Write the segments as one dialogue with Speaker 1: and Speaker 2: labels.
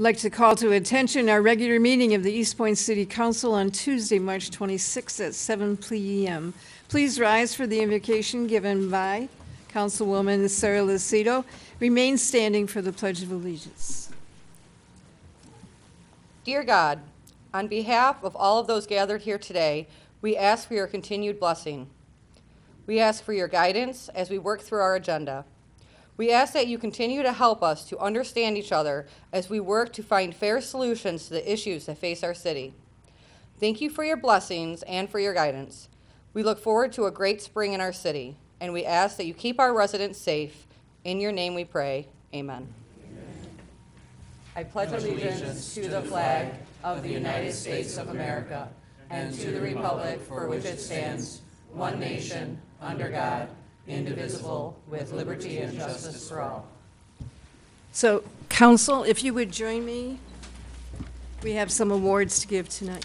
Speaker 1: I'd like to call to attention our regular meeting of the Eastpointe City Council on Tuesday, March 26th at 7 p.m. Please rise for the invocation given by Councilwoman Sarah Lucido. Remain standing for the Pledge of Allegiance.
Speaker 2: Dear God, on behalf of all of those gathered here today, we ask for your continued blessing. We ask for your guidance as we work through our agenda. We ask that you continue to help us to understand each other as we work to find fair solutions to the issues that face our city. Thank you for your blessings and for your guidance. We look forward to a great spring in our city, and we ask that you keep our residents safe. In your name we pray. Amen. I pledge allegiance to the flag of the United States of America and to the republic for which it stands, one nation, under God, indivisible, with liberty and justice for all.
Speaker 1: So, council, if you would join me, we have some awards to give tonight.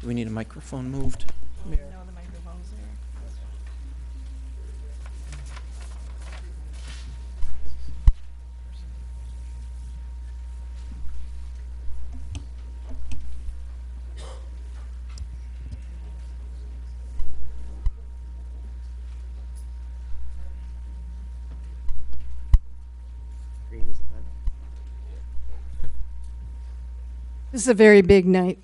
Speaker 3: Do we need a microphone moved?
Speaker 1: No, the microphone's there. This is a very big night.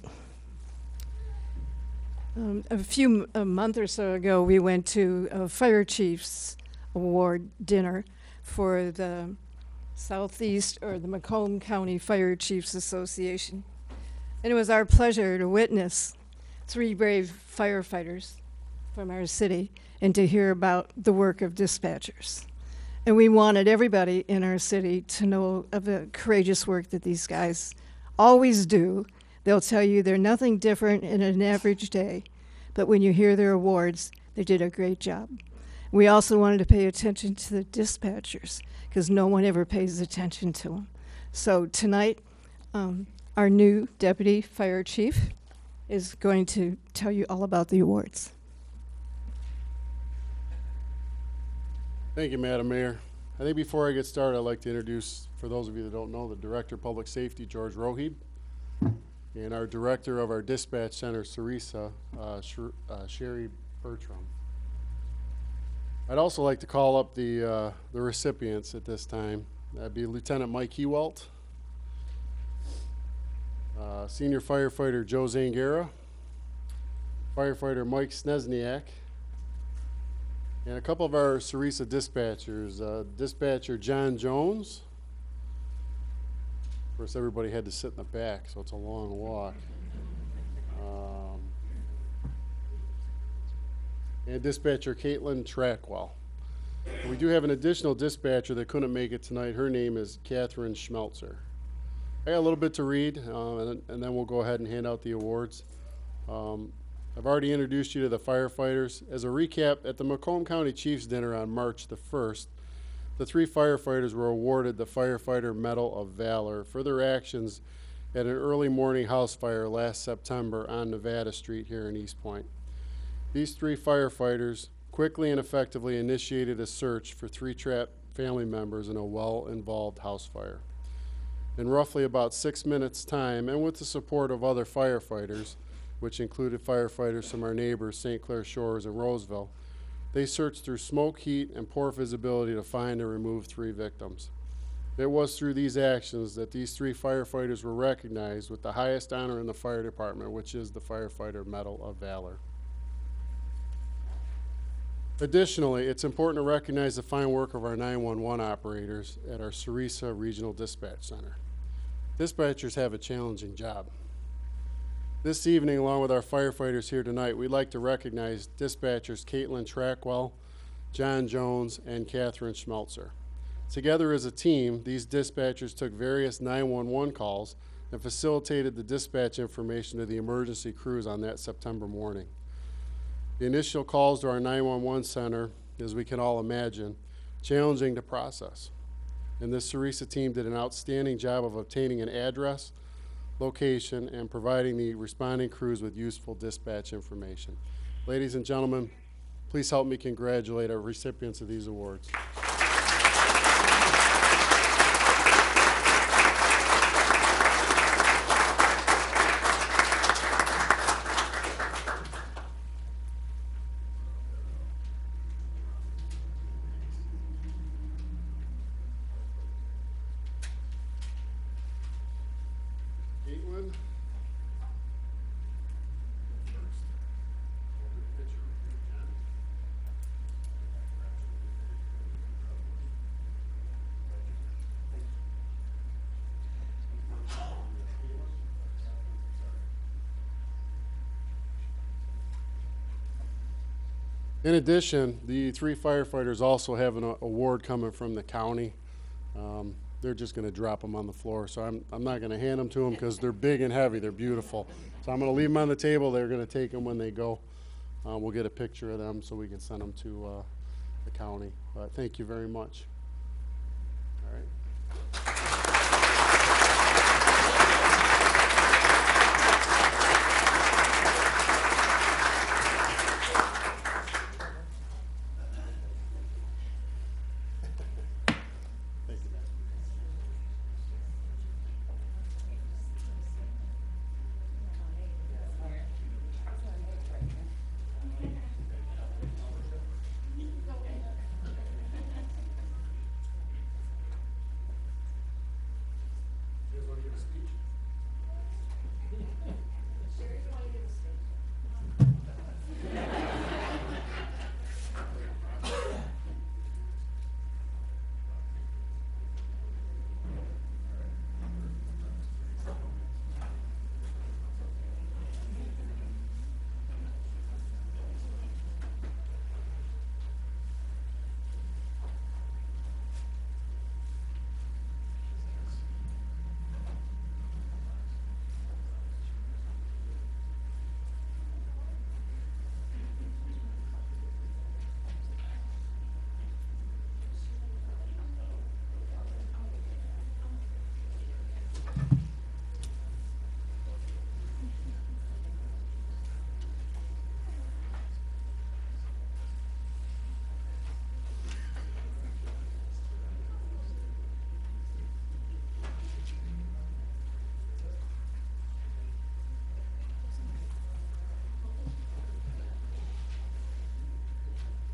Speaker 1: Um, a few a month or so ago, we went to a fire chiefs award dinner for the Southeast or the Macomb County Fire Chiefs Association, and it was our pleasure to witness three brave firefighters from our city and to hear about the work of dispatchers. And we wanted everybody in our city to know of the courageous work that these guys always do. They'll tell you they're nothing different in an average day, but when you hear their awards, they did a great job. We also wanted to pay attention to the dispatchers because no one ever pays attention to them. So tonight, um, our new deputy fire chief is going to tell you all about the awards.
Speaker 4: Thank you, Madam Mayor. I think before I get started, I'd like to introduce, for those of you that don't know, the Director of Public Safety, George Rouhib, and our Director of our Dispatch Center, SERESA, uh, Sher- uh, Sherry Bertram. I'd also like to call up the, uh, the recipients at this time. That'd be Lieutenant Mike Hewalt, uh, Senior Firefighter Joe Zangara, Firefighter Mike Snesniak, and a couple of our SERESA dispatchers, uh, dispatcher John Jones. Of course, everybody had to sit in the back, so it's a long walk. Um, and dispatcher Caitlin Trackwell. We do have an additional dispatcher that couldn't make it tonight. Her name is Catherine Schmelzer. I got a little bit to read, uh, and, then- and then we'll go ahead and hand out the awards. Um, I've already introduced you to the firefighters. As a recap, at the Macomb County Chiefs Dinner on March the 1st, the three firefighters were awarded the Firefighter Medal of Valor for their actions at an early morning house fire last September on Nevada Street here in Eastpointe. These three firefighters quickly and effectively initiated a search for three trapped family members in a well-involved house fire. In roughly about six minutes' time, and with the support of other firefighters, which included firefighters from our neighbors, St. Clair Shores and Roseville. They searched through smoke, heat, and poor visibility to find and remove three victims. It was through these actions that these three firefighters were recognized with the highest honor in the fire department, which is the Firefighter Medal of Valor. Additionally, it's important to recognize the fine work of our 911 operators at our SERESA Regional Dispatch Center. Dispatchers have a challenging job. This evening, along with our firefighters here tonight, we'd like to recognize dispatchers Caitlin Trackwell, John Jones, and Catherine Schmelzer. Together as a team, these dispatchers took various 911 calls and facilitated the dispatch information to the emergency crews on that September morning. The initial calls to our 911 center, as we can all imagine, challenging to process. And this SERESA team did an outstanding job of obtaining an address, location, and providing the responding crews with useful dispatch information. Ladies and gentlemen, Please help me congratulate our recipients of these awards. Caitlin? In addition, the three firefighters also have an award coming from the county. Um, They're just gonna drop them on the floor, so I'm, I'm not gonna hand them to them because they're big and heavy, they're beautiful. So I'm gonna leave them on the table, they're gonna take them when they go. Uh, we'll get a picture of them so we can send them to, uh, the county. But thank you very much.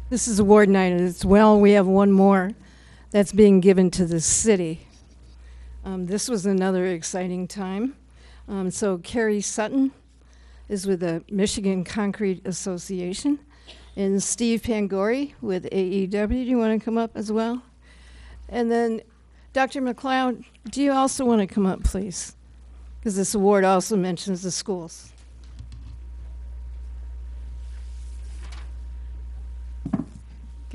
Speaker 1: This is award night and it's well. We have one more that's being given to the city. Um, this was another exciting time. Um, so Carrie Sutton is with the Michigan Concrete Association, and Steve Pangori with AEW. Do you want to come up as well? And then Dr. McLeod, do you also want to come up, please? Because this award also mentions the schools.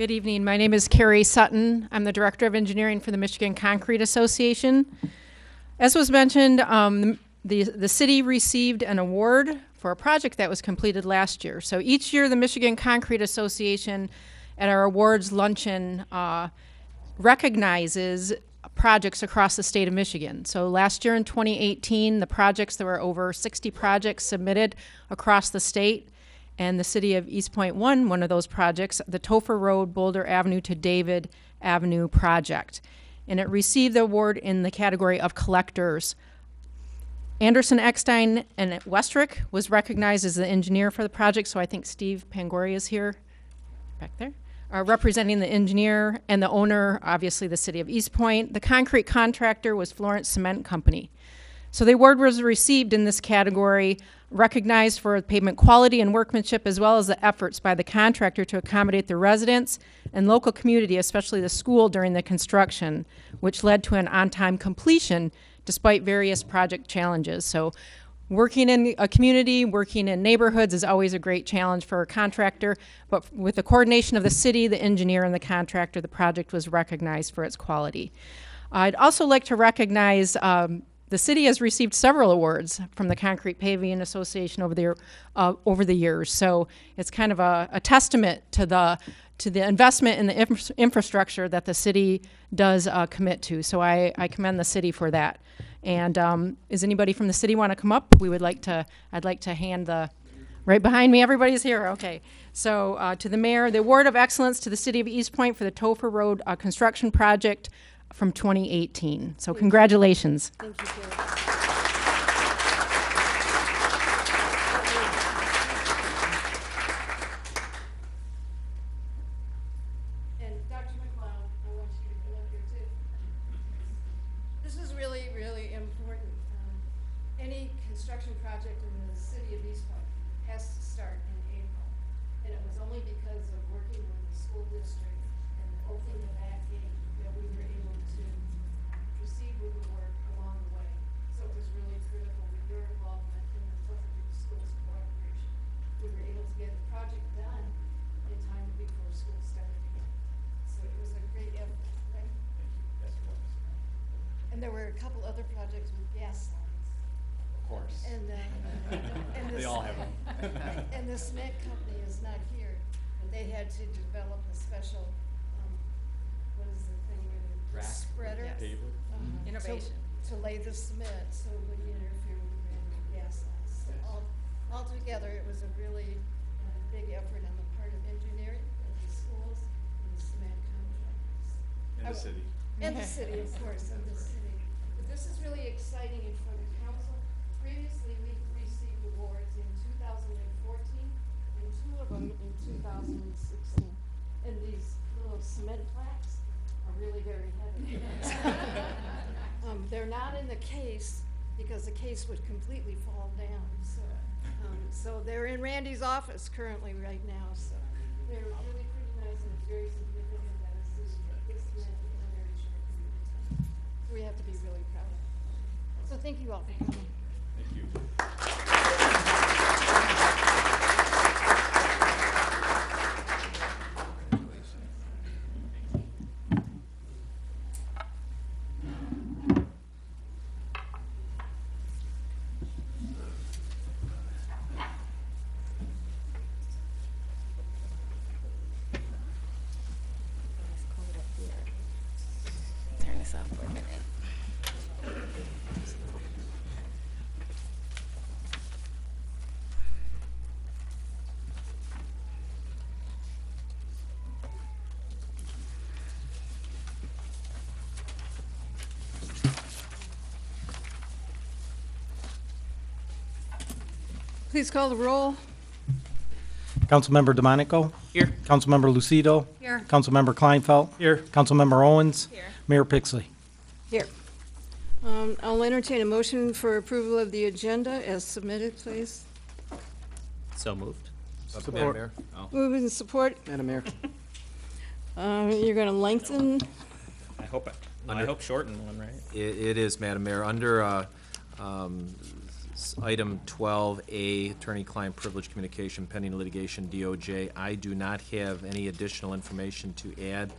Speaker 5: Good evening. My name is Carrie Sutton. I'm the Director of Engineering for the Michigan Concrete Association. As was mentioned, um, the, the city received an award for a project that was completed last year. So each year, the Michigan Concrete Association at our awards luncheon uh, recognizes projects across the state of Michigan. So last year in 2018, the projects, there were over 60 projects submitted across the state. And the city of Eastpointe won one of those projects, the Toepfer Road Boulder Avenue to David Avenue project. And it received the award in the category of collectors. Anderson Eckstein and Westrick was recognized as the engineer for the project, so I think Steve Pangoria is here, back there, uh, representing the engineer and the owner, obviously the city of Eastpointe. The concrete contractor was Florence Cement Company. So the award was received in this category, recognized for pavement quality and workmanship, as well as the efforts by the contractor to accommodate the residents and local community, especially the school, during the construction, which led to an on-time completion despite various project challenges. So working in a community, working in neighborhoods is always a great challenge for a contractor, but with the coordination of the city, the engineer, and the contractor, the project was recognized for its quality. I'd also like to recognize um, the city has received several awards from the Concrete Paving Association over the uh, over the years. So it's kind of a, a testament to the to the investment in the infra- infrastructure that the city does uh, commit to. So I, I commend the city for that. And um, is anybody from the city want to come up? We would like to. I'd like to hand the Right behind me, everybody's here, okay. So, uh, to the mayor, the award of excellence to the city of Eastpointe for the Toepfer Road, uh, construction project from 2018. So congratulations.
Speaker 1: Thank you, Carrie. And Dr. McLeod, I want you to come up here too. This is really, really important. Um, Any construction project in the city of Eastpointe has to start in April. And it was only because of working with the school district and opening the back gate that we were able to proceed with the work along the way. So it was really critical with your involvement in the Clifford Schools cooperation. We were able to get the project done in time before school started again. So it was a great effort, right? And there were a couple other projects with gas lines.
Speaker 6: Of course.
Speaker 1: And, uh, and
Speaker 6: They
Speaker 1: this-
Speaker 6: all have them.
Speaker 1: And the cement company is not here, and they had to develop a special, um, what is the thing where the
Speaker 6: Rack,
Speaker 1: spreader?
Speaker 6: paver.
Speaker 1: Uh-huh. To-
Speaker 5: Innovation.
Speaker 1: To lay the cement, so it wouldn't interfere with the brand new gas lines. So all, altogether, it was a really, uh, big effort on the part of engineering, of the schools, and the cement contractors.
Speaker 6: In
Speaker 1: I
Speaker 6: the
Speaker 1: w-
Speaker 6: city.
Speaker 1: And the city, of course, and the city. But this is really exciting and for the council. Previously, we received awards in two thousand and fourteen, and two of them in two thousand and sixteen. And these little cement plaques are really very heavy. Um, they're not in the case, because the case would completely fall down, so, um, so they're in Office currently right now, so. They're really pretty nice and it's very significant that this, this meant in a very short period of time. We have to be really proud of. So thank you all for coming.
Speaker 6: Thank you.
Speaker 7: Turn this off for a minute.
Speaker 1: Please call the roll.
Speaker 3: Councilmember DeMonaco? Here. Councilmember Lucido?
Speaker 5: Here.
Speaker 3: Councilmember Klinefelt? Here. Councilmember Owens?
Speaker 7: Here.
Speaker 3: Mayor Pixley?
Speaker 1: Here. Um, I'll entertain a motion for approval of the agenda as submitted, please.
Speaker 8: So moved.
Speaker 3: Support.
Speaker 1: Move in support.
Speaker 3: Madam Mayor?
Speaker 1: Uh, you're gonna lengthen,
Speaker 8: I hope, I hope shorten one, right?
Speaker 9: It, it is, Madam Mayor. Under, uh, um, s- item twelve A, attorney-client privilege communication pending litigation DOJ, I do not have any additional information to add,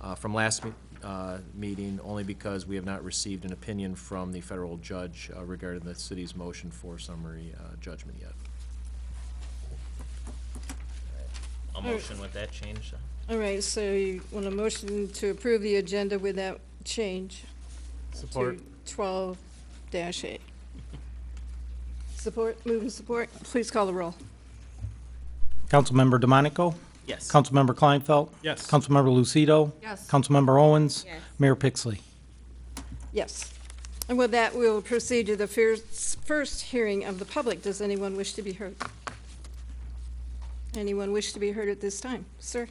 Speaker 9: uh, from last me- uh, meeting, only because we have not received an opinion from the federal judge uh, regarding the city's motion for summary, uh, judgment yet.
Speaker 8: I'll motion with that change. then.
Speaker 1: all right, so you want a motion to approve the agenda with that change?
Speaker 3: Support.
Speaker 1: Twelve dash eight. Support, move and support, please call the roll.
Speaker 3: Councilmember DeMonaco?
Speaker 8: Yes.
Speaker 3: Councilmember Klinefelt?
Speaker 6: Yes.
Speaker 3: Councilmember Lucido?
Speaker 2: Yes.
Speaker 3: Councilmember Owens?
Speaker 7: Yes.
Speaker 3: Mayor Pixley?
Speaker 1: Yes. And with that, we'll proceed to the first, first hearing of the public. Does anyone wish to be heard? Anyone wish to be heard at this time? Sir?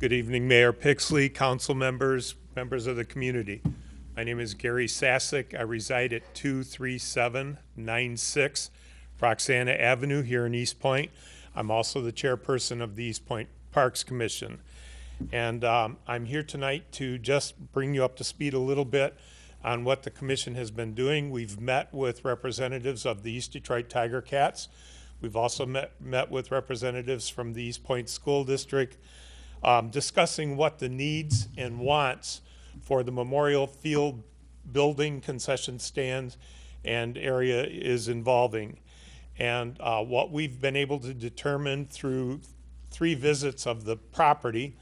Speaker 10: Good evening, Mayor Pixley, council members, members of the community. My name is Gary Sasek. I reside at 23796 Roxana Avenue here in Eastpointe. I'm also the chairperson of the Eastpointe Parks Commission. And um, I'm here tonight to just bring you up to speed a little bit on what the commission has been doing. We've met with representatives of the East Detroit Tiger Cats. We've also met, met with representatives from the Eastpointe School District, um, discussing what the needs and wants for the Memorial Field building, concession stands and area is involving. And uh, what we've been able to determine through three visits of the property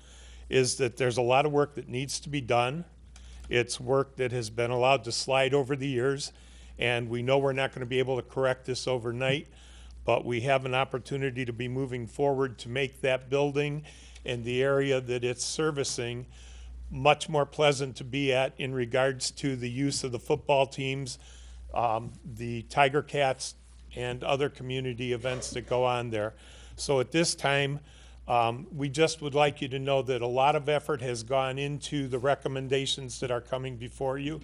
Speaker 10: is that there's a lot of work that needs to be done. It's work that has been allowed to slide over the years, and we know we're not going to be able to correct this overnight, but we have an opportunity to be moving forward to make that building and the area that it's servicing much more pleasant to be at in regards to the use of the football teams, um, the Tiger Cats, and other community events that go on there. So at this time, um, we just would like you to know that a lot of effort has gone into the recommendations that are coming before you.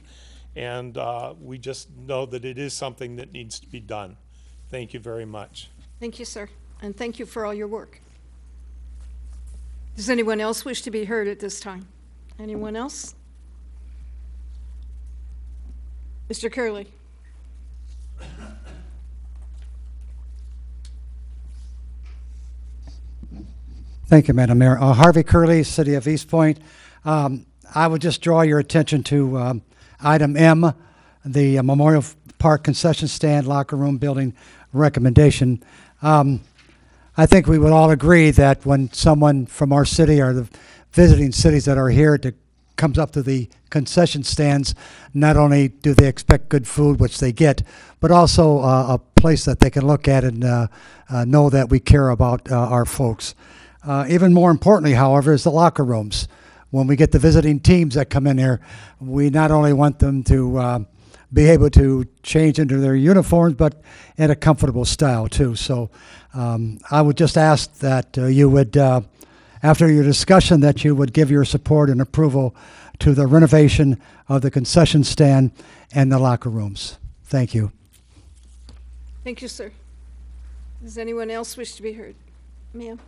Speaker 10: And uh, we just know that it is something that needs to be done. Thank you very much.
Speaker 1: Thank you, sir, and thank you for all your work. Does anyone else wish to be heard at this time? Anyone else? Mr. Curley?
Speaker 11: Thank you, Madam Mayor. Uh, Harvey Curley, City of Eastpointe. Um, I would just draw your attention to um, item M, the uh, Memorial Park concession stand locker room building recommendation. Um, I think we would all agree that when someone from our city or the visiting cities that are here to comes up to the concession stands, not only do they expect good food, which they get, but also uh, a place that they can look at and uh, uh, know that we care about uh, our folks. Uh, even more importantly, however, is the locker rooms. When we get the visiting teams that come in here, we not only want them to uh, be able to change into their uniforms, but in a comfortable style too. So um, I would just ask that uh, you would, uh, after your discussion, that you would give your support and approval to the renovation of the concession stand and the locker rooms. Thank you.
Speaker 1: Thank you, sir. Does anyone else wish to be heard? Ma'am?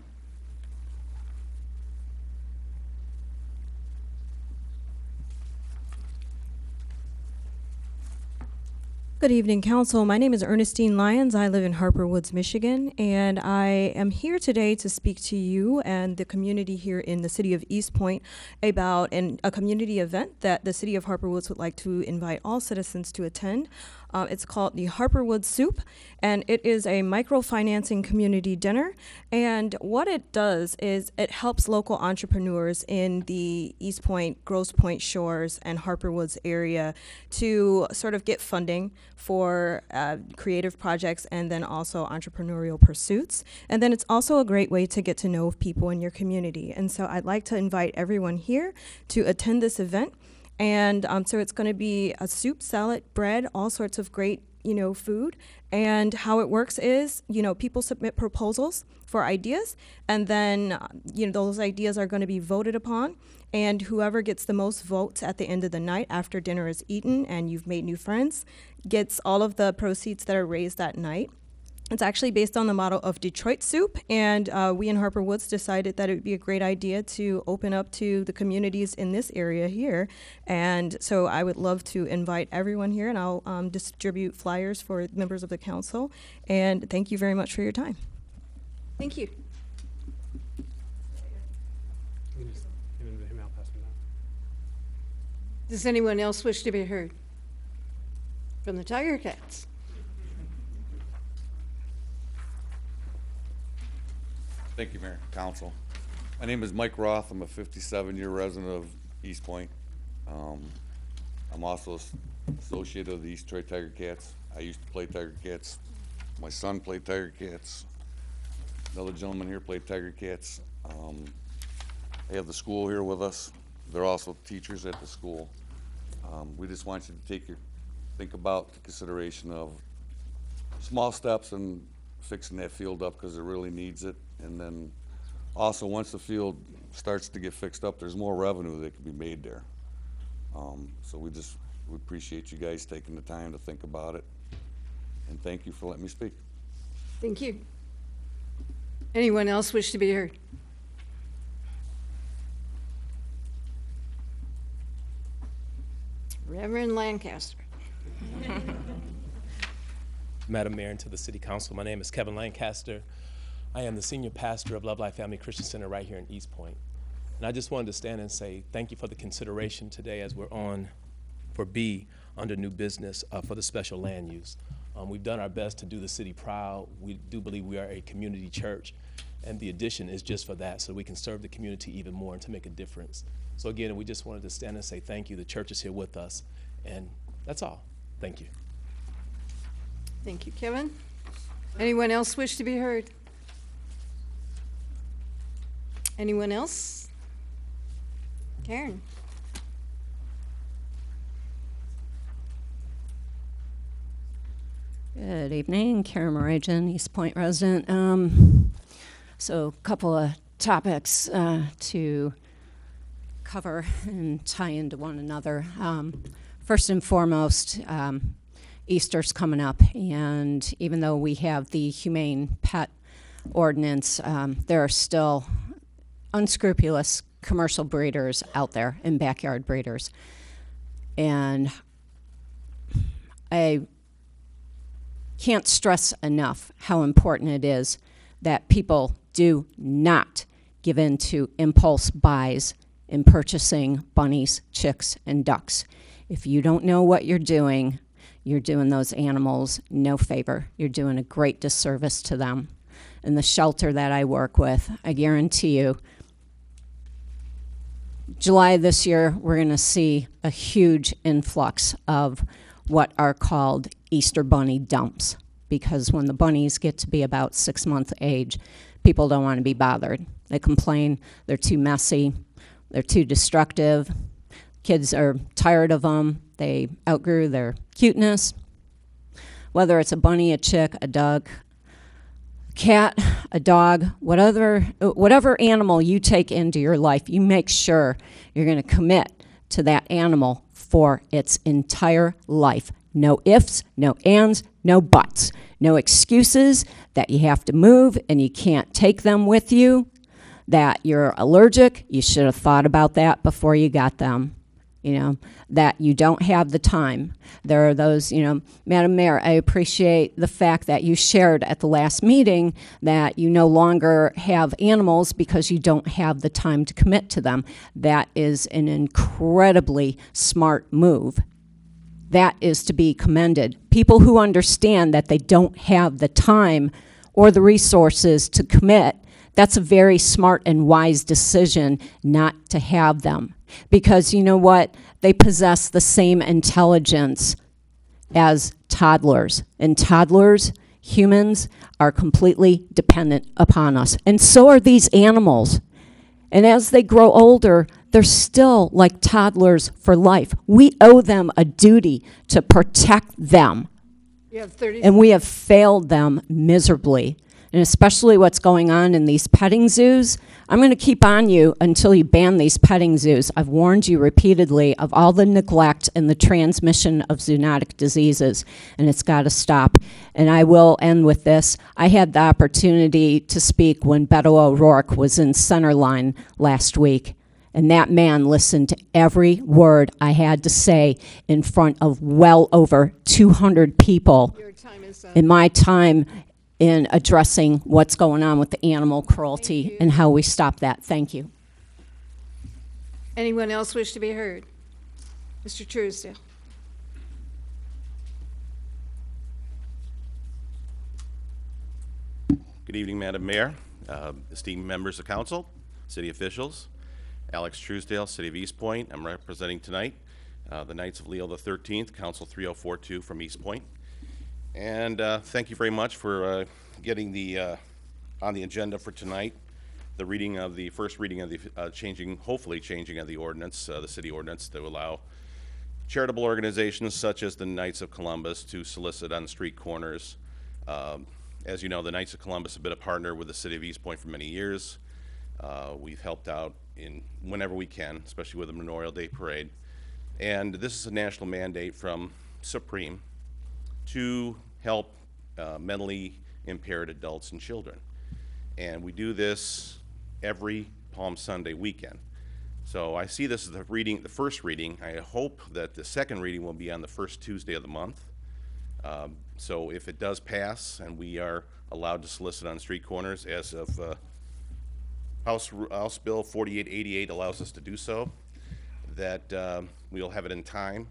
Speaker 12: Good evening, Council. My name is Ernestine Lyons. I live in Harper Woods, Michigan, and I am here today to speak to you and the community here in the city of Eastpointe about an, a community event that the city of Harper Woods would like to invite all citizens to attend. Uh, it's called the Harperwood Soup, and it is a microfinancing community dinner. And what it does is it helps local entrepreneurs in the Eastpointe, Grosse Pointe Shores, and Harper Woods area to sort of get funding for uh, creative projects and then also entrepreneurial pursuits. And then it's also a great way to get to know people in your community. And so I'd like to invite everyone here to attend this event. And um, so it's going to be a soup, salad, bread, all sorts of great, you know, food. And how it works is, you know, people submit proposals for ideas, and then, uh, you know, those ideas are going to be voted upon. And whoever gets the most votes at the end of the night after dinner is eaten and you've made new friends gets all of the proceeds that are raised that night. It's actually based on the model of Detroit Soup, and uh, we in Harper Woods decided that it would be a great idea to open up to the communities in this area here. And so I would love to invite everyone here, and I'll um, distribute flyers for members of the council. And thank you very much for your time.
Speaker 1: Thank you. Does anyone else wish to be heard? From the Tiger Cats?
Speaker 6: Thank you, Mayor, Council. My name is Mike Roth. I'm a 57-year resident of Eastpointe. Um, I'm also associate of the East Detroit Tiger Cats. I used to play Tiger Cats. My son played Tiger Cats. Another gentleman here played Tiger Cats. Um, They have the school here with us. They're also teachers at the school. Um, We just want you to take your, think about the consideration of small steps and fixing that field up because it really needs it. And then also, once the field starts to get fixed up, there's more revenue that can be made there. Um, so we just, we appreciate you guys taking the time to think about it. And thank you for letting me speak.
Speaker 1: Thank you. Anyone else wish to be heard? Reverend Lancaster.
Speaker 13: Madam Mayor and to the City Council. My name is Kevin Lancaster. I am the senior pastor of Love Life Family Christian Center right here in Eastpointe. And I just wanted to stand and say thank you for the consideration today as we're on for B under new business uh, for the special land use. Um, we've done our best to do the city proud. We do believe we are a community church. And the addition is just for that, so we can serve the community even more and to make a difference. So again, we just wanted to stand and say thank you. The church is here with us, and that's all. Thank you.
Speaker 1: Thank you, Kevin. Anyone else wish to be heard? Anyone else? Karen?
Speaker 7: Good evening, Karen Morajan, Eastpointe resident. Um, so, a couple of topics uh, to cover and tie into one another. Um, first and foremost, um, Easter's coming up, and even though we have the humane pet ordinance, um, there are still unscrupulous commercial breeders out there and backyard breeders. And I can't stress enough how important it is that people do not give in to impulse buys in purchasing bunnies, chicks, and ducks. If you don't know what you're doing, you're doing those animals no favor. You're doing a great disservice to them. In the shelter that I work with, I guarantee you, July this year, we're going to see a huge influx of what are called Easter bunny dumps. Because when the bunnies get to be about six month age, people don't want to be bothered. They complain they're too messy, they're too destructive. Kids are tired of them, they outgrew their cuteness. Whether it's a bunny, a chick, a duck, cat, a dog, whatever, whatever animal you take into your life, you make sure you're going to commit to that animal for its entire life. No ifs, no ands, no buts. No excuses that you have to move and you can't take them with you, that you're allergic. You should have thought about that before you got them you know, that you don't have the time. There are those, you know, Madam Mayor, I appreciate the fact that you shared at the last meeting that you no longer have animals because you don't have the time to commit to them. That is an incredibly smart move. That is to be commended. People who understand that they don't have the time or the resources to commit, that's a very smart and wise decision not to have them because you know what? They possess the same intelligence as toddlers. And toddlers, humans, are completely dependent upon us. And so are these animals. And as they grow older, they're still like toddlers for life. We owe them a duty to protect them. And we have failed them miserably. And especially what's going on in these petting zoos. I'm going to keep on you until you ban these petting zoos. I've warned you repeatedly of all the neglect and the transmission of zoonotic diseases, and it's got to stop. And I will end with this. I had the opportunity to speak when Beto O'Rourke was in Centerline last week. And that man listened to every word I had to say in front of well over 200 people.
Speaker 1: Your time is up.
Speaker 7: In my time in addressing what's going on with the animal cruelty and how we stop that. Thank you.
Speaker 1: Anyone else wish to be heard? Mr. Truesdale?
Speaker 14: Good evening, Madam Mayor, uh, esteemed members of council, city officials. Alex Truesdale, City of Eastpointe. I'm representing tonight uh, the Knights of Leo the 13th, Council 3042 from Eastpointe. And uh, thank you very much for uh, getting the, uh, on the agenda for tonight, the reading of the, first reading of the uh, changing, hopefully changing of the ordinance, uh, the city ordinance to allow charitable organizations such as the Knights of Columbus to solicit on street corners. Um, As you know, the Knights of Columbus have been a partner with the city of Eastpointe for many years. Uh, We've helped out in whenever we can, especially with the Memorial Day Parade. And this is a national mandate from Supreme to help uh, mentally impaired adults and children. And we do this every Palm Sunday weekend. So I see this as the reading, the first reading. I hope that the second reading will be on the first Tuesday of the month. Um, So if it does pass and we are allowed to solicit on street corners as of uh, House, House Bill 4888 allows us to do so, that um, we'll have it in time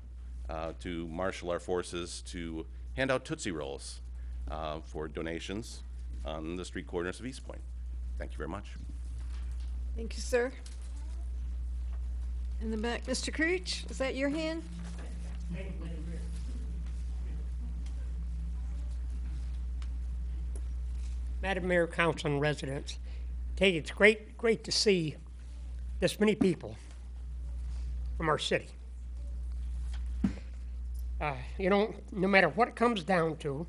Speaker 14: uh, to marshal our forces to hand out Tootsie Rolls uh, for donations on the street corners of Eastpointe. Thank you very much.
Speaker 1: Thank you, sir. In the back, Mr. Creech, is that your hand?
Speaker 15: Madam Mayor, Council, and residents, take it's great, great to see this many people from our city. Uh, you know, no matter what it comes down to,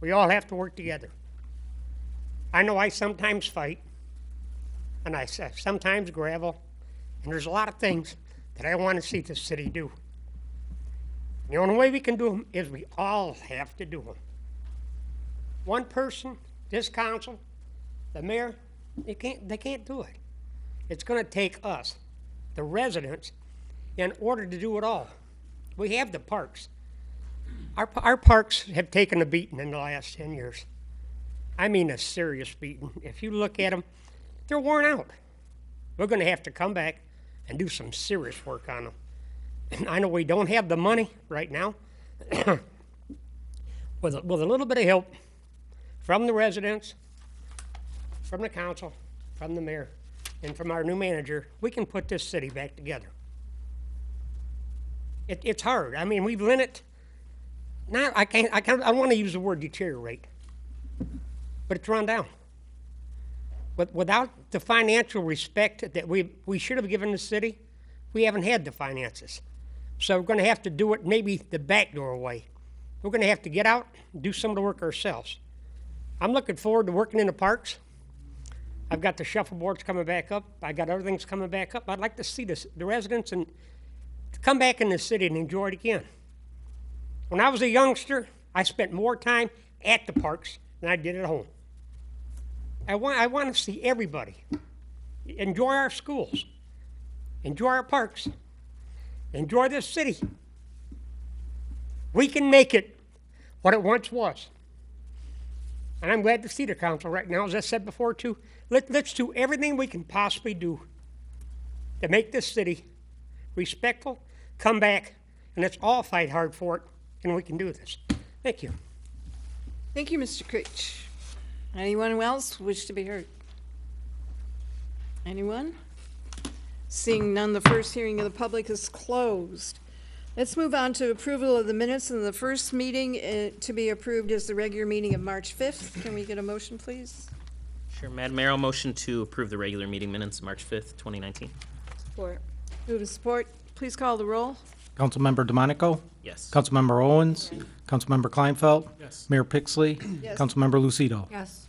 Speaker 15: we all have to work together. I know I sometimes fight, and I sometimes gravel, and there's a lot of things that I want to see the city do. The only way we can do them is we all have to do them one person, this council, the mayor, they can't, they can't do it. It's gonna take us, the residents, in order to do it all. We have the parks. Our, our parks have taken a beating in the last ten years. I mean a serious beating. If you look at them, they're worn out. We're gonna have to come back and do some serious work on them. And I know we don't have the money right now. With, a- with a little bit of help, from the residents, from the council, from the mayor, and from our new manager, we can put this city back together. It, it's hard. I mean, we've let it. Now I can't. I can't. I want to use the word deteriorate, but it's run down. But without the financial respect that we we should have given the city, we haven't had the finances. So we're going to have to do it maybe the back door way. We're going to have to get out and do some of the work ourselves. I'm looking forward to working in the parks. I've got the shuffleboards coming back up. I got other things coming back up. I'd like to see this, the residents and come back in the city and enjoy it again. When I was a youngster, I spent more time at the parks than I did at home. I want, I want to see everybody enjoy our schools, enjoy our parks, enjoy this city. We can make it what it once was. And I'm glad to see the council right now, as I said before too. Let, let's do everything we can possibly do to make this city respectful, come back, and let's all fight hard for it, and we can do this. Thank you.
Speaker 1: Thank you, Mr. Creech. Anyone else wish to be heard? Anyone? Seeing none, the first hearing of the public is closed. Let's move on to approval of the minutes in the first meeting uh, to be approved as the regular meeting of March 5th. Can we get a motion, please?
Speaker 8: Sure, Madam Mayor, I'll motion to approve the regular meeting minutes, March fifth, twenty nineteen.
Speaker 12: Support.
Speaker 1: Move to support. Please call the roll.
Speaker 3: Councilmember DeMonaco?
Speaker 8: Yes.
Speaker 3: Councilmember Owens? Councilmember Klinefelt?
Speaker 10: Yes.
Speaker 3: Mayor Pixley?
Speaker 1: Yes.
Speaker 3: Councilmember Lucido?
Speaker 2: Yes.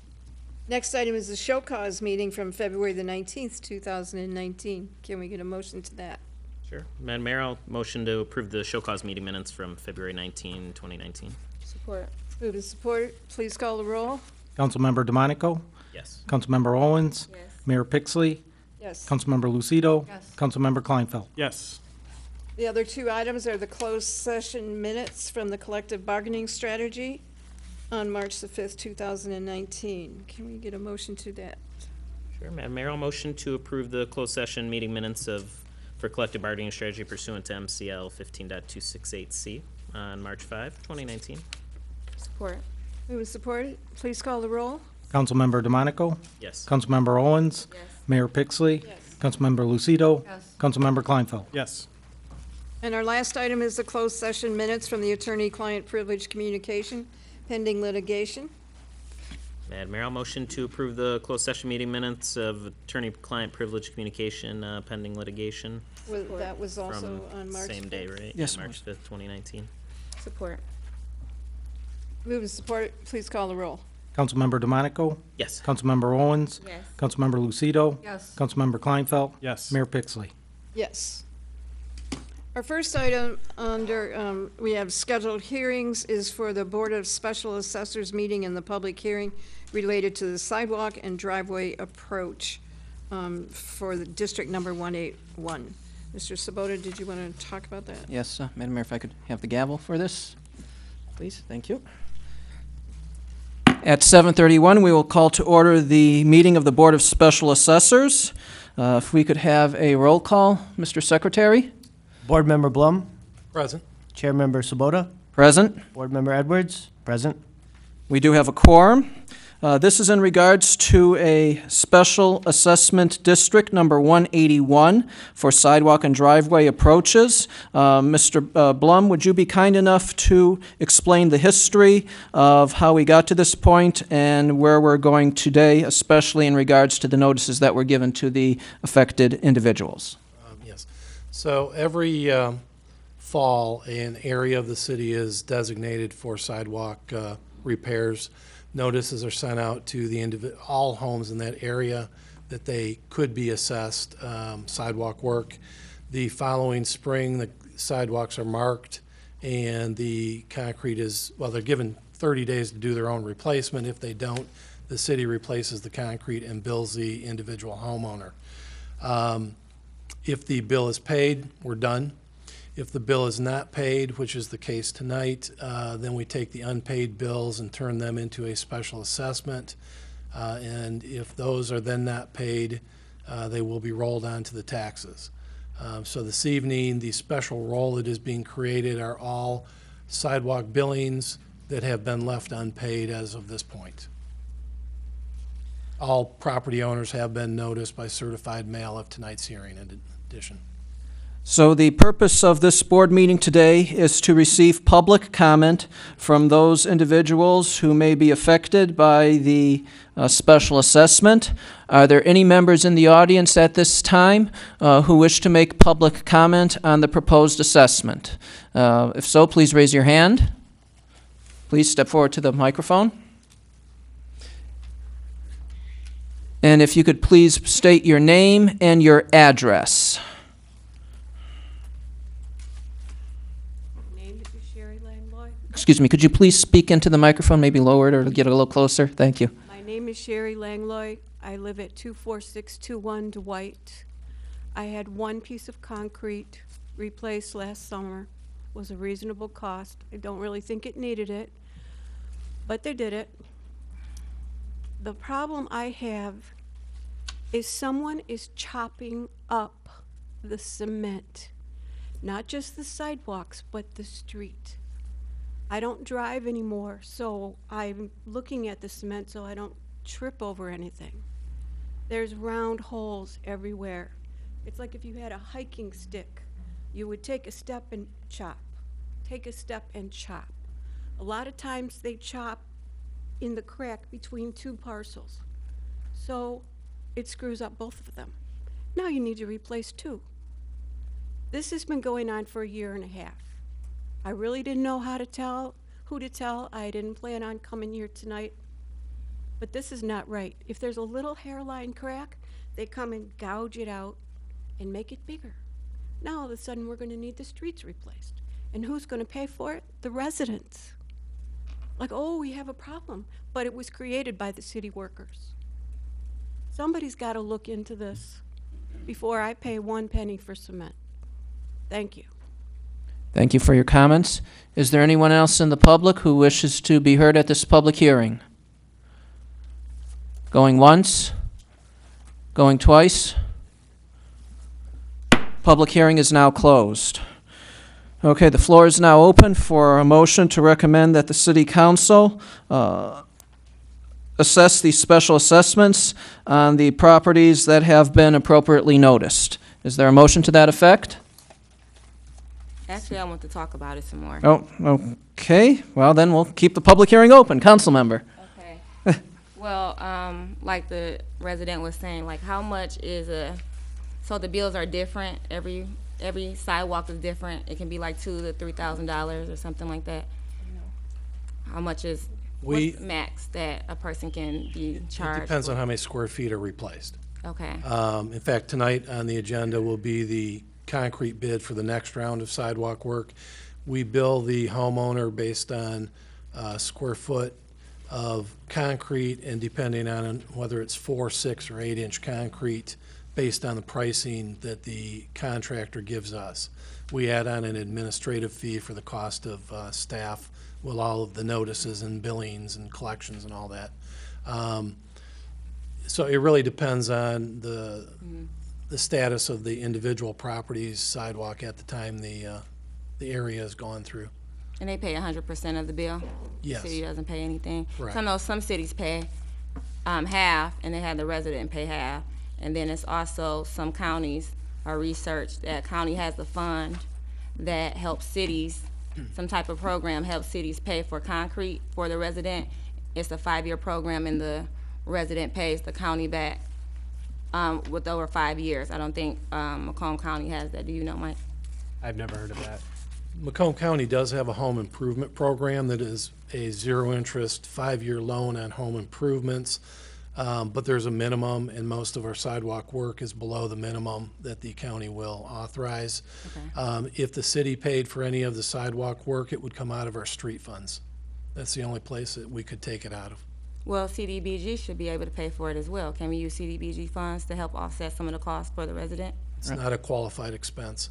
Speaker 1: Next item is the show cause meeting from February the 19th, 2019. Can we get a motion to that?
Speaker 8: Sure. Madam Mayor, I'll motion to approve the show cause meeting minutes from February 19, 2019.
Speaker 12: Support.
Speaker 1: Move to support. Please call the roll.
Speaker 3: Councilmember DeMonaco?
Speaker 8: Yes.
Speaker 3: Councilmember Owens?
Speaker 12: Yes.
Speaker 3: Mayor Pixley?
Speaker 1: Yes.
Speaker 3: Councilmember Lucido?
Speaker 2: Yes.
Speaker 3: Councilmember Klinefelt?
Speaker 10: Yes.
Speaker 1: The other two items are the closed session minutes from the collective bargaining strategy on March the 5th, 2019. Can we get a motion to that?
Speaker 8: Sure, Madam Mayor, I'll motion to approve the closed session meeting minutes of, for collective bargaining strategy pursuant to MCL 15.268C on March 5, 2019.
Speaker 12: Support.
Speaker 1: Move and support. Please call the roll.
Speaker 3: Councilmember DeMonaco?
Speaker 8: Yes.
Speaker 3: Councilmember Owens?
Speaker 12: Yes.
Speaker 3: Mayor Pixley?
Speaker 1: Yes.
Speaker 3: Councilmember Lucido?
Speaker 2: Yes.
Speaker 3: Councilmember Klinefelt?
Speaker 10: Yes.
Speaker 1: And our last item is the closed session minutes from the attorney-client privilege communication pending litigation.
Speaker 8: Madam Mayor, I'll motion to approve the closed session meeting minutes of attorney-client privilege communication uh, pending litigation
Speaker 1: Wa- That was also
Speaker 8: from
Speaker 1: on March.
Speaker 8: same day,
Speaker 1: 5th.
Speaker 8: right?
Speaker 3: Yes,
Speaker 8: Yeah, March 5th, 2019.
Speaker 12: Support.
Speaker 1: Move and support. Please call the roll.
Speaker 3: Councilmember DeMonaco?
Speaker 8: Yes.
Speaker 3: Councilmember Owens?
Speaker 12: Yes.
Speaker 3: Councilmember Lucido?
Speaker 2: Yes.
Speaker 3: Councilmember Klinefelt?
Speaker 10: Yes.
Speaker 3: Mayor Pixley?
Speaker 1: Yes. Our first item under, um, we have scheduled hearings is for the Board of Special Assessors meeting and the public hearing related to the sidewalk and driveway approach um, for the District Number 181. Mr. Sabota, did you want to talk about that?
Speaker 16: Yes, uh, Madam Mayor, if I could have the gavel for this, please, thank you. At 7:31, we will call to order the meeting of the Board of Special Assessors. Uh, If we could have a roll call, Mr. Secretary?
Speaker 17: Board Member Blum,
Speaker 10: Present.
Speaker 17: Chair Member Sabota,
Speaker 16: Present.
Speaker 17: Board Member Edwards, present.
Speaker 16: We do have a quorum. Uh, This is in regards to a special assessment district number 181 for sidewalk and driveway approaches. Uh, Mr. uh, Blum, would you be kind enough to explain the history of how we got to this point and where we're going today, especially in regards to the notices that were given to the affected individuals?
Speaker 17: Um, Yes. So every um, fall, an area of the city is designated for sidewalk uh, repairs. Notices are sent out to the individ, all homes in that area that they could be assessed um, sidewalk work. The following spring, the sidewalks are marked and the concrete is, well, they're given 30 days to do their own replacement. If they don't, the city replaces the concrete and bills the individual homeowner. Um, If the bill is paid, we're done. If the bill is not paid, which is the case tonight, uh, then we take the unpaid bills and turn them into a special assessment. Uh, And if those are then not paid, uh, they will be rolled onto the taxes. Um, So this evening, the special roll that is being created are all sidewalk billings that have been left unpaid as of this point. All property owners have been noticed by certified mail of tonight's hearing in addition.
Speaker 16: So the purpose of this board meeting today is to receive public comment from those individuals who may be affected by the uh, special assessment. Are there any members in the audience at this time uh, who wish to make public comment on the proposed assessment? Uh, If so, please raise your hand. Please step forward to the microphone. And if you could please state your name and your address.
Speaker 18: Name is Sherry Langlois.
Speaker 16: Excuse me, could you please speak into the microphone, maybe lower it or get a little closer? Thank you.
Speaker 18: My name is Sherry Langlois. I live at 24621 Dwight. I had one piece of concrete replaced last summer. Was a reasonable cost. I don't really think it needed it, but they did it. The problem I have is someone is chopping up the cement. Not just the sidewalks, but the street. I don't drive anymore, so I'm looking at the cement so I don't trip over anything. There's round holes everywhere. It's like if you had a hiking stick, you would take a step and chop, take a step and chop. A lot of times they chop in the crack between two parcels. So it screws up both of them. Now you need to replace two. This has been going on for a year and a half. I really didn't know how to tell, who to tell. I didn't plan on coming here tonight. But this is not right. If there's a little hairline crack, they come and gouge it out and make it bigger. Now all of a sudden, we're going to need the streets replaced. And who's going to pay for it? The residents. Like, oh, we have a problem, but it was created by the city workers. Somebody's got to look into this before I pay one penny for cement. Thank you.
Speaker 16: Thank you for your comments. Is there anyone else in the public who wishes to be heard at this public hearing? Going once? Going twice? Public hearing is now closed. Okay, the floor is now open for a motion to recommend that the city council uh, assess the special assessments on the properties that have been appropriately noticed. Is there a motion to that effect?
Speaker 19: Actually, I want to talk about it some more.
Speaker 16: Oh, okay. Well, then we'll keep the public hearing open. Council member.
Speaker 19: Okay. Well, um, like the resident was saying, like how much is a, so the bills are different, every, every sidewalk is different. It can be like two to three thousand dollars or something like that. How much is,
Speaker 17: We-
Speaker 19: what's max that a person can be charged?
Speaker 17: It
Speaker 19: charged?
Speaker 17: depends on how many square feet are replaced.
Speaker 19: Okay.
Speaker 17: Um, In fact, tonight on the agenda will be the concrete bid for the next round of sidewalk work. We bill the homeowner based on uh, square foot of concrete and depending on whether it's four, six, or eight-inch concrete, based on the pricing that the contractor gives us. We add on an administrative fee for the cost of uh, staff with all of the notices and billings and collections and all that. Um, So it really depends on the, the status of the individual properties sidewalk at the time the, uh, the area is gone through.
Speaker 19: And they pay hundred percent of the bill?
Speaker 17: Yes.
Speaker 19: City doesn't pay anything? 'Cause I know some cities pay, um, half, and they have the resident pay half. And then it's also some counties are researched that county has a fund that helps cities, some type of program helps cities pay for concrete for the resident. It's a five-year program, and the resident pays the county back um, with over five years. I don't think um, Macomb County has that. Do you know, Mike?
Speaker 17: I've never heard of that. Macomb County does have a home improvement program that is a zero-interest, five-year loan on home improvements. Um, but there's a minimum, and most of our sidewalk work is below the minimum that the county will authorize. Um, if the city paid for any of the sidewalk work, it would come out of our street funds. That's the only place that we could take it out of.
Speaker 19: Well, CDBG should be able to pay for it as well. Can we use CDBG funds to help offset some of the costs for the resident?
Speaker 17: It's not a qualified expense.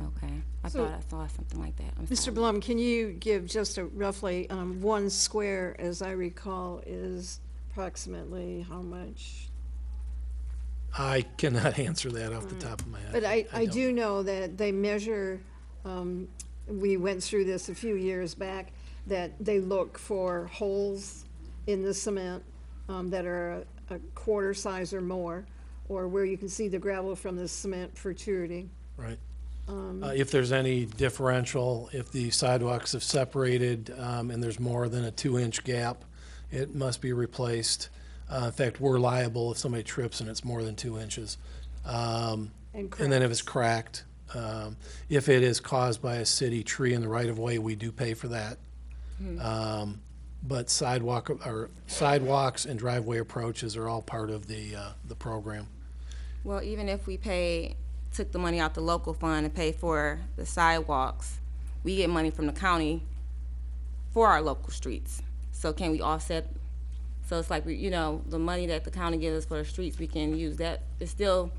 Speaker 19: Okay, I
Speaker 1: So-
Speaker 19: thought I saw something like that. I'm
Speaker 1: Mr.
Speaker 19: sorry.
Speaker 1: Blum, can you give just a roughly, um, one square, as I recall, is approximately how much?
Speaker 17: I cannot answer that off the top of my head.
Speaker 1: But I, I
Speaker 17: don't.
Speaker 1: do know that they measure, um, we went through this a few years back, that they look for holes in the cement, um, that are a, a quarter size or more, or where you can see the gravel from the cement protruding.
Speaker 17: Right.
Speaker 1: Um,
Speaker 17: Uh, If there's any differential, if the sidewalks have separated and and there's more than a two-inch gap, it must be replaced. Uh, In fact, we're liable if somebody trips and it's more than two inches. Um,
Speaker 1: And
Speaker 17: And then if it's cracked, um, if it is caused by a city tree in the right-of-way, we do pay for that.
Speaker 19: Hmm.
Speaker 17: Um, But sidewalk, or sidewalks and driveway approaches are all part of the, uh, the program.
Speaker 19: Well, even if we pay, took the money out the local fund and pay for the sidewalks, we get money from the county for our local streets. So can we offset, so it's like, we, you know, the money that the county gives us for the streets, we can use that, it's still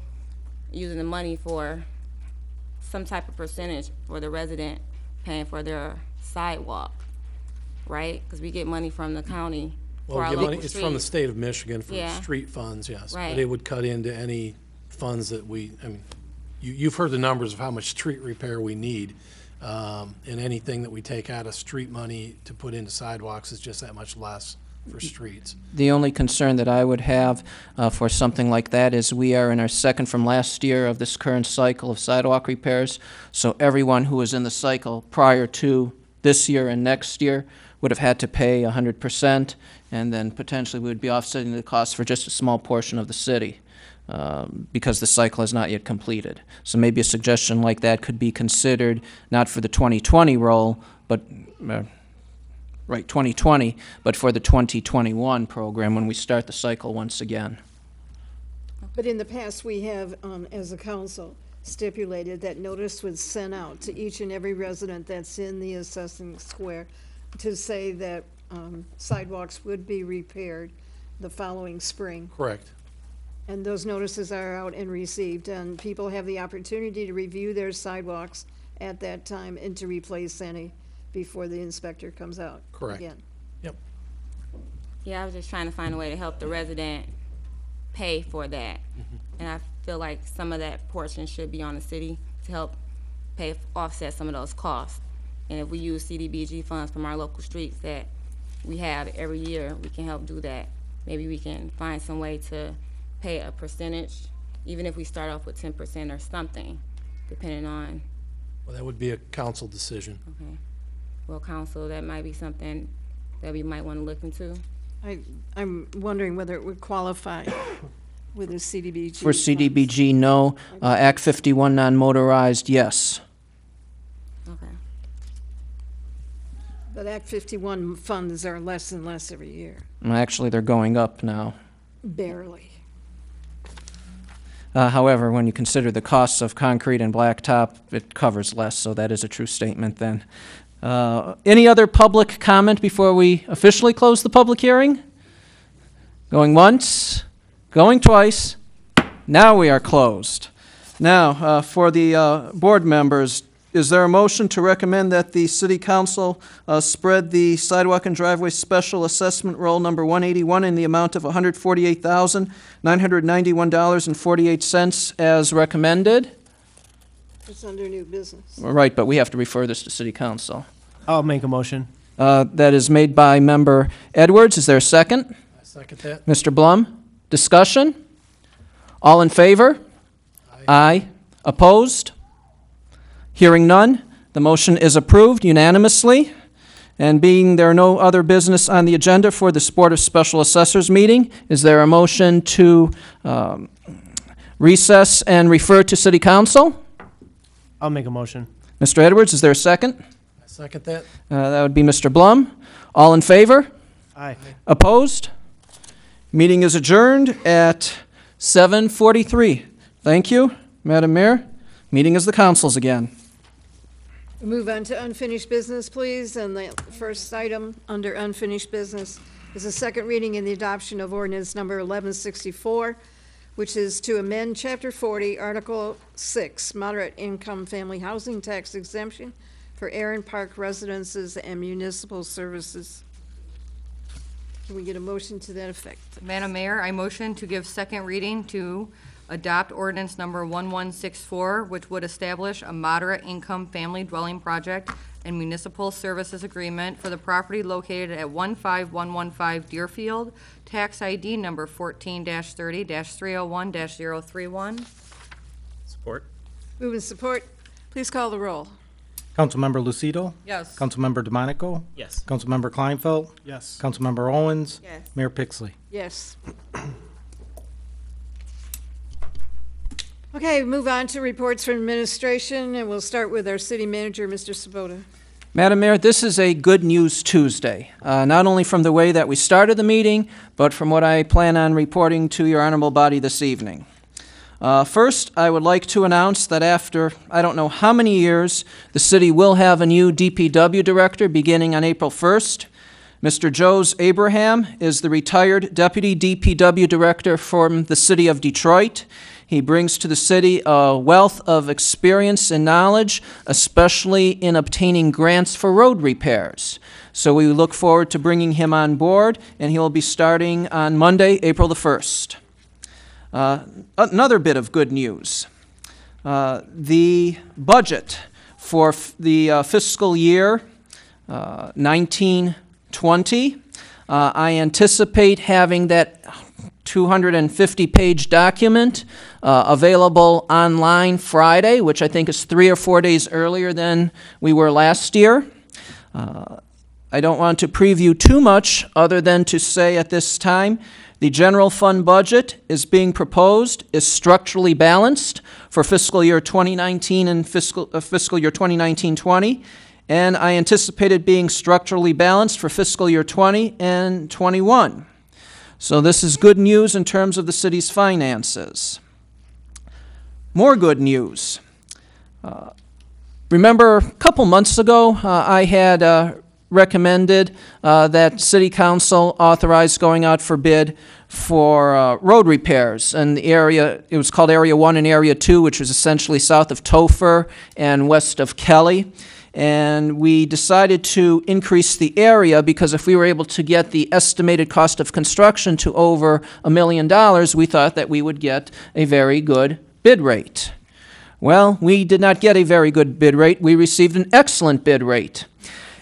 Speaker 19: using the money for some type of percentage for the resident paying for their sidewalk, right? Because we get money from the county for
Speaker 17: Well,
Speaker 19: our
Speaker 17: we get
Speaker 19: local
Speaker 17: money- it's from the state of Michigan for
Speaker 19: Yeah.
Speaker 17: street funds, yes.
Speaker 19: Right.
Speaker 17: But it would cut into any funds that we, I mean, you, you've heard the numbers of how much street repair we need. Um, and anything that we take out of street money to put into sidewalks is just that much less for streets.
Speaker 16: The only concern that I would have uh, for something like that is we are in our second from last year of this current cycle of sidewalk repairs. So everyone who was in the cycle prior to this year and next year would have had to pay hundred percent, and then potentially we would be offsetting the cost for just a small portion of the city, um, because the cycle has not yet completed. So maybe a suggestion like that could be considered, not for the 2020 roll, but, uh, right, 2020, but for the 2021 program when we start the cycle once again.
Speaker 1: But in the past, we have, um, as a council, stipulated that notice was sent out to each and every resident that's in the assessing square to say that, um, sidewalks would be repaired the following spring.
Speaker 17: Correct.
Speaker 1: And those notices are out and received, and people have the opportunity to review their sidewalks at that time and to replace any before the inspector comes out
Speaker 17: Correct.
Speaker 1: again.
Speaker 17: Yep.
Speaker 19: Yeah, I was just trying to find a way to help the resident pay for that. And I feel like some of that portion should be on the city to help pay, offset some of those costs. And if we use CDBG funds from our local streets that we have every year, we can help do that. Maybe we can find some way to pay a percentage, even if we start off with ten percent or something, depending on,
Speaker 17: Well, that would be a council decision.
Speaker 19: okay. Well, council, that might be something that we might want to look into.
Speaker 1: I, I'm wondering whether it would qualify with a CDBG.
Speaker 16: For
Speaker 1: funds.
Speaker 16: CDBG, no. Uh, Act 51 non-motorized, yes.
Speaker 19: Okay.
Speaker 1: But Act fifty-one funds are less and less every year,
Speaker 16: Actually, they're going up now.
Speaker 1: barely.
Speaker 16: Uh, However, when you consider the costs of concrete and blacktop, it covers less, so that is a true statement then. Uh, Any other public comment before we officially close the public hearing? Going once, going twice, now we are closed. Now, uh, for the uh, board members, is there a motion to recommend that the city council uh, spread the sidewalk and driveway special assessment roll number 181 in the amount of $148,991.48 as recommended?
Speaker 1: It's under new business.
Speaker 16: Right, but we have to refer this to city council.
Speaker 8: I'll make a motion.
Speaker 16: Uh, That is made by member Edwards. Is there a second?
Speaker 17: Second that.
Speaker 16: Mr. Blum, discussion? All in favor? Aye. Opposed? Hearing none, the motion is approved unanimously. And being there are no other business on the agenda for this Board of Special Assessors meeting, is there a motion to um, recess and refer to City Council?
Speaker 8: I'll make a motion.
Speaker 16: Mr. Edwards, is there a second?
Speaker 17: Second that.
Speaker 16: Uh, That would be Mr. Blum. All in favor?
Speaker 8: Aye.
Speaker 16: Opposed? Meeting is adjourned at 7:43. Thank you, Madam Mayor. Meeting is the council's again.
Speaker 1: Move on to unfinished business, please, and the first item under unfinished business is a second reading and the adoption of ordinance number 1164, which is to amend Chapter 40, Article 6, moderate income family housing tax exemption for Aaron Park residences and municipal services. Can we get a motion to that effect?
Speaker 2: Madam Mayor, I motion to give second reading to adopt ordinance number 1164, which would establish a moderate income family dwelling project and municipal services agreement for the property located at 15115 Deerfield, tax ID number 14-30-301-031.
Speaker 8: Support.
Speaker 1: Move and support. Please call the roll.
Speaker 3: Councilmember Lucido?
Speaker 2: Yes.
Speaker 3: Councilmember DeMonaco?
Speaker 8: Yes.
Speaker 3: Councilmember Klinefelt?
Speaker 10: Yes.
Speaker 3: Councilmember Owens?
Speaker 18: Yes.
Speaker 3: Mayor Pixley?
Speaker 1: Yes. Okay, move on to reports from administration, and we'll start with our city manager, Mr. Sabota.
Speaker 16: Madam Mayor, this is a good news Tuesday, uh, not only from the way that we started the meeting, but from what I plan on reporting to your honorable body this evening. Uh, First, I would like to announce that after, I don't know how many years, the city will have a new DPW director beginning on April 1st. Mr. Joes Abraham is the retired deputy DPW director from the city of Detroit. He brings to the city a wealth of experience and knowledge, especially in obtaining grants for road repairs. So we look forward to bringing him on board, and he will be starting on Monday, April the 1st. Uh, Another bit of good news. Uh, The budget for the uh, fiscal year uh, 1920, uh, I anticipate having that 250-page document uh, available online Friday, which I think is three or four days earlier than we were last year. Uh, I don't want to preview too much, other than to say at this time, the general fund budget is being proposed, is structurally balanced for fiscal year 2019 and fiscal, uh, fiscal year 2019-20, and I anticipate it being structurally balanced for fiscal year 20 and 21. So this is good news in terms of the city's finances. More good news. Uh, Remember, a couple months ago, uh, I had uh, recommended uh, that City Council authorize going out for bid for uh, road repairs. And the area, it was called Area 1 and Area 2, which was essentially south of Toepfer and west of Kelly. And we decided to increase the area because if we were able to get the estimated cost of construction to over a million dollars, we thought that we would get a very good bid rate. Well, we did not get a very good bid rate. We received an excellent bid rate.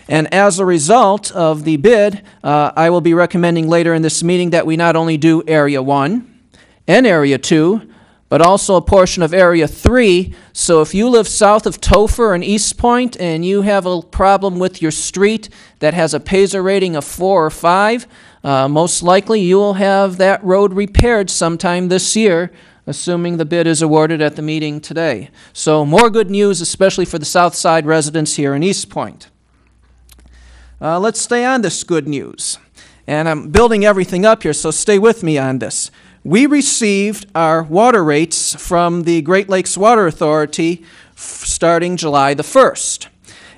Speaker 16: And as a result of the bid, uh, I will be recommending later in this meeting that we not only do Area 1 and Area 2, but also a portion of Area 3. So if you live south of Toepfer and Eastpointe and you have a problem with your street that has a PASER rating of 4 or 5, uh, most likely you will have that road repaired sometime this year, assuming the bid is awarded at the meeting today. So more good news, especially for the south side residents here in Eastpointe. Uh, let's stay on this good news. And I'm building everything up here, so stay with me on this. We received our water rates from the Great Lakes Water Authority starting July the 1st.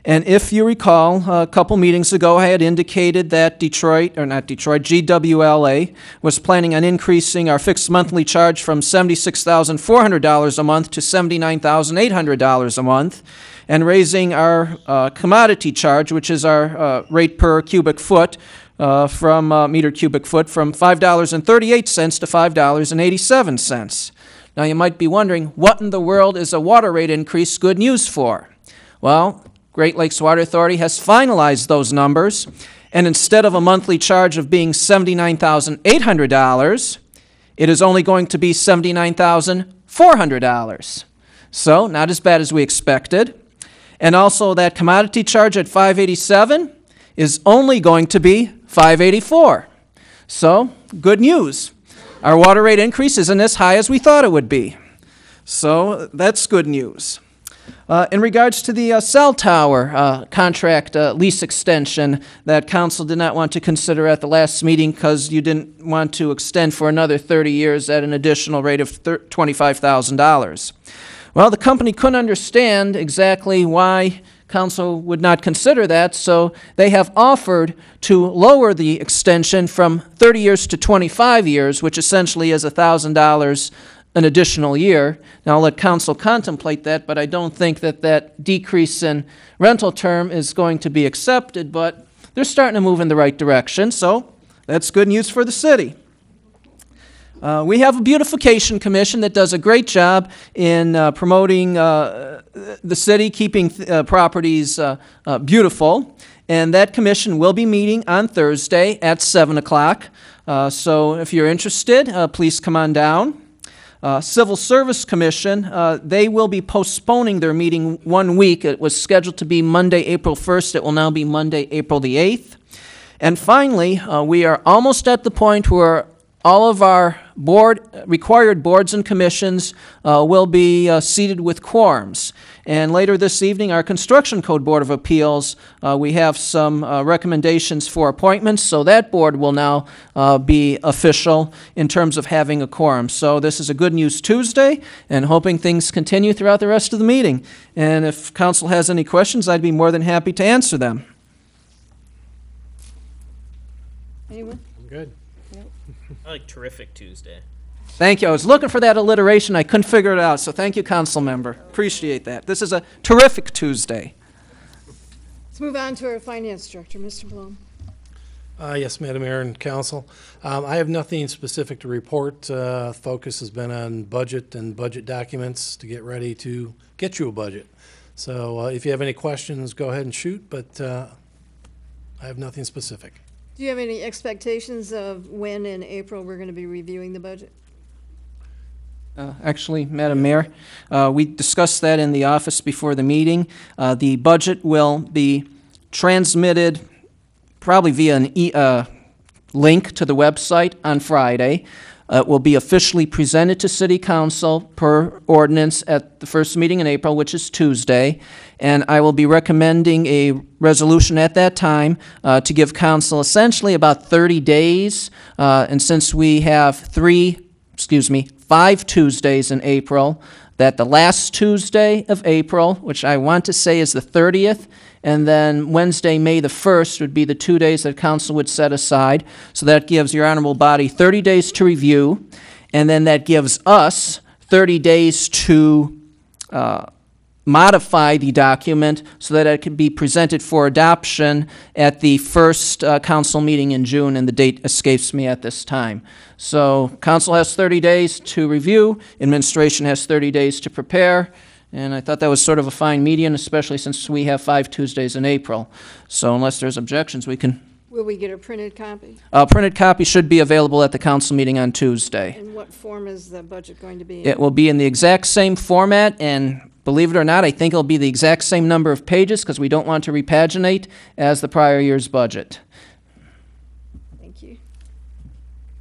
Speaker 16: And if you recall, a couple meetings ago, I had indicated that Detroit, or not Detroit, GWLA was planning on increasing our fixed monthly charge from $76,400 a month to $79,800 a month, and raising our uh, commodity charge, which is our uh, rate per cubic foot, uh, from uh, meter cubic foot, from $5.38 to $5.87. Now you might be wondering, what in the world is a water rate increase good news for? Well, Great Lakes Water Authority has finalized those numbers, And instead of a monthly charge of being $79,800, it is only going to be $79,400. So, not as bad as we expected. And also that commodity charge at 587 is only going to be 584. So, good news. Our water rate increase isn't as high as we thought it would be. So, that's good news. Uh, in regards to the uh, cell tower uh, contract uh, lease extension that council did not want to consider at the last meeting because you didn't want to extend for another 30 years at an additional rate of $25,000. Well, the company couldn't understand exactly why council would not consider that, so they have offered to lower the extension from 30 years to 25 years, which essentially is $1,000 an additional year. Now, I'll let council contemplate that, but I don't think that that decrease in rental term is going to be accepted, but they're starting to move in the right direction, so that's good news for the city. Uh, we have a beautification commission that does a great job in uh, promoting uh, the city, keeping uh, properties uh, uh, beautiful. And that commission will be meeting on Thursday at 7 o'clock. So if you're interested, please come on down. Civil Service Commission, they will be postponing their meeting one week. It was scheduled to be Monday, April 1st. It will now be Monday, April the 8th. And finally, uh, we are almost at the point where all of our board, required boards and commissions uh, will be uh, seated with quorums. And later this evening, our Construction Code Board of Appeals, uh, we have some uh, recommendations for appointments, so that board will now uh, be official in terms of having a quorum. So this is a good news Tuesday, and hoping things continue throughout the rest of the meeting. And if council has any questions, I'd be more than happy to answer them.
Speaker 1: Anyone?
Speaker 4: I'm good.
Speaker 8: I like terrific Tuesday.
Speaker 16: Thank you. I was looking for that alliteration. I couldn't figure it out, so thank you, council member. Appreciate that. This is a terrific Tuesday.
Speaker 1: Let's move on to our finance director, Mr. Blum.
Speaker 17: Uh, Yes, Madam Mayor and Council. Um, I have nothing specific to report. Uh, Focus has been on budget and budget documents to get ready to get you a budget. So uh, if you have any questions, go ahead and shoot, but uh, I have nothing specific.
Speaker 1: Do you have any expectations of when in April we're going to be reviewing the budget?
Speaker 16: Uh, Actually, Madam Mayor, uh, we discussed that in the office before the meeting. Uh, The budget will be transmitted probably via an e- uh, link to the website on Friday. Uh, It will be officially presented to City Council per ordinance at the first meeting in April, which is Tuesday. And I will be recommending a resolution at that time uh, to give council essentially about 30 days. Uh, And since we have three, excuse me, five Tuesdays in April, that the last Tuesday of April, which I want to say is the 30th, and then Wednesday, May the 1st, would be the two days that council would set aside. So that gives your honorable body 30 days to review, and then that gives us 30 days to uh, modify the document so that it can be presented for adoption at the first uh, council meeting in June, and the date escapes me at this time. So council has 30 days to review, administration has 30 days to prepare, and I thought that was sort of a fine median, especially since we have five Tuesdays in April. So unless there's objections, we can,
Speaker 1: Will we get a printed copy?
Speaker 16: a printed copy should be available at the council meeting on Tuesday.
Speaker 1: And what form is the budget going to be in?
Speaker 16: It will be in the exact same format, and believe it or not, I think it'll be the exact same number of pages, because we don't want to repaginate as the prior year's budget.
Speaker 1: Thank you.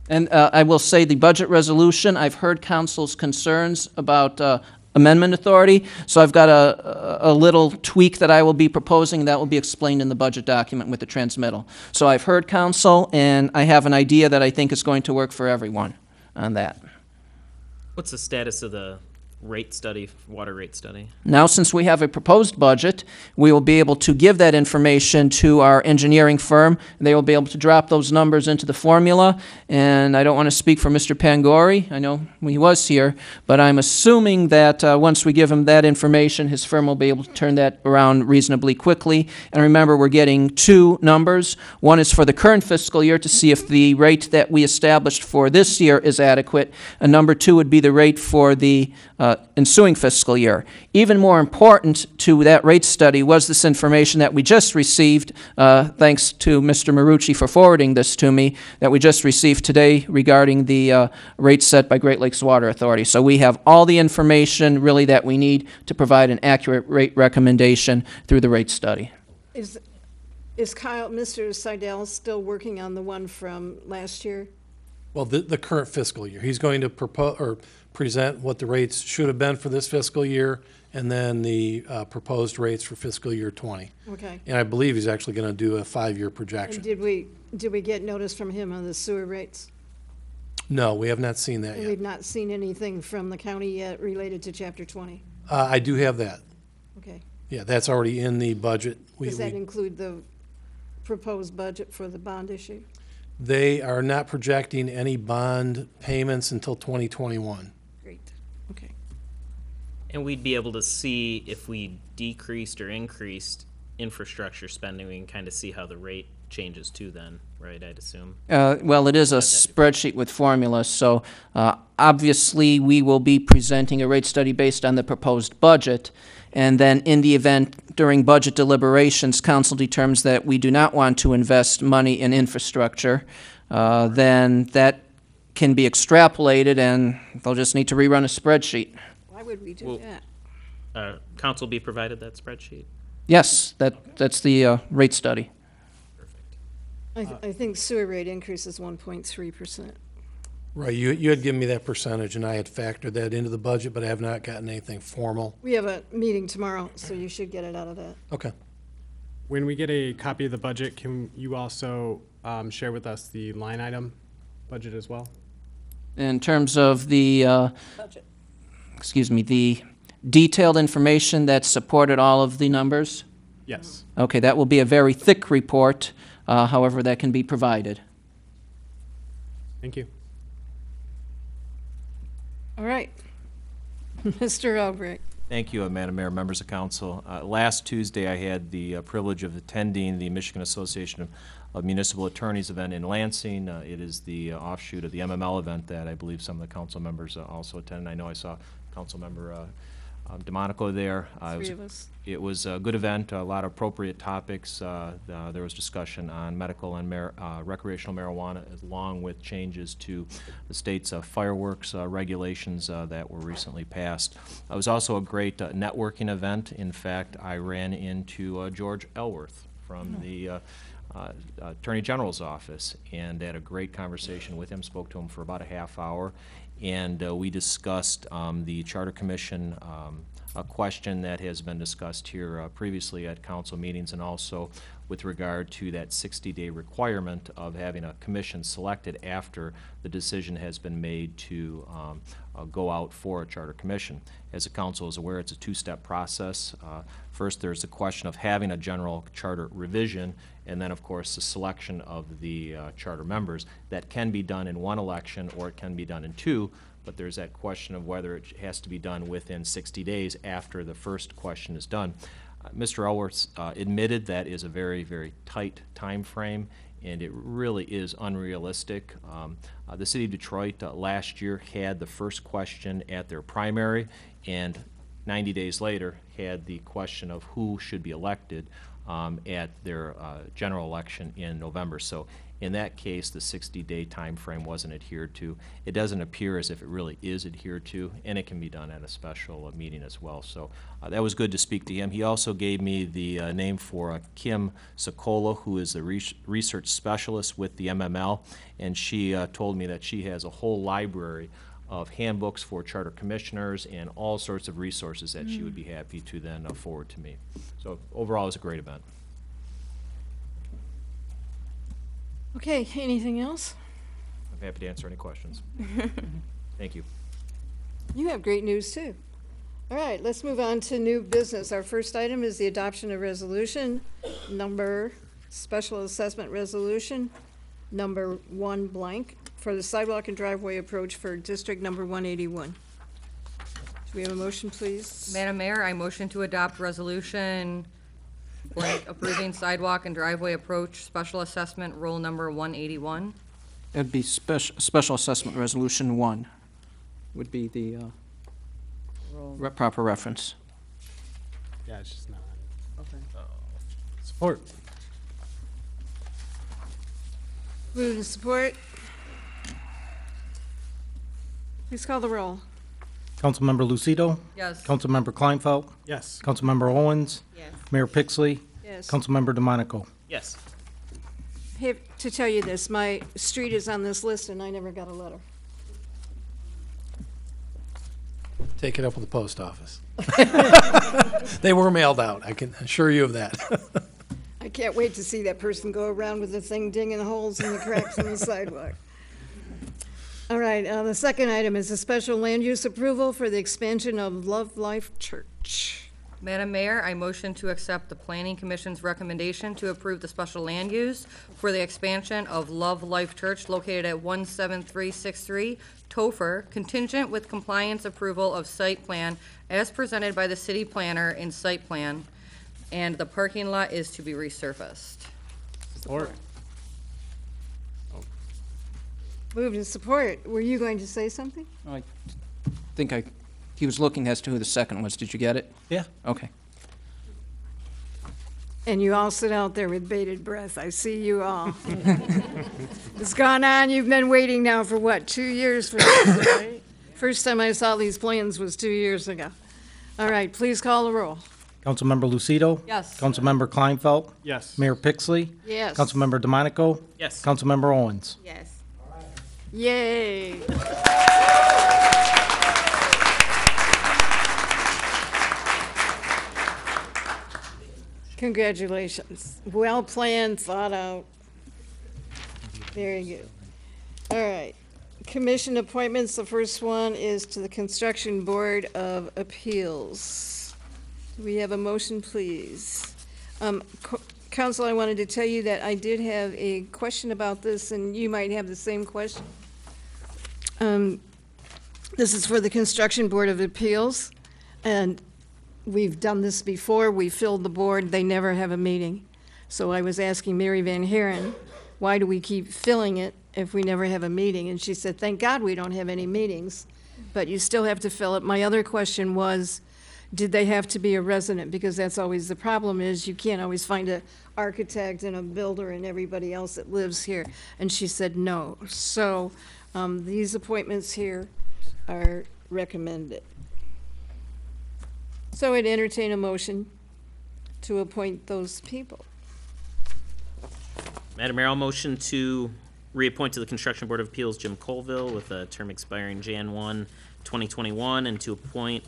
Speaker 16: And uh, I will say, the budget resolution, I've heard council's concerns about uh, amendment authority, so I've got a, a little tweak that I will be proposing, that will be explained in the budget document with the transmittal. So I've heard council, and I have an idea that I think is going to work for everyone on that.
Speaker 8: What's the status of the rate study, water rate study?
Speaker 16: Now, since we have a proposed budget, we will be able to give that information to our engineering firm. They will be able to drop those numbers into the formula. And I don't want to speak for Mr. Pangori. I know he was here, but I'm assuming that uh, once we give him that information, his firm will be able to turn that around reasonably quickly. And remember, we're getting two numbers. One is for the current fiscal year to see if the rate that we established for this year is adequate. And number two would be the rate for the uh, uh, ensuing fiscal year. Even more important to that rate study was this information that we just received, uh, thanks to Mr. Marucci for forwarding this to me, that we just received today regarding the uh, rate set by Great Lakes Water Authority. So we have all the information really that we need to provide an accurate rate recommendation through the rate study.
Speaker 1: Is, is Kyle, Mr. Seidel still working on the one from last year?
Speaker 17: Well, the, the current fiscal year. He's going to propose, or present what the rates should have been for this fiscal year, and then the uh, proposed rates for fiscal year twenty.
Speaker 1: Okay.
Speaker 17: And I believe he's actually going to do a five-year
Speaker 1: And
Speaker 17: projection.
Speaker 1: did we, did we get notice from him on the sewer rates?
Speaker 17: No, we have not seen that
Speaker 1: And
Speaker 17: yet.
Speaker 1: We've not seen anything from the county yet related to chapter twenty.
Speaker 17: Uh, I do have that.
Speaker 1: Okay.
Speaker 17: Yeah, that's already in the budget. We-
Speaker 1: Does that
Speaker 17: we-
Speaker 1: include the proposed budget for the bond issue?
Speaker 17: They are not projecting any bond payments until twenty twenty-one.
Speaker 1: Great, okay.
Speaker 8: And we'd be able to see if we decreased or increased infrastructure spending, we can kind of see how the rate changes too then, right, I'd assume?
Speaker 16: Uh, Well, it is a spreadsheet with formulas, so uh, obviously, we will be presenting a rate study based on the proposed budget, and then in the event during budget deliberations, council determines that we do not want to invest money in infrastructure, uh, then that can be extrapolated, and they'll just need to rerun a spreadsheet.
Speaker 1: Why would we do
Speaker 8: Well-
Speaker 1: that?
Speaker 8: Uh, council be provided that spreadsheet?
Speaker 16: Yes, that, that's the uh, rate study.
Speaker 1: I, th- I think sewer rate increase is one point three percent.
Speaker 17: Right, you, you had given me that percentage, and I had factored that into the budget, but I have not gotten anything formal.
Speaker 1: We have a meeting tomorrow, so you should get it out of that.
Speaker 17: Okay.
Speaker 20: When we get a copy of the budget, can you also um, share with us the line item budget as well?
Speaker 16: In terms of the, uh, excuse me, the detailed information that supported all of the numbers?
Speaker 20: Yes.
Speaker 16: Okay, that will be a very thick report, uh, however, that can be provided.
Speaker 20: Thank you.
Speaker 1: All right. Mr. Albrecht.
Speaker 9: Thank you, uh, Madam Mayor, members of council. Uh, Last Tuesday, I had the uh, privilege of attending the Michigan Association of- of Municipal Attorneys event in Lansing. Uh, It is the uh, offshoot of the MML event that I believe some of the council members uh, also attended. I know I saw Councilmember uh, um, DeMonaco there. Uh, it was-
Speaker 1: of us.
Speaker 9: It was a good event, a lot of appropriate topics. Uh, uh, There was discussion on medical and mar- uh, recreational marijuana, along with changes to the state's uh, fireworks uh, regulations uh, that were recently passed. It was also a great uh, networking event. In fact, I ran into uh, George Elworth from the uh, uh, Attorney General's office and had a great conversation with him, spoke to him for about a half hour, and uh, we discussed um, the Charter Commission um, a question that has been discussed here uh, previously at council meetings and also with regard to that 60-day requirement of having a commission selected after the decision has been made to um, uh, go out for a charter commission. As the council is aware, it's a two-step process. Uh, First, there's the question of having a general charter revision, and then, of course, the selection of the uh, charter members. That can be done in one election, or it can be done in two, but there's that question of whether it has to be done within 60 days after the first question is done. Mr. Elworth uh, admitted that is a very, very tight time frame, and it really is unrealistic. Um, uh, The city of Detroit uh, last year had the first question at their primary, and 90 days later, had the question of who should be elected um, at their uh, general election in November. So in that case, the 60-day time frame wasn't adhered to. It doesn't appear as if it really is adhered to, and it can be done at a special uh, meeting as well. So uh, that was good to speak to him. He also gave me the uh, name for uh, Kim Sokola, who is the res- research specialist with the MML, and she uh, told me that she has a whole library of handbooks for charter commissioners and all sorts of resources that she would be happy to then uh, forward to me. So overall, it was a great event.
Speaker 1: Okay, anything else?
Speaker 9: I'm happy to answer any questions. Thank you.
Speaker 1: You have great news, too. All right, let's move on to new business. Our first item is the adoption of resolution number, special assessment resolution, number one blank, for the sidewalk and driveway approach for District Number 181. Do we have a motion, please?
Speaker 2: Madam Mayor, I motion to adopt resolution blank approving sidewalk and driveway approach special assessment rule number one eighty-one.
Speaker 16: It'd be special, special assessment resolution one, would be the, uh, re- proper reference.
Speaker 20: Yeah, it's just not.
Speaker 2: Okay.
Speaker 3: Support.
Speaker 1: Move to support. Please call the roll.
Speaker 3: Councilmember Lucido?
Speaker 2: Yes.
Speaker 3: Councilmember Klinefelt?
Speaker 20: Yes.
Speaker 3: Councilmember Owens?
Speaker 19: Yes.
Speaker 3: Mayor Pixley?
Speaker 1: Yes.
Speaker 3: Councilmember DeMonaco?
Speaker 8: Yes.
Speaker 1: Hey, to tell you this, my street is on this list and I never got a letter.
Speaker 17: Take it up with the post office. They were mailed out, I can assure you of that.
Speaker 1: I can't wait to see that person go around with the thing dinging holes in the cracks in the sidewalk. All right, uh, the second item is a special land use approval for the expansion of Love Life Church.
Speaker 2: Madam Mayor, I motion to accept the Planning Commission's recommendation to approve the special land use for the expansion of Love Life Church located at 17363 Toepfer, contingent with compliance approval of site plan as presented by the city planner in site plan, and the parking lot is to be resurfaced.
Speaker 20: Support.
Speaker 1: Moved and support. Were you going to say something?
Speaker 16: I think I, he was looking as to who the second was. Did you get it?
Speaker 3: Yeah.
Speaker 16: Okay.
Speaker 1: And you all sit out there with bated breath. I see you all. It's gone on. You've been waiting now for what, two years for this, right? First time I saw these plans was two years ago. All right, please call the roll.
Speaker 3: Councilmember Lucido?
Speaker 2: Yes.
Speaker 3: Councilmember Klinefelt?
Speaker 20: Yes.
Speaker 3: Mayor Pixley?
Speaker 1: Yes.
Speaker 3: Councilmember DeMonaco?
Speaker 8: Yes.
Speaker 3: Councilmember Owens?
Speaker 19: Yes.
Speaker 1: Yay. Congratulations. Well planned, thought out. Very good. All right. Commission appointments, the first one is to the Construction Board of Appeals. We have a motion, please? Um, Co- Council, I wanted to tell you that I did have a question about this, and you might have the same question. Um, This is for the Construction Board of Appeals, and we've done this before. We filled the board, they never have a meeting. So I was asking Mary Van Haren, why do we keep filling it if we never have a meeting? And she said, thank God we don't have any meetings, but you still have to fill it. My other question was, did they have to be a resident? Because that's always the problem is you can't always find a architect and a builder and everybody else that lives here. And she said, no. So, um, these appointments here are recommended. So I'd entertain a motion to appoint those people.
Speaker 8: Madam Mayor, I'll motion to reappoint to the Construction Board of Appeals Jim Colville with a term expiring Jan 1, 2021, and to appoint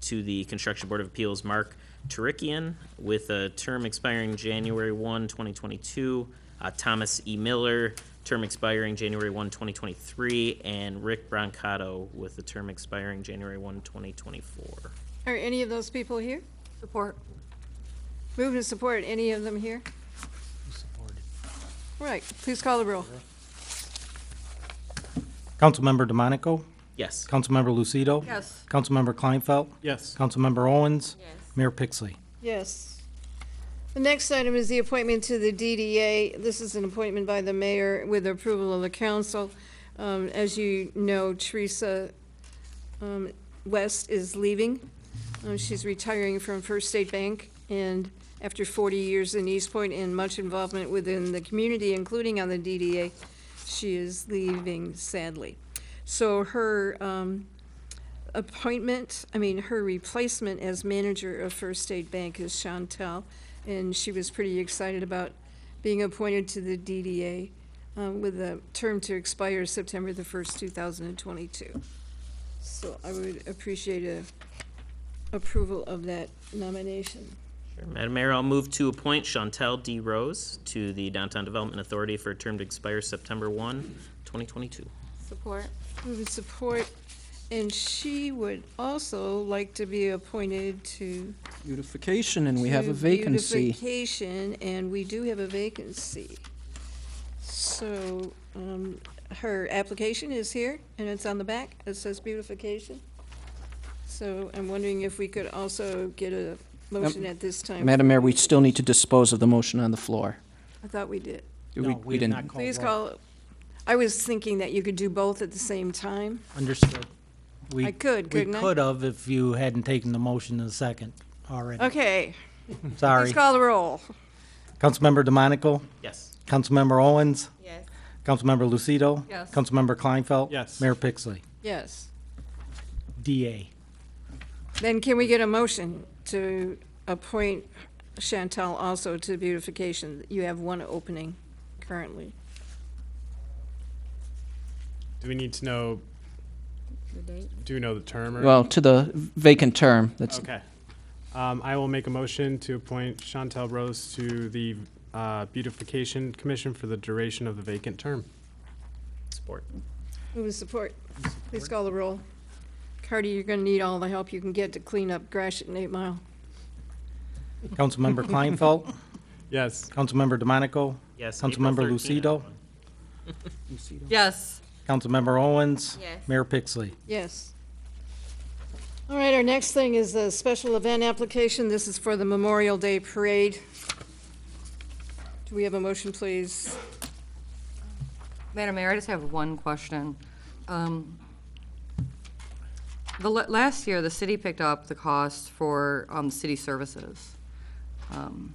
Speaker 8: to the Construction Board of Appeals Mark Turikian with a term expiring January 1, 2022, uh, Thomas E. Miller, term expiring January 1, 2023, and Rick Brancato with a term expiring January 1, 2024.
Speaker 1: Are any of those people here? Support. Move to support. Any of them here? Support. Right, please call the roll.
Speaker 3: Councilmember DeMonaco?
Speaker 8: Yes.
Speaker 3: Councilmember Lucido?
Speaker 2: Yes.
Speaker 3: Councilmember Klinefelt?
Speaker 20: Yes.
Speaker 3: Councilmember Owens?
Speaker 19: Yes.
Speaker 3: Mayor Pixley?
Speaker 1: Yes. The next item is the appointment to the DDA. This is an appointment by the mayor with approval of the council. Um, As you know, Teresa um, West is leaving. Uh, She's retiring from First State Bank, and after 40 years in Eastpointe and much involvement within the community, including on the DDA, she is leaving sadly. So her um, appointment, I mean, her replacement as manager of First State Bank is Chantel, and she was pretty excited about being appointed to the DDA uh, with a term to expire September the 1st, 2022. So I would appreciate a approval of that nomination.
Speaker 8: Sure. Madam Mayor, I'll move to appoint Chantel D. Rose to the Downtown Development Authority for a term to expire September 1, 2022.
Speaker 19: Support.
Speaker 1: Move and support, and she would also like to be appointed to
Speaker 16: Beautification, and we have a
Speaker 1: to
Speaker 16: vacancy.
Speaker 1: Beautification, and we do have a vacancy. So, um, her application is here, and it's on the back, it says beautification. So I'm wondering if we could also get a motion at this time.
Speaker 16: Madam Mayor, we still need to dispose of the motion on the floor.
Speaker 1: I thought we did.
Speaker 16: We-
Speaker 3: No,
Speaker 16: we
Speaker 3: we did
Speaker 16: didn't.
Speaker 3: not call
Speaker 1: Please
Speaker 3: roll.
Speaker 1: call, I was thinking that you could do both at the same time.
Speaker 3: Understood. We-
Speaker 1: I could, couldn't I?
Speaker 3: We could have if you hadn't taken the motion in a second already.
Speaker 1: Okay.
Speaker 3: Sorry.
Speaker 1: Please call the roll.
Speaker 3: Councilmember DeMonaco?
Speaker 8: Yes.
Speaker 3: Councilmember Owens?
Speaker 19: Yes.
Speaker 3: Councilmember Lucido?
Speaker 2: Yes.
Speaker 3: Councilmember Klinefelt?
Speaker 20: Yes.
Speaker 3: Mayor Pixley?
Speaker 1: Yes.
Speaker 3: DA.
Speaker 1: Then can we get a motion to appoint Chantal also to beautification? You have one opening currently.
Speaker 20: Do we need to know,
Speaker 19: The date?
Speaker 20: do we know the term or?
Speaker 16: Well, to the vacant term, that's,
Speaker 20: Okay. Um, I will make a motion to appoint Chantel Rose to the, uh, Beautification Commission for the duration of the vacant term.
Speaker 8: Support.
Speaker 1: Move with support. Please call the roll. Cardi, you're gonna need all the help you can get to clean up Gratiot and Eight Mile.
Speaker 3: Councilmember Klinefelt?
Speaker 20: Yes.
Speaker 3: Councilmember DeMonaco?
Speaker 8: Yes. April
Speaker 3: Councilmember
Speaker 8: 13th.
Speaker 3: Lucido?
Speaker 2: Yes.
Speaker 3: Councilmember Owens?
Speaker 19: Yes.
Speaker 3: Mayor Pixley?
Speaker 1: Yes. All right, our next thing is a special event application. This is for the Memorial Day Parade. Do we have a motion, please?
Speaker 2: Madam Mayor, I just have one question. Um, The, la- last year, the city picked up the cost for, um, city services. Um,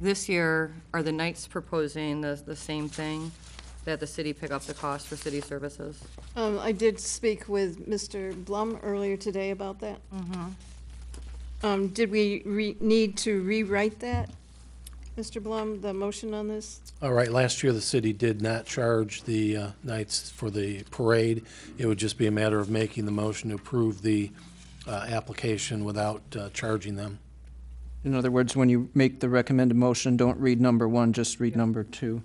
Speaker 2: This year, are the Knights proposing the, the same thing, that the city pick up the cost for city services?
Speaker 1: Um, I did speak with Mr. Blum earlier today about that. Um, did we re, need to rewrite that, Mr. Blum, the motion on this?
Speaker 17: All right, last year, the city did not charge the uh, Knights for the parade. It would just be a matter of making the motion to approve the uh, application without uh, charging them.
Speaker 16: in other words, when you make the recommended motion, don't read number one, just read number two.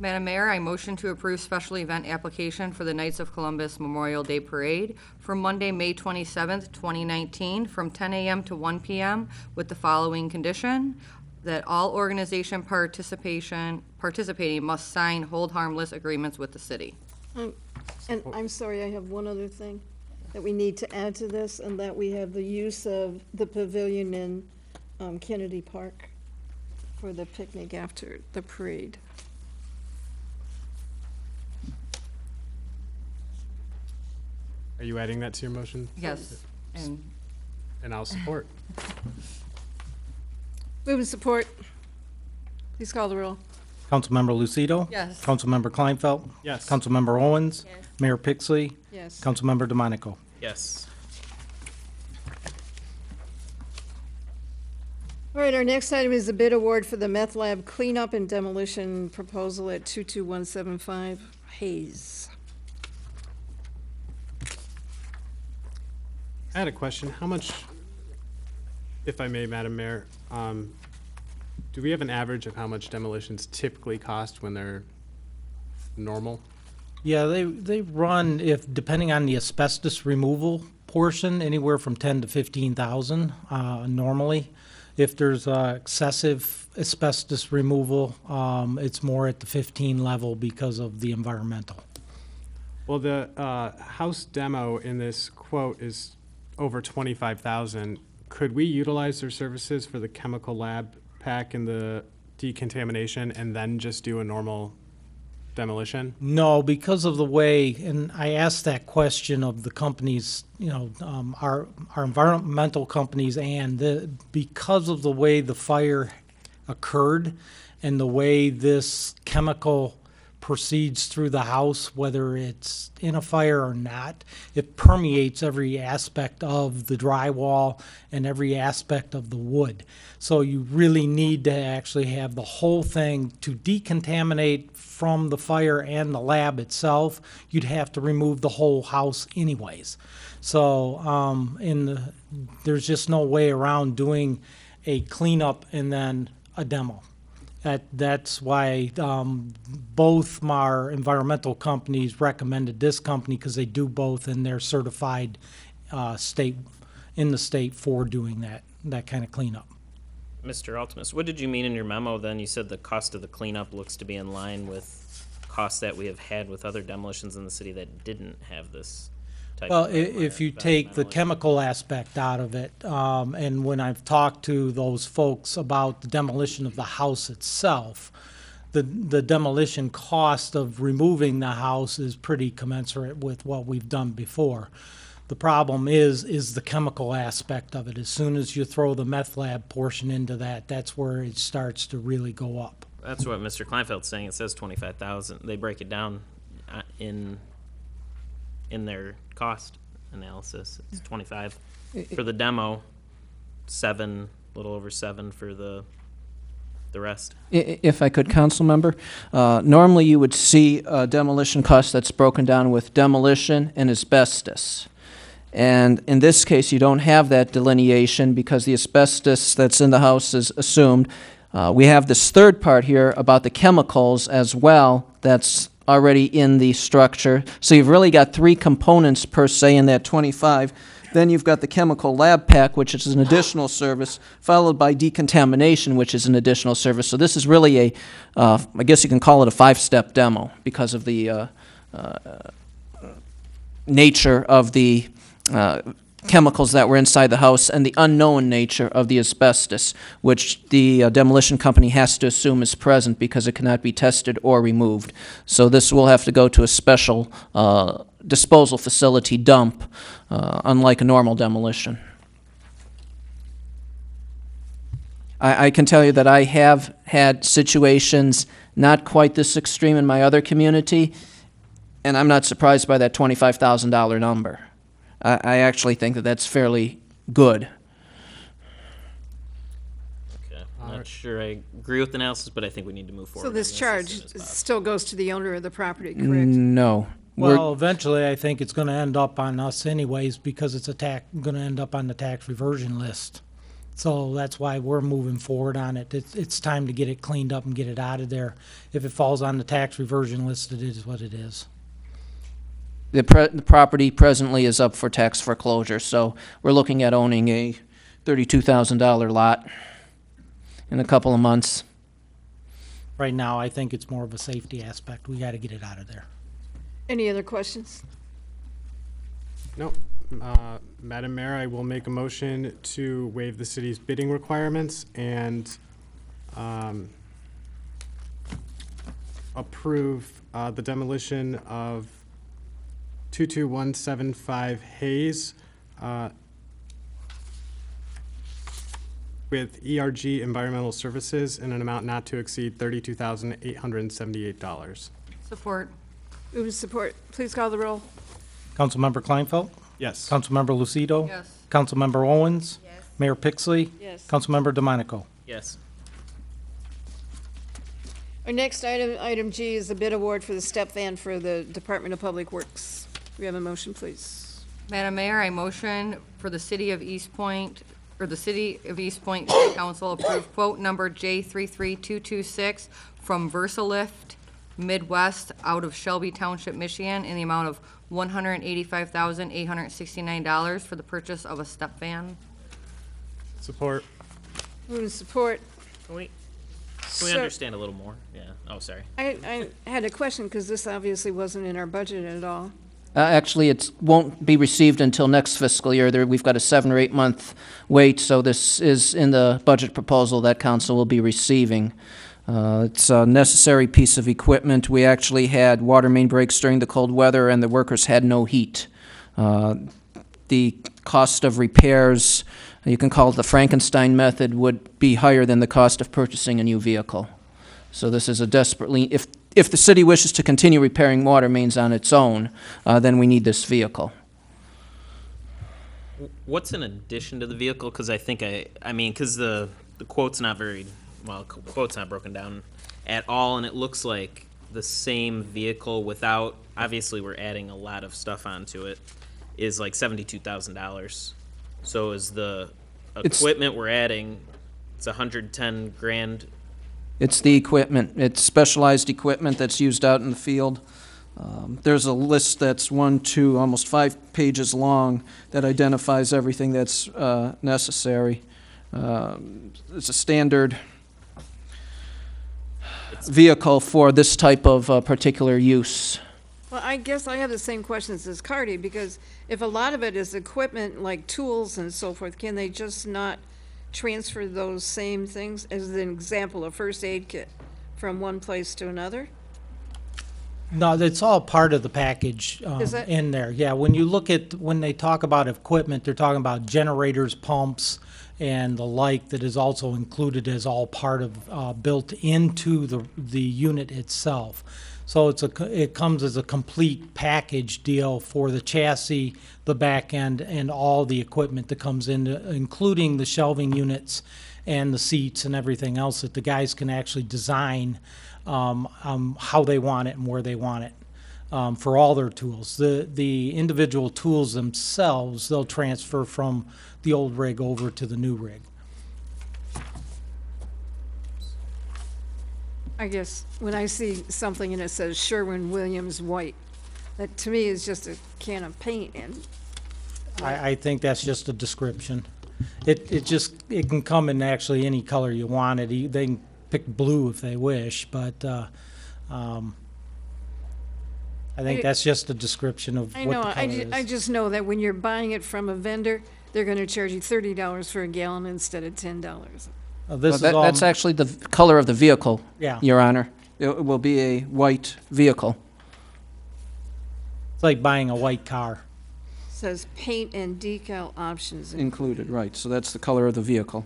Speaker 2: Madam Mayor, I motion to approve special event application for the Knights of Columbus Memorial Day Parade for Monday, May 27th, 2019, from 10 a.m. to 1 p.m. with the following condition, that all organization participation, participating must sign hold harmless agreements with the city.
Speaker 1: Um, And I'm sorry, I have one other thing that we need to add to this, and that we have the use of the pavilion in um, Kennedy Park for the picnic after the parade.
Speaker 20: Are you adding that to your motion?
Speaker 2: Yes, and
Speaker 20: And I'll support.
Speaker 1: Move with support. Please call the roll.
Speaker 3: Councilmember Lucido?
Speaker 2: Yes.
Speaker 3: Councilmember Klinefelt?
Speaker 20: Yes.
Speaker 3: Councilmember Owens?
Speaker 19: Yes.
Speaker 3: Mayor Pixley?
Speaker 1: Yes.
Speaker 3: Councilmember DeMonaco?
Speaker 8: Yes.
Speaker 1: All right, our next item is the bid award for the meth lab cleanup and demolition proposal at 22175 Hayes.
Speaker 20: I had a question. How much, if I may, Madam Mayor, um, do we have an average of how much demolitions typically cost when they're normal?
Speaker 3: Yeah, they, they run, if, depending on the asbestos removal portion, anywhere from ten to fifteen thousand, uh, normally. If there's, uh, excessive asbestos removal, um, it's more at the fifteen level because of the environmental.
Speaker 20: Well, the uh, house demo in this quote is over twenty-five thousand. Could we utilize their services for the chemical lab pack and the decontamination and then just do a normal demolition?
Speaker 3: No, because of the way, and I asked that question of the companies, you know, um, our, our environmental companies and the, because of the way the fire occurred and the way this chemical proceeds through the house, whether it's in a fire or not, it permeates every aspect of the drywall and every aspect of the wood. So you really need to actually have the whole thing to decontaminate from the fire and the lab itself. You'd have to remove the whole house anyways. So, um, in the, there's just no way around doing a cleanup and then a demo. That, that's why um, both our environmental companies recommended this company because they do both and they're certified uh, state, in the state for doing that, that kind of cleanup.
Speaker 8: Mr. Altimus, what did you mean in your memo then? You said the cost of the cleanup looks to be in line with costs that we have had with other demolitions in the city that didn't have this type
Speaker 3: Well,
Speaker 8: of.
Speaker 3: i- if you take the chemical aspect out of it, um, and when I've talked to those folks about the demolition of the house itself, the, the demolition cost of removing the house is pretty commensurate with what we've done before. The problem is, is the chemical aspect of it. As soon as you throw the meth lab portion into that, that's where it starts to really go up.
Speaker 8: That's what Mr. Klinefelt's saying. It says twenty-five thousand. They break it down uh, in, in their cost analysis. It's twenty-five for the demo, seven, a little over seven for the, the rest.
Speaker 16: I- i- If I could, council member, uh, normally you would see a demolition cost that's broken down with demolition and asbestos. And in this case, you don't have that delineation because the asbestos that's in the house is assumed. Uh, We have this third part here about the chemicals as well that's already in the structure. So you've really got three components per se in that 25. Then you've got the chemical lab pack, which is an additional service, followed by decontamination, which is an additional service. So this is really a, uh, I guess you can call it a five-step demo because of the uh, uh, nature of the uh, chemicals that were inside the house and the unknown nature of the asbestos, which the uh, demolition company has to assume is present because it cannot be tested or removed. So this will have to go to a special uh, disposal facility dump, uh, unlike a normal demolition. I, I can tell you that I have had situations not quite this extreme in my other community, and I'm not surprised by that $25,000 number. I, I actually think that that's fairly good.
Speaker 8: Okay. I'm not sure I agree with the analysis, but I think we need to move forward.
Speaker 1: So
Speaker 8: on
Speaker 1: this
Speaker 8: as
Speaker 1: charge
Speaker 8: soon as possible.
Speaker 1: still goes to the owner of the property, correct?
Speaker 16: No. We're-
Speaker 3: Well, eventually, I think it's gonna end up on us anyways, because it's a tax, gonna end up on the tax reversion list. So that's why we're moving forward on it. It's, it's time to get it cleaned up and get it out of there. If it falls on the tax reversion list, it is what it is.
Speaker 16: The, pre- the property presently is up for tax foreclosure, so we're looking at owning a $32,000 lot in a couple of months.
Speaker 3: Right now, I think it's more of a safety aspect. We gotta get it out of there.
Speaker 1: Any other questions?
Speaker 20: No. Uh, Madam Mayor, I will make a motion to waive the city's bidding requirements and um, approve uh, the demolition of 22175 Hayes uh, with ERG Environmental Services in an amount not to exceed $32,878.
Speaker 2: Support.
Speaker 1: Move to support. Please call the roll.
Speaker 3: Councilmember Klinefelt?
Speaker 20: Yes.
Speaker 3: Councilmember Lucido?
Speaker 2: Yes.
Speaker 3: Councilmember Owens?
Speaker 19: Yes.
Speaker 3: Mayor Pixley?
Speaker 1: Yes.
Speaker 3: Councilmember DeMonaco?
Speaker 8: Yes.
Speaker 1: Our next item, item G, is the bid award for the step van for the Department of Public Works. We have a motion, please.
Speaker 2: Madam Mayor, I motion for the city of Eastpointe, or the city of Eastpointe City Council approve quote number J three-three-two-two-six from Versalift Midwest out of Shelby Township, Michigan, in the amount of one hundred and eighty-five thousand, eight hundred and sixty-nine dollars for the purchase of a step van.
Speaker 20: Support.
Speaker 1: Move to support.
Speaker 8: Can we, can we
Speaker 1: So-
Speaker 8: understand a little more? Yeah. Oh, sorry.
Speaker 1: I, I had a question, because this obviously wasn't in our budget at all.
Speaker 16: Uh, Actually, it won't be received until next fiscal year. There, we've got a seven or eight month wait, so this is in the budget proposal that council will be receiving. Uh, It's a necessary piece of equipment. We actually had water main breaks during the cold weather, and the workers had no heat. Uh, The cost of repairs, you can call it the Frankenstein method, would be higher than the cost of purchasing a new vehicle. So this is a desperately, if, if the city wishes to continue repairing water mains on its own, uh, then we need this vehicle.
Speaker 8: What's in addition to the vehicle? Because I think I, I mean, because the the quote's not very well. qu- Quote's not broken down at all, and it looks like the same vehicle without. Obviously, we're adding a lot of stuff onto it. Is like seventy two thousand dollars. So is the
Speaker 16: It's-
Speaker 8: equipment we're adding? It's a hundred ten grand.
Speaker 16: It's the equipment, it's specialized equipment that's used out in the field. Um, There's a list that's one, two, almost five pages long that identifies everything that's uh, necessary. Um, It's a standard vehicle for this type of uh, particular use.
Speaker 1: Well, I guess I have the same questions as Cardi, because if a lot of it is equipment, like tools and so forth, can they just not transfer those same things? As an example, a first aid kit from one place to another?
Speaker 3: No, it's all part of the package um,
Speaker 1: Is it?
Speaker 3: in there. Yeah, when you look at, when they talk about equipment, they're talking about generators, pumps, and the like that is also included as all part of, uh, built into the, the unit itself. So it's a, it comes as a complete package deal for the chassis, the back end, and all the equipment that comes in, including the shelving units and the seats and everything else that the guys can actually design um, um, how they want it and where they want it um, for all their tools. The the individual tools themselves they'll transfer from the old rig over to the new rig.
Speaker 1: I guess when I see something and it says Sherwin-Williams White, that to me is just a can of paint and
Speaker 3: I, I think that's just a description. It it just it can come in actually any color you want it. You- They can pick blue if they wish, but uh, um, I think
Speaker 1: I-
Speaker 3: that's just a description of
Speaker 1: I
Speaker 3: what
Speaker 1: know,
Speaker 3: the
Speaker 1: I,
Speaker 3: color
Speaker 1: ju-
Speaker 3: is.
Speaker 1: I just know that when you're buying it from a vendor, they're gonna charge you thirty dollars for a gallon instead of ten dollars.
Speaker 3: Uh, this
Speaker 16: Well,
Speaker 3: is
Speaker 16: that-
Speaker 3: all-
Speaker 16: That's actually the v- color of the vehicle.
Speaker 3: Yeah.
Speaker 16: Your Honor. It will be a white vehicle.
Speaker 3: It's like buying a white car.
Speaker 1: Says paint and decal options,
Speaker 16: Included, right, so that's the color of the vehicle.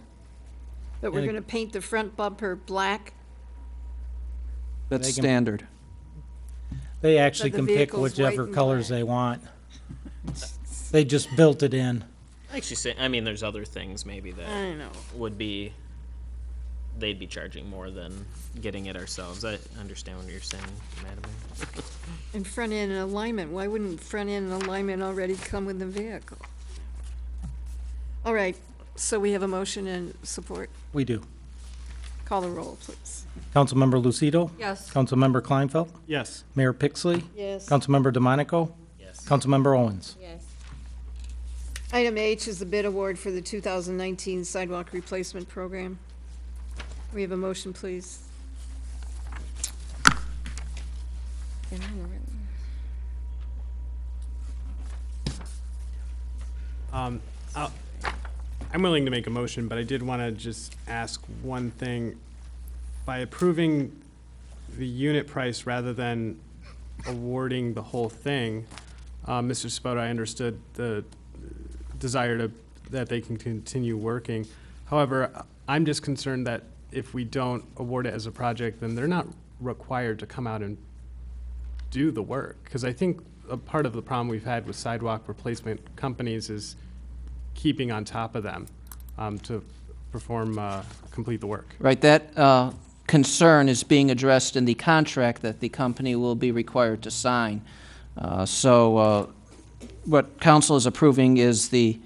Speaker 1: but we're
Speaker 3: And it-
Speaker 1: gonna paint the front bumper black.
Speaker 16: That's
Speaker 3: They can-
Speaker 16: standard.
Speaker 3: They actually
Speaker 1: the
Speaker 3: can pick
Speaker 1: vehicle's white
Speaker 3: whichever
Speaker 1: and
Speaker 3: colors they want. They just built it in.
Speaker 8: I actually say, I mean, there's other things maybe that
Speaker 1: I know.
Speaker 8: would be, they'd be charging more than getting it ourselves. I understand what you're saying, Madam Mayor.
Speaker 1: And front end and alignment, why wouldn't front end and alignment already come with the vehicle? All right, so we have a motion and support.
Speaker 3: We do.
Speaker 1: Call the roll, please.
Speaker 3: Councilmember Lucido?
Speaker 2: Yes.
Speaker 3: Councilmember Klinefelt?
Speaker 20: Yes.
Speaker 3: Mayor Pixley?
Speaker 1: Yes.
Speaker 3: Councilmember DeMonaco?
Speaker 8: Yes.
Speaker 3: Councilmember Owens?
Speaker 19: Yes.
Speaker 1: Item H is the bid award for the 2019 sidewalk replacement program. We have a motion, please.
Speaker 20: Um, I'll- I'm willing to make a motion, but I did want to just ask one thing. By approving the unit price rather than awarding the whole thing, uh, Mr. Spota, I understood the desire to, that they can continue working. However, I'm just concerned that if we don't award it as a project, then they're not required to come out and do the work. Because I think a part of the problem we've had with sidewalk replacement companies is keeping on top of them um, to perform, uh, complete the work.
Speaker 16: Right, that uh, concern is being addressed in the contract that the company will be required to sign. Uh, So uh, what council is approving is the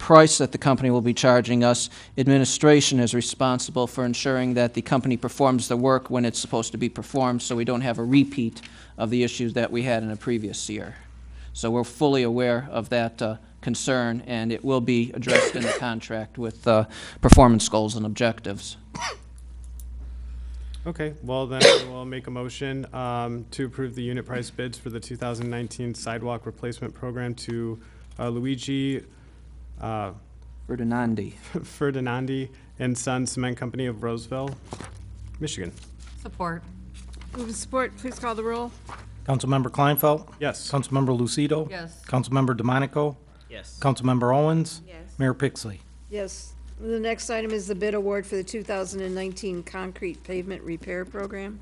Speaker 16: price that the company will be charging us. Administration is responsible for ensuring that the company performs the work when it's supposed to be performed, so we don't have a repeat of the issues that we had in a previous year. So we're fully aware of that uh, concern, and it will be addressed in the contract with uh, performance goals and objectives.
Speaker 20: Okay, well then I will make a motion um, to approve the unit price bids for the 2019 sidewalk replacement program to uh, Luigi uh,
Speaker 16: Ferdinandi.
Speaker 20: Ferdinandi and Son Cement Company of Roseville, Michigan.
Speaker 2: Support.
Speaker 1: Move in support, please call the roll.
Speaker 3: Councilmember Klinefelt?
Speaker 20: Yes.
Speaker 3: Councilmember Lucido?
Speaker 2: Yes.
Speaker 3: Councilmember DeMonaco?
Speaker 8: Yes.
Speaker 3: Councilmember Owens?
Speaker 19: Yes.
Speaker 3: Mayor Pixley?
Speaker 1: Yes. The next item is the bid award for the 2019 concrete pavement repair program.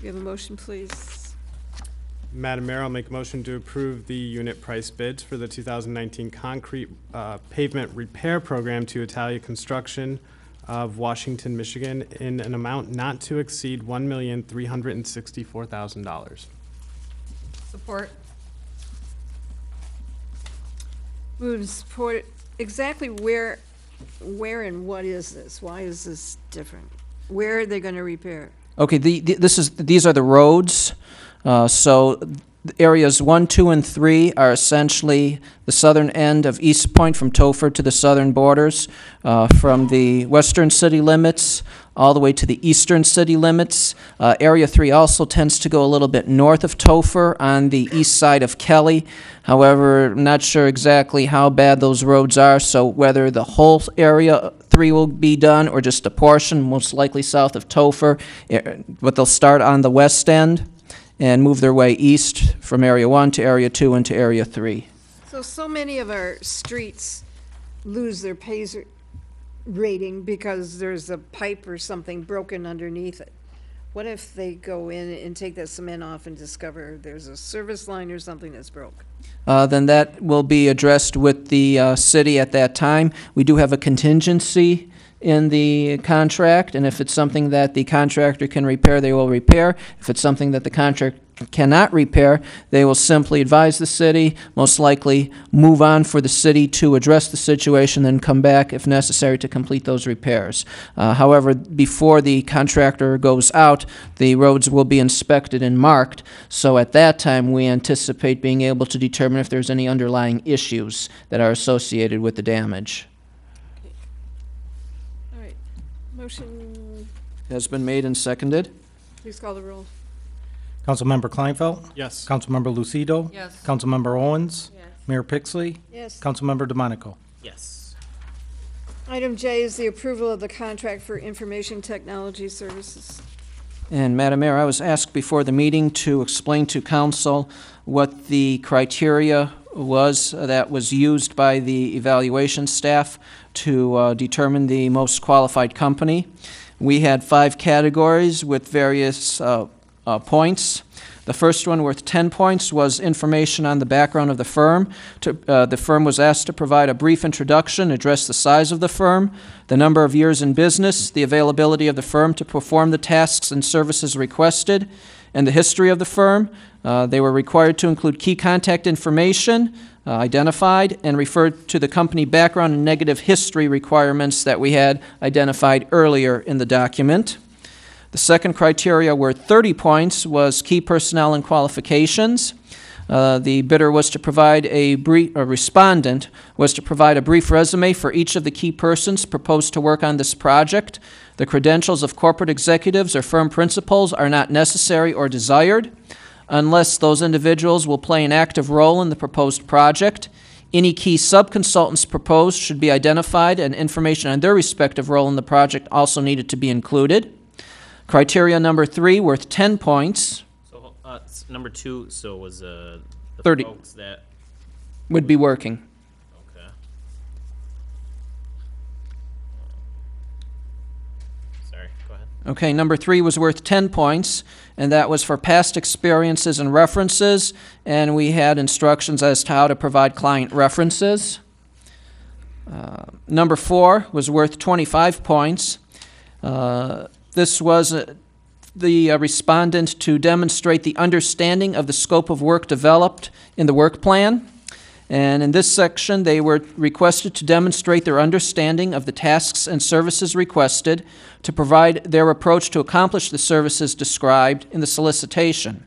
Speaker 1: We have a motion, please.
Speaker 20: Madam Mayor, I'll make a motion to approve the unit price bids for the 2019 concrete uh, pavement repair program to Italia Construction of Washington, Michigan, in an amount not to exceed $1,364,000.
Speaker 2: Support.
Speaker 1: Move in support, exactly where, where and what is this? Why is this different? Where are they gonna repair?
Speaker 16: Okay, the, the- this is, these are the roads. Uh, So areas one, two, and three are essentially the southern end of Eastpointe from Toepfer to the southern borders, uh, from the western city limits all the way to the eastern city limits. Uh, area three also tends to go a little bit north of Toepfer on the east side of Kelly. However, I'm not sure exactly how bad those roads are, so whether the whole area three will be done or just a portion, most likely south of Toepfer, eh, but they'll start on the west end and move their way east from area one to area two and to area three.
Speaker 1: So, so many of our streets lose their PASER rating because there's a pipe or something broken underneath it. What if they go in and take that cement off and discover there's a service line or something that's broke?
Speaker 16: uh, then that will be addressed with the uh, city at that time. We do have a contingency in the contract, and if it's something that the contractor can repair, they will repair. If it's something that the contractor cannot repair, they will simply advise the city, most likely move on for the city to address the situation, then come back if necessary to complete those repairs. Uh, however, before the contractor goes out, the roads will be inspected and marked, so at that time, we anticipate being able to determine if there's any underlying issues that are associated with the damage.
Speaker 1: All right, motion,
Speaker 16: Has been made and seconded.
Speaker 1: please call the roll.
Speaker 3: Councilmember Klinefelt?
Speaker 20: Yes.
Speaker 3: Councilmember Lucido?
Speaker 2: Yes.
Speaker 3: Councilmember Owens? Mayor Pixley?
Speaker 1: Yes.
Speaker 3: Councilmember DeMonaco?
Speaker 8: Yes.
Speaker 1: Item J is the approval of the contract for information technology services.
Speaker 16: And Madam Mayor, I was asked before the meeting to explain to council what the criteria was that was used by the evaluation staff to uh, determine the most qualified company. We had five categories with various uh, uh, points. The first one, worth 10 points, was information on the background of the firm. To, uh, the firm was asked to provide a brief introduction, address the size of the firm, the number of years in business, the availability of the firm to perform the tasks and services requested, and the history of the firm. Uh, they were required to include key contact information uh, identified and referred to the company background and negative history requirements that we had identified earlier in the document. The second criteria were 30 points was key personnel and qualifications. Uh, the bidder was to provide a brief, a respondent was to provide a brief resume for each of the key persons proposed to work on this project. The credentials of corporate executives or firm principals are not necessary or desired unless those individuals will play an active role in the proposed project. Any key subconsultants proposed should be identified and information on their respective role in the project also needed to be included. Criteria number three, worth 10 points,
Speaker 8: So, uh, s- number two, so was, uh, the
Speaker 16: 30.
Speaker 8: folks that,
Speaker 16: would be working.
Speaker 8: okay. Sorry, go ahead.
Speaker 16: Okay, number three was worth 10 points, and that was for past experiences and references, and we had instructions as to how to provide client references. Uh, Number four was worth 25 points. Uh, This was uh, the uh, respondent to demonstrate the understanding of the scope of work developed in the work plan. And in this section, they were requested to demonstrate their understanding of the tasks and services requested to provide their approach to accomplish the services described in the solicitation.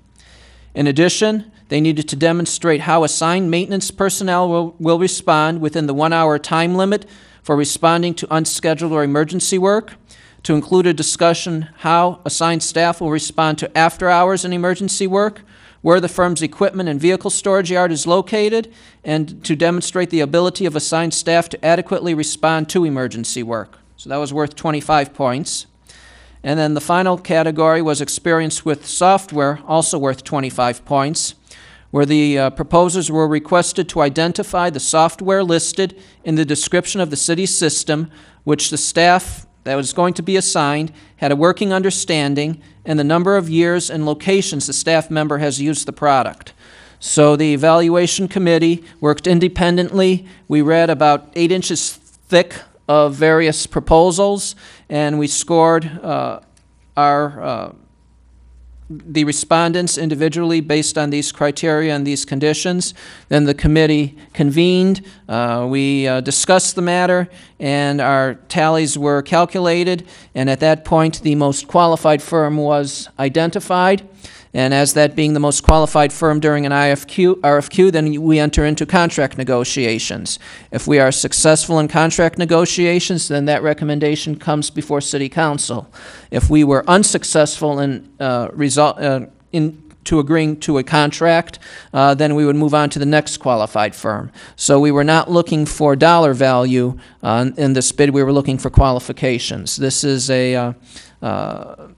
Speaker 16: In addition, they needed to demonstrate how assigned maintenance personnel will, will respond within the one-hour time limit for responding to unscheduled or emergency work, to include a discussion how assigned staff will respond to after-hours and emergency work, where the firm's equipment and vehicle storage yard is located, and to demonstrate the ability of assigned staff to adequately respond to emergency work. So that was worth 25 points. And then the final category was experience with software, also worth 25 points, where the uh, proposers were requested to identify the software listed in the description of the city system, which the staff that was going to be assigned had a working understanding and the number of years and locations the staff member has used the product. So the evaluation committee worked independently. We read about eight inches thick of various proposals, and we scored uh, our uh, the respondents individually based on these criteria and these conditions. Then the committee convened. Uh, we uh, discussed the matter, and our tallies were calculated. And at that point, the most qualified firm was identified. And as that being the most qualified firm during an IFQ, RFQ, then we enter into contract negotiations. If we are successful in contract negotiations, then that recommendation comes before City Council. If we were unsuccessful in, uh, result, uh, in to agreeing to a contract, uh, then we would move on to the next qualified firm. So we were not looking for dollar value uh, in this bid, we were looking for qualifications. This is a uh, uh,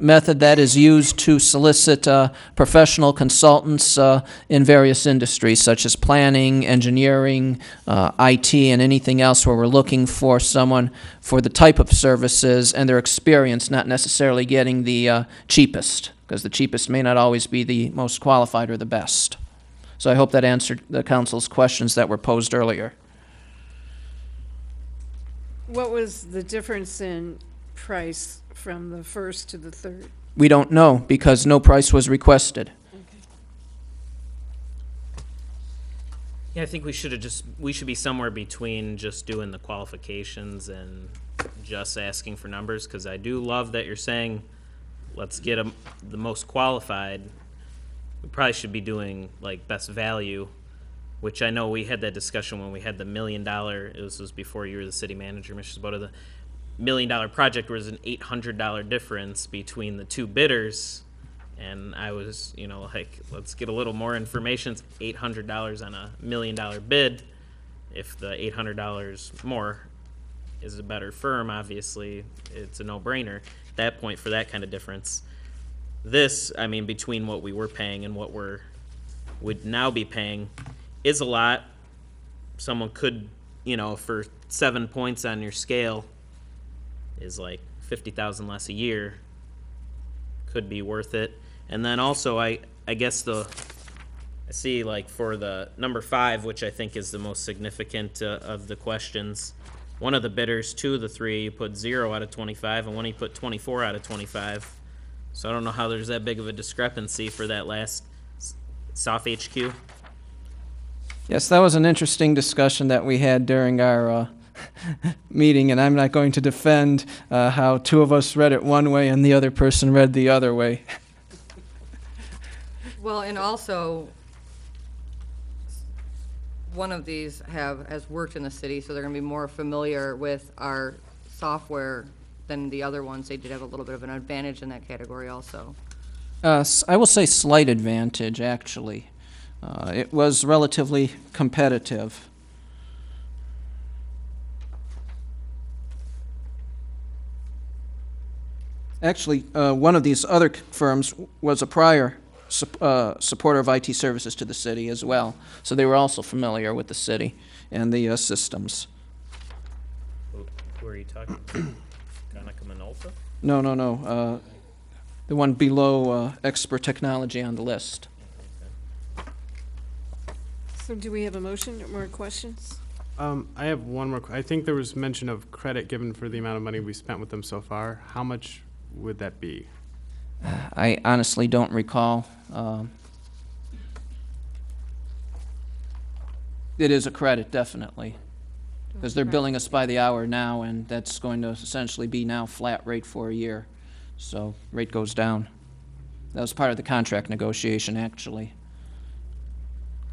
Speaker 16: method that is used to solicit uh, professional consultants uh, in various industries, such as planning, engineering, uh, IT, and anything else where we're looking for someone for the type of services and their experience, not necessarily getting the uh, cheapest, because the cheapest may not always be the most qualified or the best. So I hope that answered the council's questions that were posed earlier.
Speaker 1: What was the difference in price from the first to the third?
Speaker 16: We don't know because no price was requested.
Speaker 8: Yeah, I think we should have just, we should be somewhere between just doing the qualifications and just asking for numbers, because I do love that you're saying, let's get 'em- the most qualified. We probably should be doing like best value, which I know we had that discussion when we had the million dollar, this was before you were the city manager, Mrs. Boda, the million dollar project was an eight hundred dollar difference between the two bidders. And I was, you know, like, let's get a little more information. It's eight hundred dollars on a million dollar bid. If the eight hundred dollars more is a better firm, obviously, it's a no-brainer. At that point, for that kind of difference. This, I mean, between what we were paying and what we're, would now be paying, is a lot. Someone could, you know, for seven points on your scale, is like fifty thousand less a year could be worth it. And then also, I, I guess the, I see like for the number five, which I think is the most significant uh, of the questions, one of the bidders, two of the three, put zero out of twenty-five, and one he put twenty-four out of twenty-five. So I don't know how there's that big of a discrepancy for that last soft HQ.
Speaker 16: Yes, that was an interesting discussion that we had during our uh, meeting, and I'm not going to defend uh, how two of us read it one way and the other person read the other way.
Speaker 2: Well, and also, one of these have, has worked in the city, so they're gonna be more familiar with our software than the other ones. They did have a little bit of an advantage in that category also.
Speaker 16: Uh, s- I will say slight advantage, actually. Uh, It was relatively competitive. Actually, uh, one of these other firms was a prior sup- uh, supporter of IT services to the city as well, so they were also familiar with the city and the uh, systems.
Speaker 8: Who who are you talking about? Konica Minolta?
Speaker 16: No, no, no. uh, The one below uh, expert technology on the list.
Speaker 1: So do we have a motion or more questions?
Speaker 20: Um, I have one more, que- I think there was mention of credit given for the amount of money we spent with them so far. How much would that be?
Speaker 16: I honestly don't recall. um, It is a credit, definitely, because they're billing us by the hour now, and that's going to essentially be now flat rate for a year. So rate goes down. That was part of the contract negotiation, actually.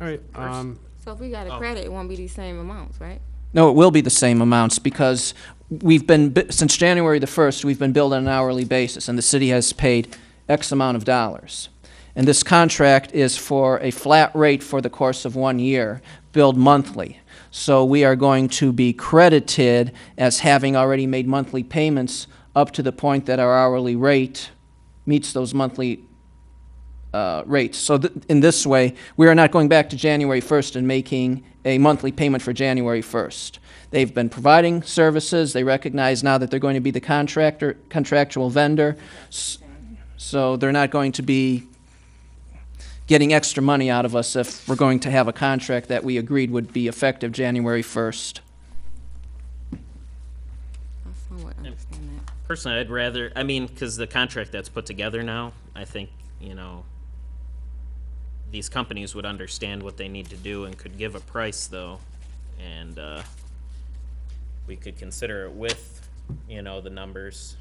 Speaker 20: All right, um,
Speaker 19: So if we got a
Speaker 16: Oh.
Speaker 19: credit, it won't be these same amounts, right?
Speaker 16: No, it will be the same amounts because we've been, since January the 1st, we've been billed on an hourly basis, and the city has paid X amount of dollars. And this contract is for a flat rate for the course of one year, billed monthly. So we are going to be credited as having already made monthly payments up to the point that our hourly rate meets those monthly uh, rates. So th- in this way, we are not going back to January 1st and making a monthly payment for January 1st. They've been providing services. They recognize now that they're going to be the contractor, contractual vendor. So they're not going to be getting extra money out of us if we're going to have a contract that we agreed would be effective January 1st.
Speaker 19: I somewhat understand that.
Speaker 8: Personally, I'd rather, I mean, because the contract that's put together now, I think, you know, these companies would understand what they need to do and could give a price, though. And, uh, we could consider it with, you know, the numbers.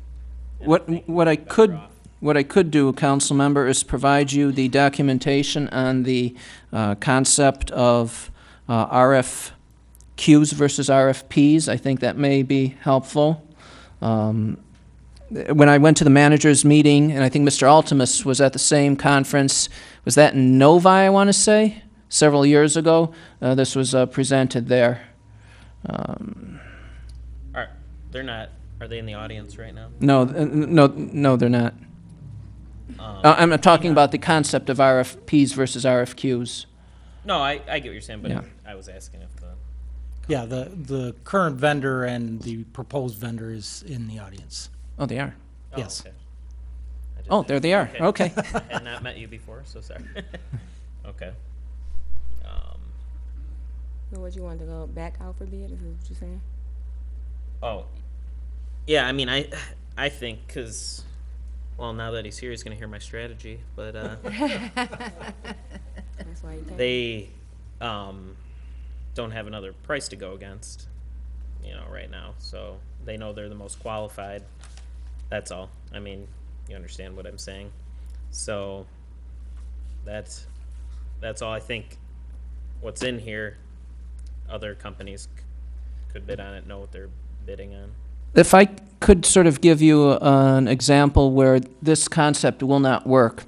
Speaker 8: and
Speaker 16: What,
Speaker 8: think
Speaker 16: what I
Speaker 8: we'd be better
Speaker 16: could,
Speaker 8: off.
Speaker 16: what I could do, council member, is provide you the documentation on the uh, concept of uh, RFQs versus RFPs. I think that may be helpful. Um, When I went to the managers' meeting, and I think Mr. Altimus was at the same conference, was that in Novi, I want to say, several years ago? Uh, This was uh, presented there. Um,
Speaker 8: Are, they're not, are they in the audience right now?
Speaker 16: No, uh, no, no, they're not. Uh, I'm talking about the concept of RFPs versus RFQs.
Speaker 8: No, I, I get what you're saying, but
Speaker 16: Yeah.
Speaker 8: I was asking if the,
Speaker 3: Yeah, the, the current vendor and the proposed vendor is in the audience.
Speaker 16: Oh, they are?
Speaker 8: Oh,
Speaker 3: Yes.
Speaker 8: okay. I just
Speaker 16: Oh,
Speaker 8: didn't-
Speaker 16: there they are. Okay.
Speaker 8: Had not met you before, so sorry. Okay. Um,
Speaker 19: So what, you want to go back out for bid, is what you're saying?
Speaker 8: Oh, yeah, I mean, I, I think, cause, well, now that he's here, he's gonna hear my strategy, but, uh,
Speaker 19: That's why you came.
Speaker 8: they, um, don't have another price to go against, you know, right now, so they know they're the most qualified. That's all. I mean, you understand what I'm saying? So, that's, that's all I think. What's in here, other companies c- could bid on it, know what they're bidding on.
Speaker 16: If I could sort of give you an example where this concept will not work.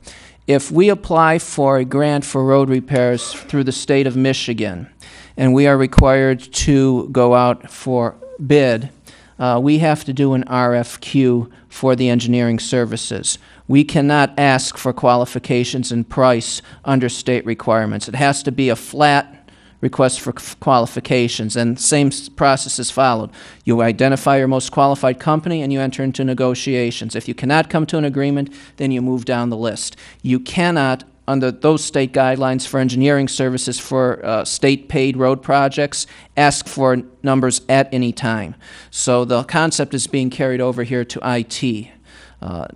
Speaker 16: If we apply for a grant for road repairs through the state of Michigan, and we are required to go out for bid, uh, we have to do an RFQ for the engineering services. We cannot ask for qualifications and price under state requirements. It has to be a flat request for qualifications, and same process is followed. You identify your most qualified company and you enter into negotiations. If you cannot come to an agreement, then you move down the list. You cannot, under those state guidelines for engineering services for uh, state-paid road projects, ask for numbers at any time. So the concept is being carried over here to IT. Uh,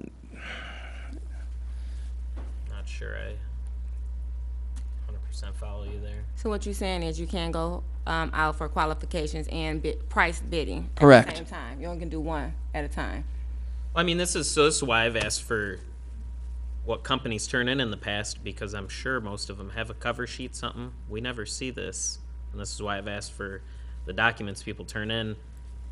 Speaker 8: Not sure I hundred percent follow you there.
Speaker 19: So what you're saying is you can go, um, out for qualifications and bid, price bidding at the same time? You only can do one at a time?
Speaker 8: I mean, this is so this is why I've asked for what companies turn in in the past because I'm sure most of them have a cover sheet, something. We never see this, and this is why I've asked for the documents people turn in.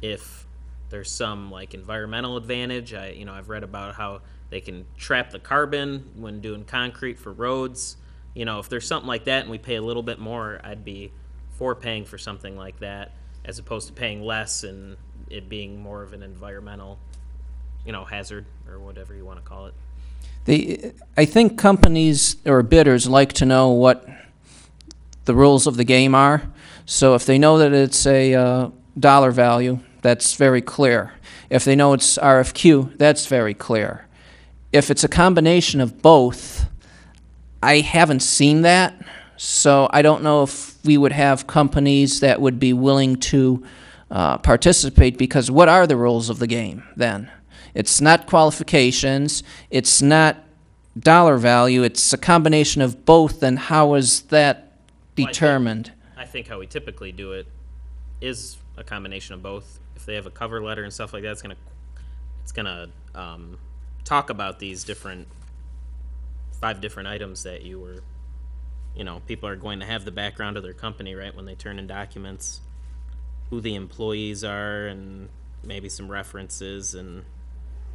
Speaker 8: If there's some like environmental advantage, I you know I've read about how they can trap the carbon when doing concrete for roads. You know, if there's something like that and we pay a little bit more, I'd be for paying for something like that as opposed to paying less and it being more of an environmental you know, hazard or whatever you want to call it.
Speaker 16: The, I think companies or bidders like to know what the rules of the game are. So if they know that it's a uh, dollar value, that's very clear. If they know it's RFQ, that's very clear. If it's a combination of both, I haven't seen that. So I don't know if we would have companies that would be willing to uh, participate because what are the rules of the game then? It's not qualifications, it's not dollar value, it's a combination of both, and how is that
Speaker 8: Well, I think-
Speaker 16: determined?
Speaker 8: I think how we typically do it is a combination of both. If they have a cover letter and stuff like that, it's gonna it's gonna um, talk about these different five different items that you were, you know, people are going to have the background of their company right when they turn in documents, who the employees are, and maybe some references and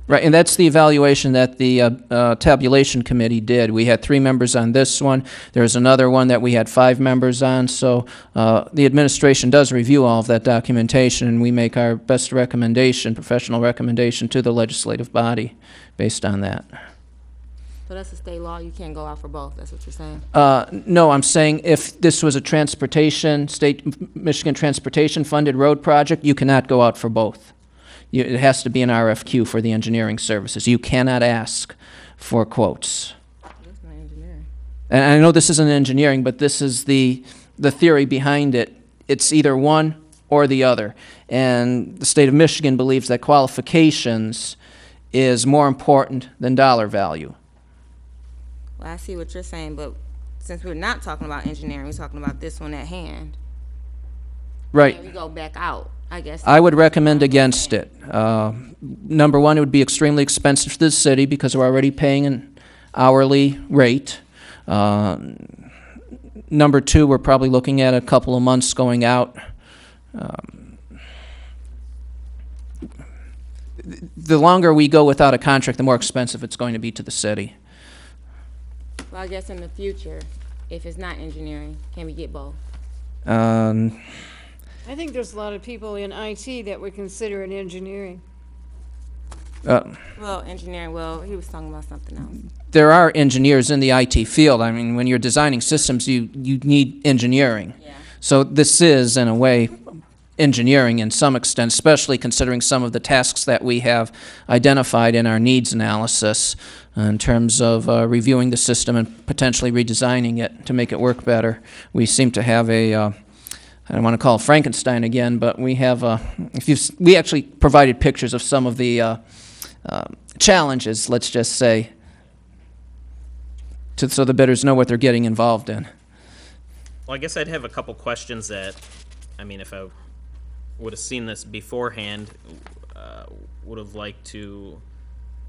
Speaker 16: Right, and that's the evaluation that the uh, uh, tabulation committee did. We had three members on this one. There's another one that we had five members on. So uh, the administration does review all of that documentation, and we make our best recommendation, professional recommendation to the legislative body based on that.
Speaker 19: So that's a state law, you can't go out for both, that's what you're saying?
Speaker 16: Uh, No, I'm saying if this was a transportation, state, Michigan transportation funded road project, you cannot go out for both. You- It has to be an RFQ for the engineering services. You cannot ask for quotes.
Speaker 19: That's not engineering.
Speaker 16: And I know this isn't engineering, but this is the, the theory behind it. It's either one or the other. And the state of Michigan believes that qualifications is more important than dollar value.
Speaker 19: Well, I see what you're saying, but since we're not talking about engineering, we're talking about this one at hand.
Speaker 16: Right.
Speaker 19: And we go back out. I guess.
Speaker 16: I would recommend against it. Uh, Number one, it would be extremely expensive for the city because we're already paying an hourly rate. Uh, Number two, we're probably looking at a couple of months going out. Um, The longer we go without a contract, the more expensive it's going to be to the city.
Speaker 19: Well, I guess in the future, if it's not engineering, can we get both?
Speaker 16: Um,
Speaker 1: I think there's a lot of people in IT that would consider it engineering.
Speaker 16: uh,
Speaker 19: Well, engineering, well, he was talking about something else.
Speaker 16: There are engineers in the IT field. I mean, when you're designing systems, you, you need engineering. Yeah. So this is, in a way, engineering in some extent, especially considering some of the tasks that we have identified in our needs analysis in terms of uh, reviewing the system and potentially redesigning it to make it work better. We seem to have a, uh, I don't want to call it Frankenstein again, but we have a, if you, we actually provided pictures of some of the uh, uh, challenges, let's just say, to, so the bidders know what they're getting involved in.
Speaker 8: Well, I guess I'd have a couple questions that, I mean, if I would have seen this beforehand, uh, would have liked to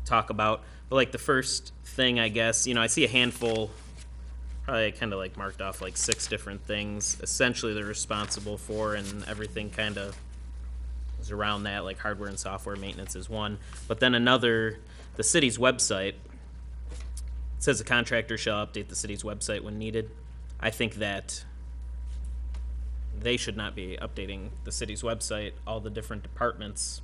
Speaker 8: talk about. But like the first thing, I guess, you know, I see a handful, probably kind of like marked off like six different things. Essentially, they're responsible for, and everything kind of is around that. Like hardware and software maintenance is one, but then another, the city's website. Says the contractor shall update the city's website when needed. I think that they should not be updating the city's website. All the different departments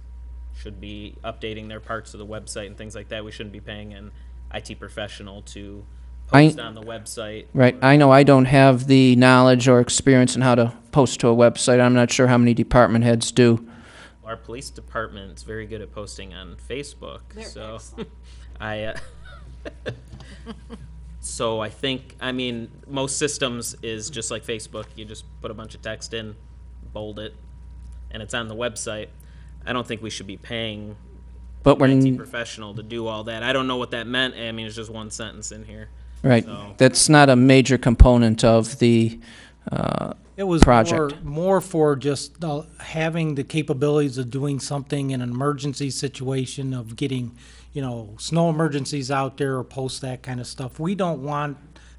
Speaker 8: should be updating their parts of the website and things like that. We shouldn't be paying an IT professional to
Speaker 16: I-
Speaker 8: post on the website.
Speaker 16: Right, I know I don't have the knowledge or experience in how to post to a website. I'm not sure how many department heads do.
Speaker 8: Our police department is very good at posting on Facebook,
Speaker 1: They're
Speaker 8: so I. Uh, so I think, I mean, most systems is just like Facebook. You just put a bunch of text in, bold it, and it's on the website. I don't think we should be paying
Speaker 16: But
Speaker 8: an IT
Speaker 16: when,
Speaker 8: professional to do all that. I don't know what that meant. I mean, it's just one sentence in here.
Speaker 16: Right,
Speaker 8: So-
Speaker 16: that's not a major component of the uh,
Speaker 3: It was
Speaker 16: project.
Speaker 3: more, more for just uh, having the capabilities of doing something in an emergency situation of getting, you know, snow emergencies out there or post that kind of stuff. We don't want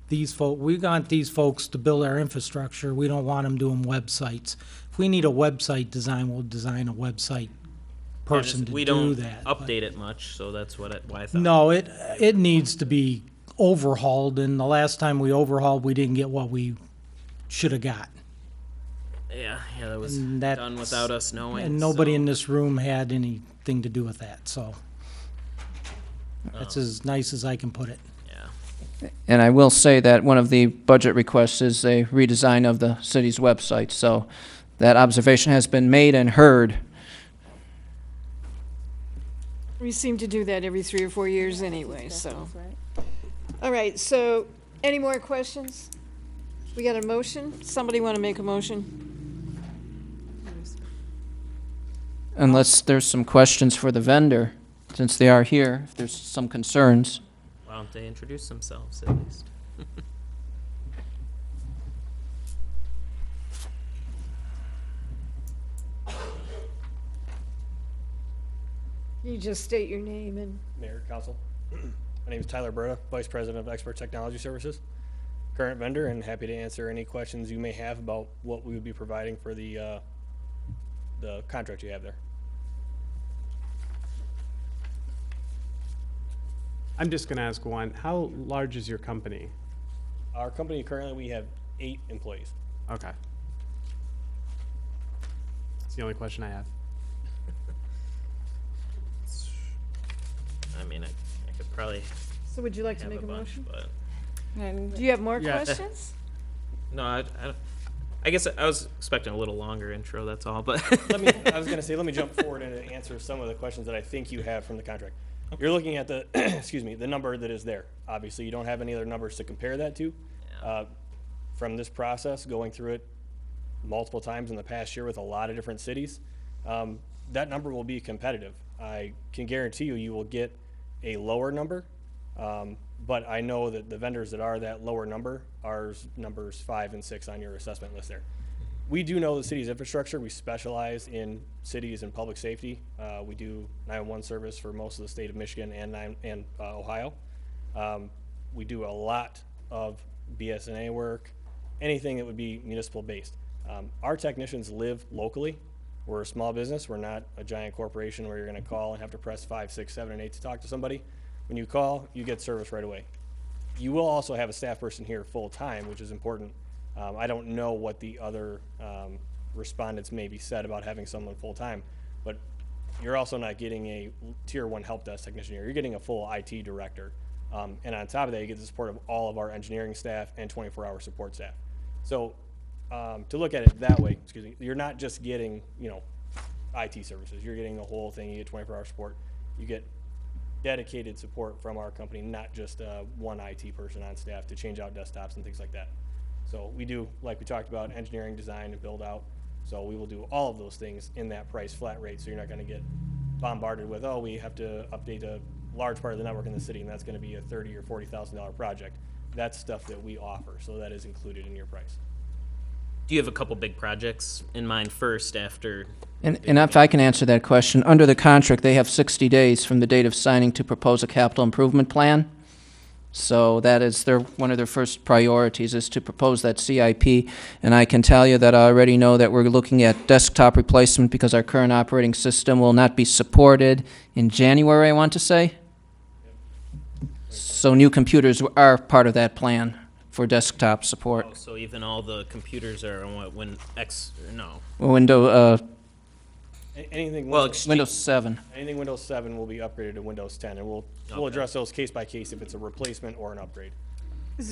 Speaker 3: these folk, we want these folks to build our infrastructure. We don't want them doing websites. If we need a website design, we'll design a website
Speaker 8: Yeah,
Speaker 3: person
Speaker 8: just-
Speaker 3: to
Speaker 8: we
Speaker 3: do
Speaker 8: don't
Speaker 3: that. but-
Speaker 8: update it much, so that's what I, why I thought.
Speaker 3: No, it, it needs to be overhauled, and the last time we overhauled, we didn't get what we should have got.
Speaker 8: Yeah, yeah, that was
Speaker 3: And that's-
Speaker 8: done without us knowing.
Speaker 3: And nobody
Speaker 8: so-
Speaker 3: in this room had anything to do with that, so. That's
Speaker 8: Oh.
Speaker 3: as nice as I can put it. Yeah.
Speaker 16: And I will say that one of the budget requests is a redesign of the city's website, so that observation has been made and heard.
Speaker 1: We seem to do that every three or four years anyway, so. All right, so, any more questions? We got a motion? Somebody want to make a motion?
Speaker 16: Unless there's some questions for the vendor, since they are here, if there's some concerns.
Speaker 8: Why don't they introduce themselves at least?
Speaker 1: You just state your name and,
Speaker 21: Mayor, Council. My name is Tyler Berta, Vice President of Expert Technology Services, current vendor, and happy to answer any questions you may have about what we would be providing for the, uh, the contract you have there.
Speaker 20: I'm just gonna ask one, how large is your company?
Speaker 21: Our company currently, we have eight employees.
Speaker 20: Okay. That's the only question I have.
Speaker 8: I mean, I, I could probably
Speaker 1: so would you like to
Speaker 8: have
Speaker 1: make
Speaker 8: a
Speaker 1: a
Speaker 8: bunch,
Speaker 1: motion?
Speaker 8: but.
Speaker 1: Do you have more
Speaker 8: Yeah.
Speaker 1: questions?
Speaker 8: No, I, I, I guess I was expecting a little longer intro, that's all, but.
Speaker 21: Let me, I was gonna say, let me jump forward and answer some of the questions that I think you have from the contract. You're looking at the, excuse me, the number that is there. Obviously, you don't have any other numbers to compare that to. Uh, From this process, going through it multiple times in the past year with a lot of different cities, um, that number will be competitive. I can guarantee you, you will get a lower number. Um, but I know that the vendors that are that lower number are numbers five and six on your assessment list there. we do know the city's infrastructure. We specialize in cities and public safety. Uh, we do 911 service for most of the state of Michigan and nine, and uh, Ohio. Um, we do a lot of BSNA work, anything that would be municipal based. Um, our technicians live locally. We're a small business. We're not a giant corporation where you're going to call and have to press five, six, seven, and eight to talk to somebody. When you call, you get service right away. You will also have a staff person here full time, which is important. Um, I don't know what the other um, respondents maybe said about having someone full time, but you're also not getting a tier one help desk technician here. You're getting a full IT director. Um, and on top of that, you get the support of all of our engineering staff and 24 hour support staff. So um, to look at it that way, excuse me, you're not just getting, you know, IT services. You're getting the whole thing. You get 24 hour support. You get dedicated support from our company, not just uh, one IT person on staff to change out desktops and things like that. So we do, like we talked about, engineering, design, and build out. So we will do all of those things in that price flat rate. So you're not going to get bombarded with, oh, we have to update a large part of the network in the city, and that's going to be a thirty or forty thousand dollar project. That's stuff that we offer, so that is included in your price.
Speaker 8: Do you have a couple big projects in mind first after?
Speaker 16: And, and if I can answer that question, under the contract, they have 60 days from the date of signing to propose a capital improvement plan. So that is their, one of their first priorities is to propose that CIP. And I can tell you that I already know that we're looking at desktop replacement because our current operating system will not be supported in January, I want to say. So new computers are part of that plan for desktop support.
Speaker 8: Oh, so even all the computers are on what, when X, or no?
Speaker 16: Window, uh,
Speaker 21: A- Anything.
Speaker 8: Well,
Speaker 21: Windows-
Speaker 16: Windows 7.
Speaker 21: Anything Windows 7 will be upgraded to Windows 10, and we'll, we'll
Speaker 8: Okay.
Speaker 21: address those case by case if it's a replacement or an upgrade.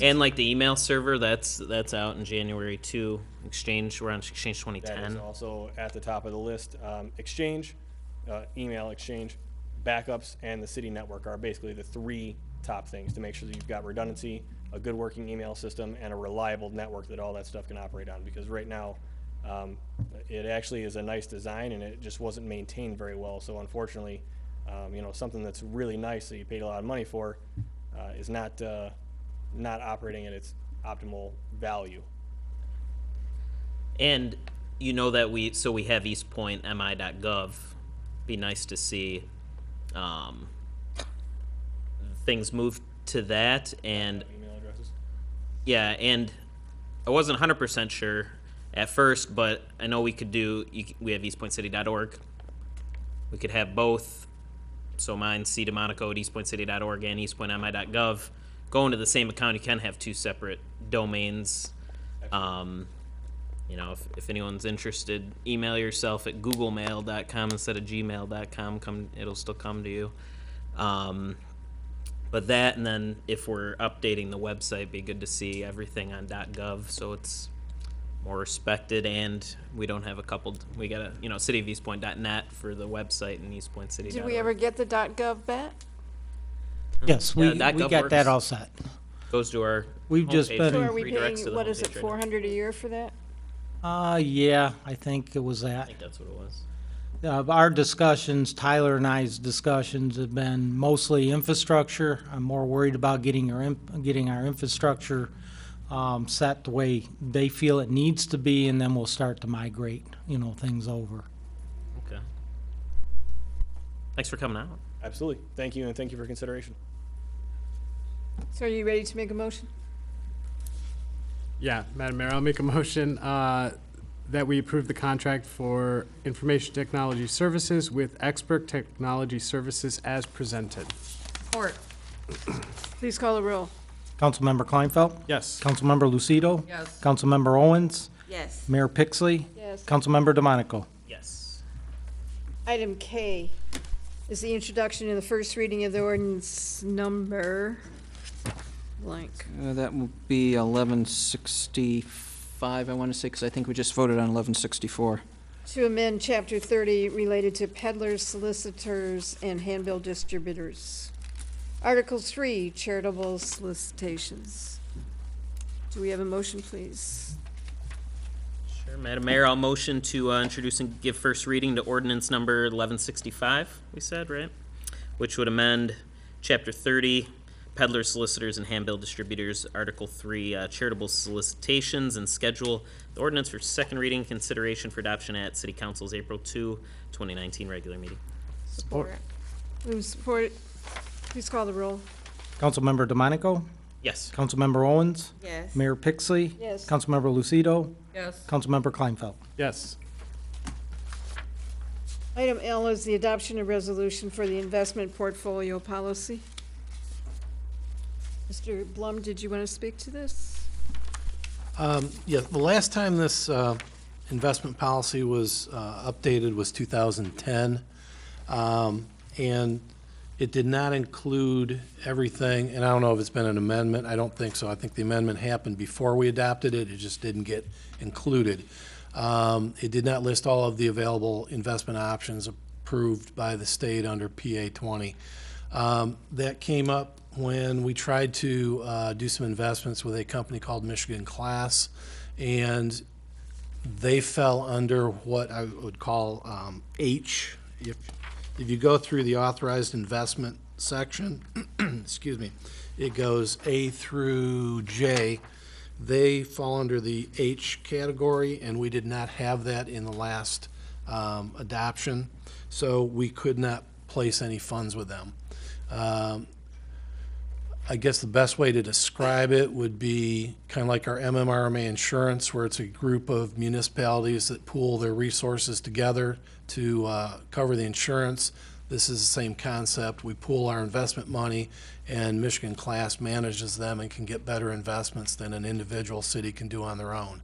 Speaker 8: And like the email server, that's, that's out in January too. Exchange, we're on Exchange
Speaker 21: That is
Speaker 8: 2010.
Speaker 21: also at the top of the list. Um, Exchange, uh, email exchange, backups, and the city network are basically the three top things to make sure that you've got redundancy, a good working email system, and a reliable network that all that stuff can operate on. Because right now, um, it actually is a nice design, and it just wasn't maintained very well. So unfortunately, um, you know, something that's really nice that you paid a lot of money for uh, is not uh, not operating at its optimal value.
Speaker 8: And you know that we, so we have eastpointemi.gov. Be nice to see, um, things move to that and. Yeah, and I wasn't hundred percent sure at first, but I know we could do, we have eastpointecity.org. We could have both, so mine, C DeMonaco at eastpointecity.org and eastpointemi.gov. Go into the same account, you can have two separate domains. Um, you know, if, if anyone's interested, email yourself at googlemail.com instead of gmail.com, come, it'll still come to you. Um, but that, and then if we're updating the website, be good to see everything on .gov, so it's more respected, and we don't have a coupled. We got a, you know, cityofeastpointe.net for the website and eastpointecity.
Speaker 1: Did we ever get the .gov back?
Speaker 3: Yes, we,
Speaker 8: Yeah,
Speaker 3: we
Speaker 8: .gov
Speaker 3: got that all set.
Speaker 8: Goes to our.
Speaker 3: We've just been-
Speaker 1: So are we paying, what is it,
Speaker 8: homepage right
Speaker 1: four
Speaker 8: now.
Speaker 1: hundred a year for that?
Speaker 3: Uh, yeah, I think it was that.
Speaker 8: I think that's what it was.
Speaker 3: Uh, our discussions, Tyler and I's discussions have been mostly infrastructure. I'm more worried about getting our, in- getting our infrastructure, um, set the way they feel it needs to be, and then we'll start to migrate, you know, things over.
Speaker 8: Okay. Thanks for coming out.
Speaker 21: Absolutely. Thank you, and thank you for consideration.
Speaker 1: So are you ready to make a motion?
Speaker 20: Yeah, Madam Mayor, I'll make a motion uh, that we approve the contract for information technology services with Expert Technology Services as presented.
Speaker 19: Support.
Speaker 1: Please call the roll.
Speaker 3: Councilmember Klinefelt?
Speaker 20: Yes.
Speaker 3: Councilmember Lucido?
Speaker 19: Yes.
Speaker 3: Councilmember Owens?
Speaker 19: Yes.
Speaker 3: Mayor Pixley?
Speaker 1: Yes.
Speaker 3: Councilmember DeMonaco?
Speaker 8: Yes.
Speaker 1: Item K is the introduction and the first reading of the ordinance number blank.
Speaker 16: Uh, That will be 1165, I want to say, because I think we just voted on 1164.
Speaker 1: To amend chapter thirty related to peddlers, solicitors, and handbill distributors. Article three, charitable solicitations. Do we have a motion, please?
Speaker 8: Sure, Madam Mayor, I'll motion to uh, introduce and give first reading to ordinance number 1165, we said, right? Which would amend Chapter 30, peddlers, solicitors, and handbill distributors, Article Three, uh, charitable solicitations and schedule the ordinance for second reading, consideration for adoption at City Council's April 2, 2019 regular meeting.
Speaker 1: Support. Move support. Please call the roll.
Speaker 3: Councilmember DeMonaco?
Speaker 8: Yes.
Speaker 3: Councilmember Owens?
Speaker 19: Yes.
Speaker 3: Mayor Pixley?
Speaker 1: Yes.
Speaker 3: Councilmember Lucido?
Speaker 2: Yes.
Speaker 3: Councilmember Klinefelt?
Speaker 20: Yes.
Speaker 1: Item L is the adoption of resolution for the investment portfolio policy. Mr. Blum, did you want to speak to this?
Speaker 17: Um, Yeah, the last time this uh, investment policy was uh, updated was 2010. Um, And it did not include everything, and I don't know if it's been an amendment, I don't think so. I think the amendment happened before we adopted it, it just didn't get included. Um, It did not list all of the available investment options approved by the state under PA 20. Um, That came up when we tried to uh, do some investments with a company called Michigan Class, and they fell under what I would call um, H. If, if you go through the authorized investment section, excuse me, it goes A through J. They fall under the H category, and we did not have that in the last um, adoption, so we could not place any funds with them. Um, I guess the best way to describe it would be kind of like our MMRMA insurance, where it's a group of municipalities that pool their resources together to uh, cover the insurance. This is the same concept. We pool our investment money, and Michigan Class manages them and can get better investments than an individual city can do on their own.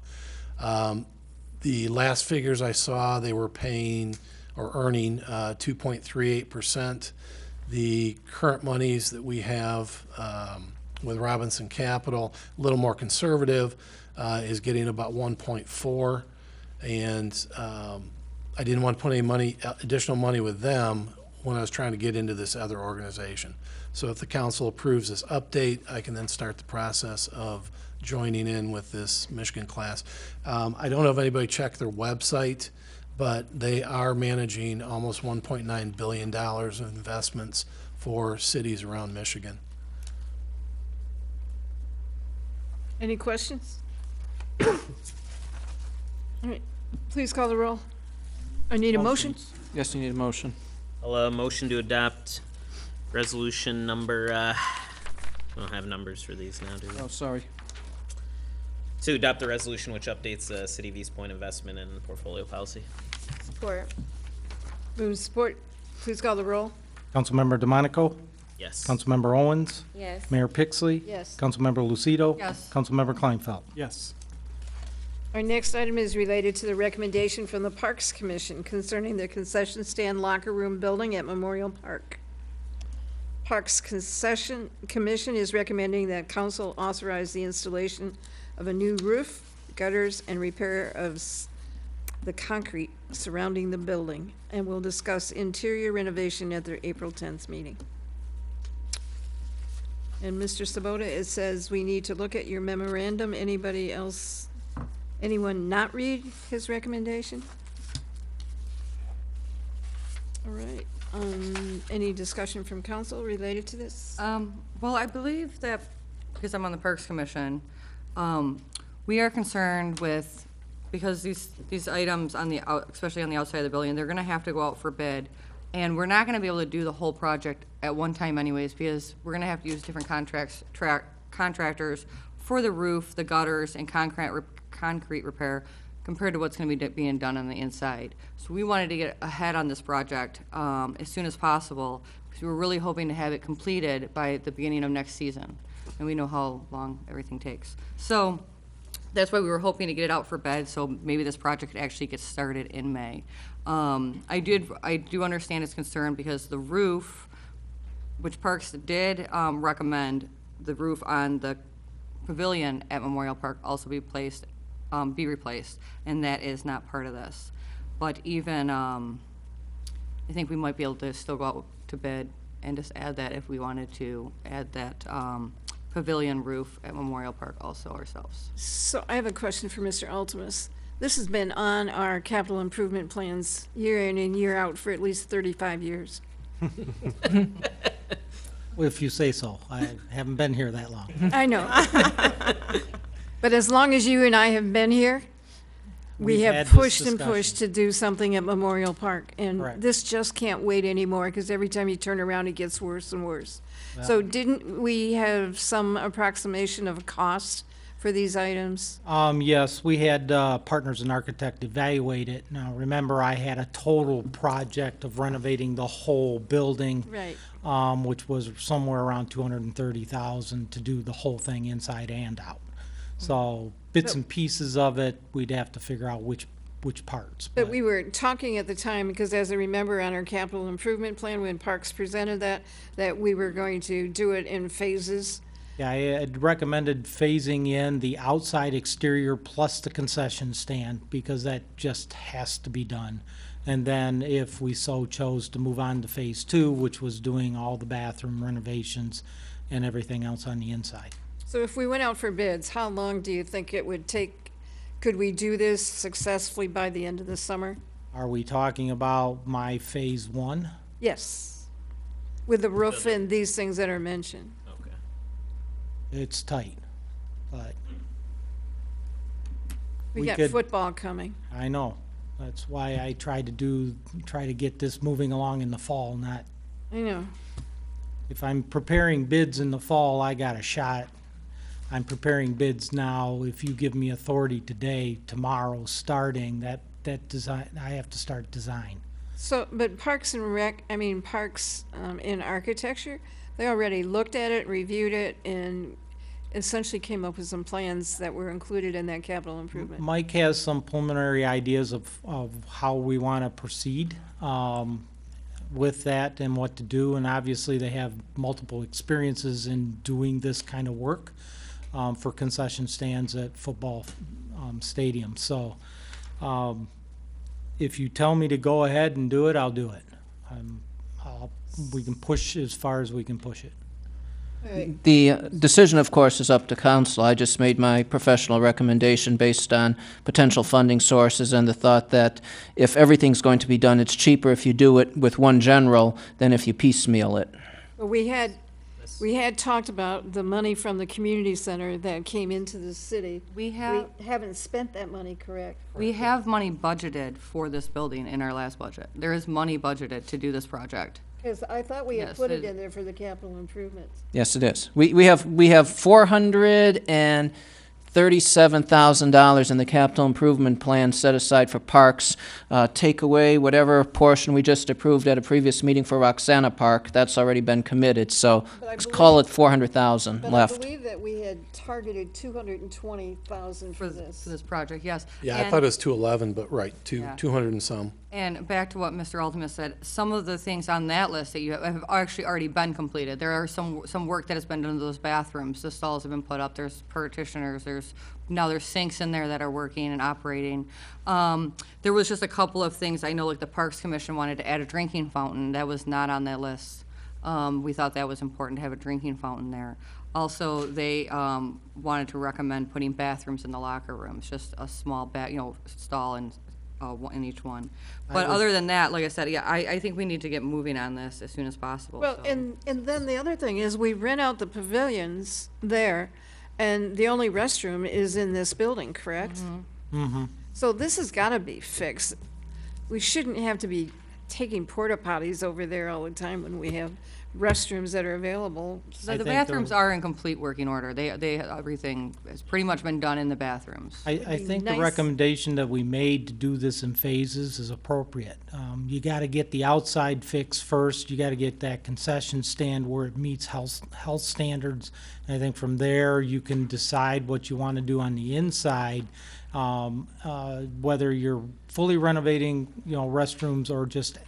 Speaker 17: Um, The last figures I saw, they were paying or earning uh, 2.38%. The current monies that we have um, with Robinson Capital, a little more conservative, uh, is getting about 1.4. And um, I didn't want to put any money, uh, additional money with them when I was trying to get into this other organization. So if the council approves this update, I can then start the process of joining in with this Michigan class. Um, I don't know if anybody checked their website, but they are managing almost $1.9 billion of investments for cities around Michigan.
Speaker 1: Any questions? All right, please call the roll. I need a motion.
Speaker 16: Yes, you need a motion.
Speaker 8: I'll, uh, motion to adopt resolution number, uh, I don't have numbers for these now, do we?
Speaker 16: Oh, sorry.
Speaker 8: To adopt the resolution which updates the City of Eastpointe investment and portfolio policy.
Speaker 19: Support.
Speaker 1: Move support. Please call the roll.
Speaker 3: Councilmember DeMonaco?
Speaker 8: Yes.
Speaker 3: Councilmember Owens?
Speaker 19: Yes.
Speaker 3: Mayor Pixley?
Speaker 1: Yes.
Speaker 3: Councilmember Lucido?
Speaker 2: Yes.
Speaker 3: Councilmember Klinefelt?
Speaker 20: Yes.
Speaker 1: Our next item is related to the recommendation from the Parks Commission concerning the concession stand locker room building at Memorial Park. Parks Concession Commission is recommending that council authorize the installation of a new roof, gutters, and repair of s- the concrete surrounding the building, and we'll discuss interior renovation at their April tenth meeting. And Mr. Sabota, it says we need to look at your memorandum. Anybody else, anyone not read his recommendation? All right, um, any discussion from council related to this?
Speaker 2: Um, well, I believe that, because I'm on the Parks Commission, um, we are concerned with, because these, these items on the, out- especially on the outside of the building, they're gonna have to go out for bid. And we're not gonna be able to do the whole project at one time anyways, because we're gonna have to use different contracts, track, contractors for the roof, the gutters, and concrete, concrete repair compared to what's gonna be d- being done on the inside. So we wanted to get ahead on this project, um, as soon as possible, because we were really hoping to have it completed by the beginning of next season. And we know how long everything takes. So, that's why we were hoping to get it out for bed, so maybe this project could actually get started in May. Um, I did, I do understand his concern because the roof, which Parks did, um, recommend the roof on the pavilion at Memorial Park also be placed, um, be replaced, and that is not part of this. But even, um, I think we might be able to still go out to bid and just add that if we wanted to, add that, um, pavilion roof at Memorial Park also ourselves.
Speaker 1: So I have a question for Mr. Altimus. This has been on our capital improvement plans year in and year out for at least thirty-five years.
Speaker 3: If you say so. I haven't been here that long.
Speaker 1: I know. But as long as you and I have been here, we
Speaker 3: We've
Speaker 1: have
Speaker 3: this
Speaker 1: pushed and pushed to do something at Memorial Park. And
Speaker 3: Correct.
Speaker 1: this just can't wait anymore, because every time you turn around, it gets worse and worse. So didn't we have some approximation of a cost for these items?
Speaker 3: Um, yes, we had, uh, Partners and Architect evaluate it. Now, remember, I had a total project of renovating the whole building.
Speaker 1: Right.
Speaker 3: Um, which was somewhere around two hundred and thirty thousand to do the whole thing inside and out. So bits and pieces of it, we'd have to figure out which, which parts.
Speaker 1: But we were talking at the time, because as I remember on our capital improvement plan, when Parks presented that, that we were going to do it in phases.
Speaker 3: Yeah, I had recommended phasing in the outside exterior plus the concession stand, because that just has to be done. And then if we so chose to move on to phase two, which was doing all the bathroom renovations and everything else on the inside.
Speaker 1: So if we went out for bids, how long do you think it would take? Could we do this successfully by the end of the summer?
Speaker 3: Are we talking about my phase one?
Speaker 1: Yes. With the roof and these things that are mentioned.
Speaker 8: Okay.
Speaker 3: It's tight, but
Speaker 1: We
Speaker 3: We
Speaker 1: got
Speaker 3: could-
Speaker 1: football coming.
Speaker 3: I know. That's why I tried to do, try to get this moving along in the fall, not,
Speaker 1: I know.
Speaker 3: if I'm preparing bids in the fall, I got a shot. I'm preparing bids now. If you give me authority today, tomorrow, starting, that, that design, I have to start design.
Speaker 1: So, but Parks and Rec, I mean, Parks um, in Architecture, they already looked at it, reviewed it, and essentially came up with some plans that were included in that capital improvement.
Speaker 3: Mike has some preliminary ideas of, of how we want to proceed um, with that and what to do, and obviously they have multiple experiences in doing this kind of work um, for concession stands at football um, stadiums. So um, if you tell me to go ahead and do it, I'll do it. Um, I'll, we can push as far as we can push it.
Speaker 16: The uh, decision, of course, is up to council. I just made my professional recommendation based on potential funding sources and the thought that if everything's going to be done, it's cheaper if you do it with one general than if you piecemeal it.
Speaker 1: But we had, we had talked about the money from the community center that came into the city.
Speaker 2: We have-
Speaker 1: We haven't spent that money, correct?
Speaker 2: We have money budgeted for this building in our last budget. There is money budgeted to do this project.
Speaker 1: Because I thought we had
Speaker 2: Yes,
Speaker 1: put it
Speaker 2: it-
Speaker 1: in there for the capital improvements.
Speaker 16: Yes, it is. We, we have, we have four hundred and thirty-seven thousand dollars in the capital improvement plan set aside for parks. Uh, take away whatever portion we just approved at a previous meeting for Roxana Park, that's already been committed, so
Speaker 1: But I
Speaker 16: let's call it four hundred thousand
Speaker 1: But I
Speaker 16: left.
Speaker 1: believe that we had targeted two hundred and twenty thousand for
Speaker 2: For
Speaker 1: this.
Speaker 2: this project, yes.
Speaker 17: Yeah, I
Speaker 2: And-
Speaker 17: thought it was two eleven, but right, two,
Speaker 2: Yeah.
Speaker 17: two hundred and some.
Speaker 2: And back to what Mr. Alderman said, some of the things on that list that you have have actually already been completed. There are some, some work that has been done to those bathrooms. The stalls have been put up, there's partitioners, there's, now there's sinks in there that are working and operating. Um, there was just a couple of things, I know like the Parks Commission wanted to add a drinking fountain, that was not on that list. Um, we thought that was important to have a drinking fountain there. Also, they, um, wanted to recommend putting bathrooms in the locker rooms, just a small ba, you know, stall in, uh, one- in each one. But other than that, like I said, yeah, I, I think we need to get moving on this as soon as possible.
Speaker 1: Well,
Speaker 2: so.
Speaker 1: and, and then the other thing is we rent out the pavilions there, and the only restroom is in this building, correct?
Speaker 3: Mm-hmm.
Speaker 1: So this has gotta be fixed. We shouldn't have to be taking porta potties over there all the time when we have restrooms that are available.
Speaker 2: So the bathrooms are in complete working order. They, they, everything has pretty much been done in the bathrooms.
Speaker 3: I, I think the
Speaker 1: nice-
Speaker 3: recommendation that we made to do this in phases is appropriate. Um, you gotta get the outside fixed first, you gotta get that concession stand where it meets health, health standards. And I think from there, you can decide what you wanna do on the inside. Um, uh, whether you're fully renovating, you know, restrooms or just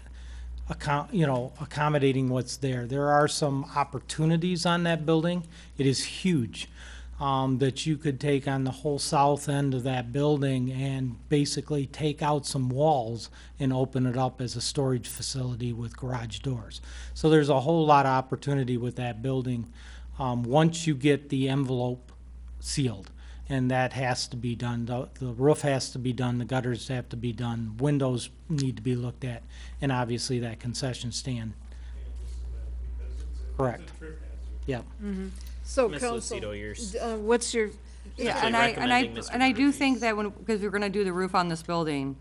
Speaker 3: you know, accommodating what's there. There are some opportunities on that building. It is huge. Um, that you could take on the whole south end of that building and basically take out some walls and open it up as a storage facility with garage doors. So there's a whole lot of opportunity with that building, um, once you get the envelope sealed. And that has to be done. The, the roof has to be done, the gutters have to be done, windows need to be looked at, and obviously that concession stand. Correct. Yep.
Speaker 1: So
Speaker 8: Ms.
Speaker 1: council,
Speaker 8: Lucido, yours.
Speaker 1: uh, what's your,
Speaker 2: Yeah, and I, and I,
Speaker 8: recommending Mr.
Speaker 2: and I do think that when, because we're gonna do the roof on this building,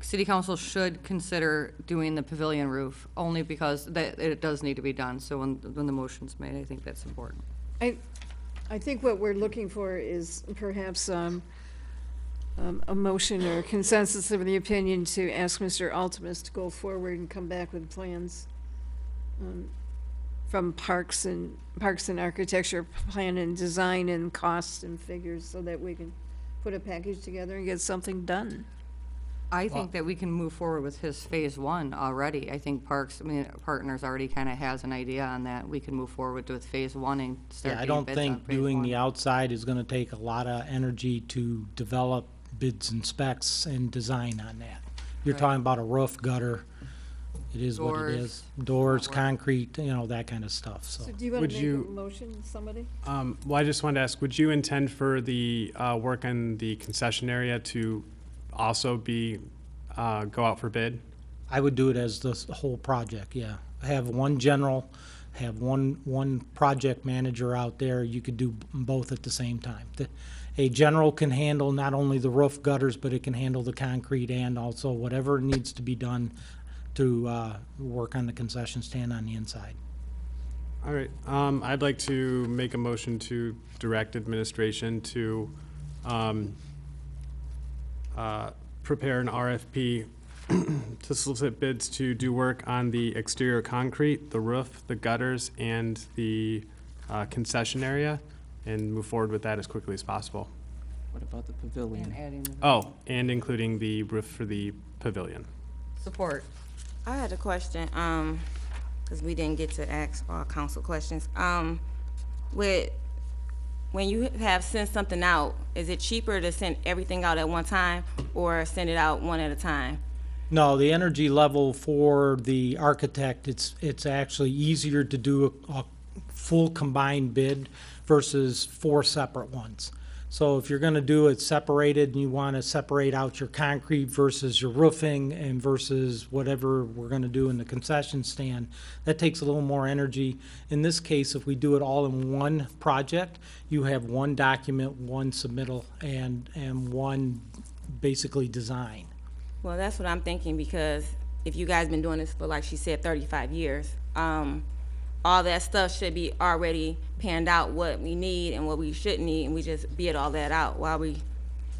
Speaker 2: city council should consider doing the pavilion roof, only because that, it does need to be done, so when, when the motion's made, I think that's important.
Speaker 1: I, I think what we're looking for is perhaps um, um, a motion or consensus of the opinion to ask Mr. Altimus to go forward and come back with plans um, from Parks and, Parks and Architecture Plan and Design and costs and figures so that we can put a package together and get something done.
Speaker 2: I think that we can move forward with his phase one already. I think Parks, I mean, Partners already kinda has an idea on that. We can move forward with phase one and start
Speaker 3: Yeah, I
Speaker 2: getting
Speaker 3: don't
Speaker 2: bids on
Speaker 3: think
Speaker 2: phase
Speaker 3: doing
Speaker 2: one.
Speaker 3: the outside is gonna take a lot of energy to develop bids and specs and design on that. You're
Speaker 2: Right.
Speaker 3: talking about a roof, gutter, it is what it
Speaker 2: Doors,
Speaker 3: is. Doors, concrete, you know, that kind of stuff, so.
Speaker 1: So do you want
Speaker 20: Would
Speaker 1: to make
Speaker 20: you-
Speaker 1: a motion, somebody?
Speaker 20: Um, well, I just wanted to ask, would you intend for the, uh, work on the concession area to also be, uh, go out for bid?
Speaker 3: I would do it as the s- whole project, yeah. Have one general, have one, one project manager out there, you could do b- both at the same time. The- A general can handle not only the roof gutters, but it can handle the concrete and also whatever needs to be done to, uh, work on the concession stand on the inside.
Speaker 20: All right, um, I'd like to make a motion to direct administration to, um, uh, prepare an RFP to solicit bids to do work on the exterior concrete, the roof, the gutters, and the, uh, concession area, and move forward with that as quickly as possible.
Speaker 16: What about the
Speaker 2: And
Speaker 16: pavilion?
Speaker 2: adding the.
Speaker 20: Oh, and including the roof for the pavilion.
Speaker 2: Support.
Speaker 19: I had a question, um, because we didn't get to ask all council questions. Um, with, when you have sent something out, is it cheaper to send everything out at one time or send it out one at a time?
Speaker 3: No, the energy level for the architect, it's, it's actually easier to do a, a full combined bid versus four separate ones. So if you're gonna do it separated and you wanna separate out your concrete versus your roofing and versus whatever we're gonna do in the concession stand, that takes a little more energy. In this case, if we do it all in one project, you have one document, one submittal, and, and one basically design.
Speaker 19: Well, that's what I'm thinking because if you guys been doing this for, like she said, 35 years, um, all that stuff should be already panned out what we need and what we shouldn't need, and we just bid all that out while we,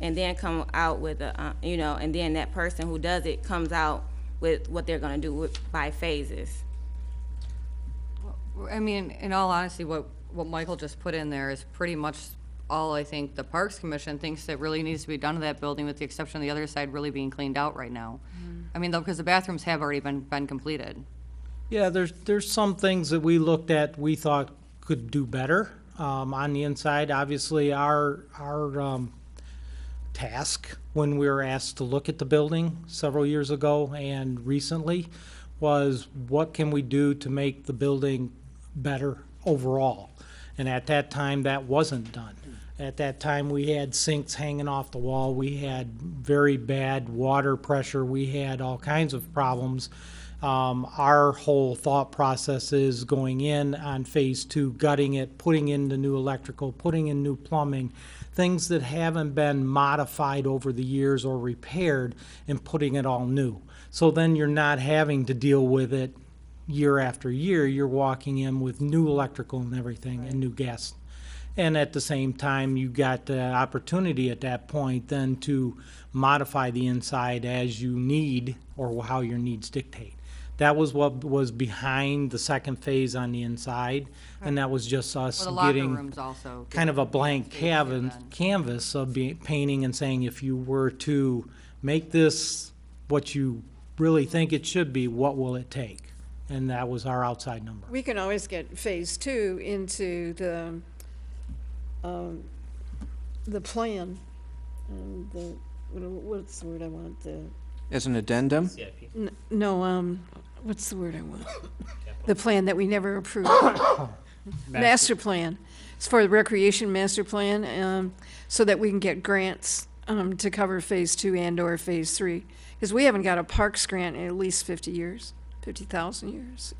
Speaker 19: and then come out with a, uh, you know, and then that person who does it comes out with what they're gonna do with, by phases.
Speaker 2: I mean, in all honesty, what, what Michael just put in there is pretty much all I think the Parks Commission thinks that really needs to be done to that building, with the exception of the other side really being cleaned out right now. I mean, though, because the bathrooms have already been, been completed.
Speaker 3: Yeah, there's, there's some things that we looked at, we thought could do better, um, on the inside. Obviously, our, our, um, task when we were asked to look at the building several years ago and recently was what can we do to make the building better overall? And at that time, that wasn't done. At that time, we had sinks hanging off the wall, we had very bad water pressure, we had all kinds of problems. Um, our whole thought process is going in on phase two, gutting it, putting in the new electrical, putting in new plumbing, things that haven't been modified over the years or repaired, and putting it all new. So then you're not having to deal with it year after year. You're walking in with new electrical and everything and new gas. And at the same time, you got the opportunity at that point then to modify the inside as you need or how your needs dictate. That was what was behind the second phase on the inside, and that was just us
Speaker 2: Well, the locker
Speaker 3: getting
Speaker 2: rooms also.
Speaker 3: kind of a blank
Speaker 2: Phase two
Speaker 3: canvas,
Speaker 2: then.
Speaker 3: canvas of be, painting and saying, if you were to make this what you really think it should be, what will it take? And that was our outside number.
Speaker 1: We can always get phase two into the, um, the plan, um, the, what- what's the word I want, the,
Speaker 16: As an addendum?
Speaker 1: N- no, um, what's the word I want? The plan that we never approved. Master plan. It's for the recreation master plan, um, so that we can get grants, um, to cover phase two and or phase three. Because we haven't got a parks grant in at least fifty years, fifty thousand years.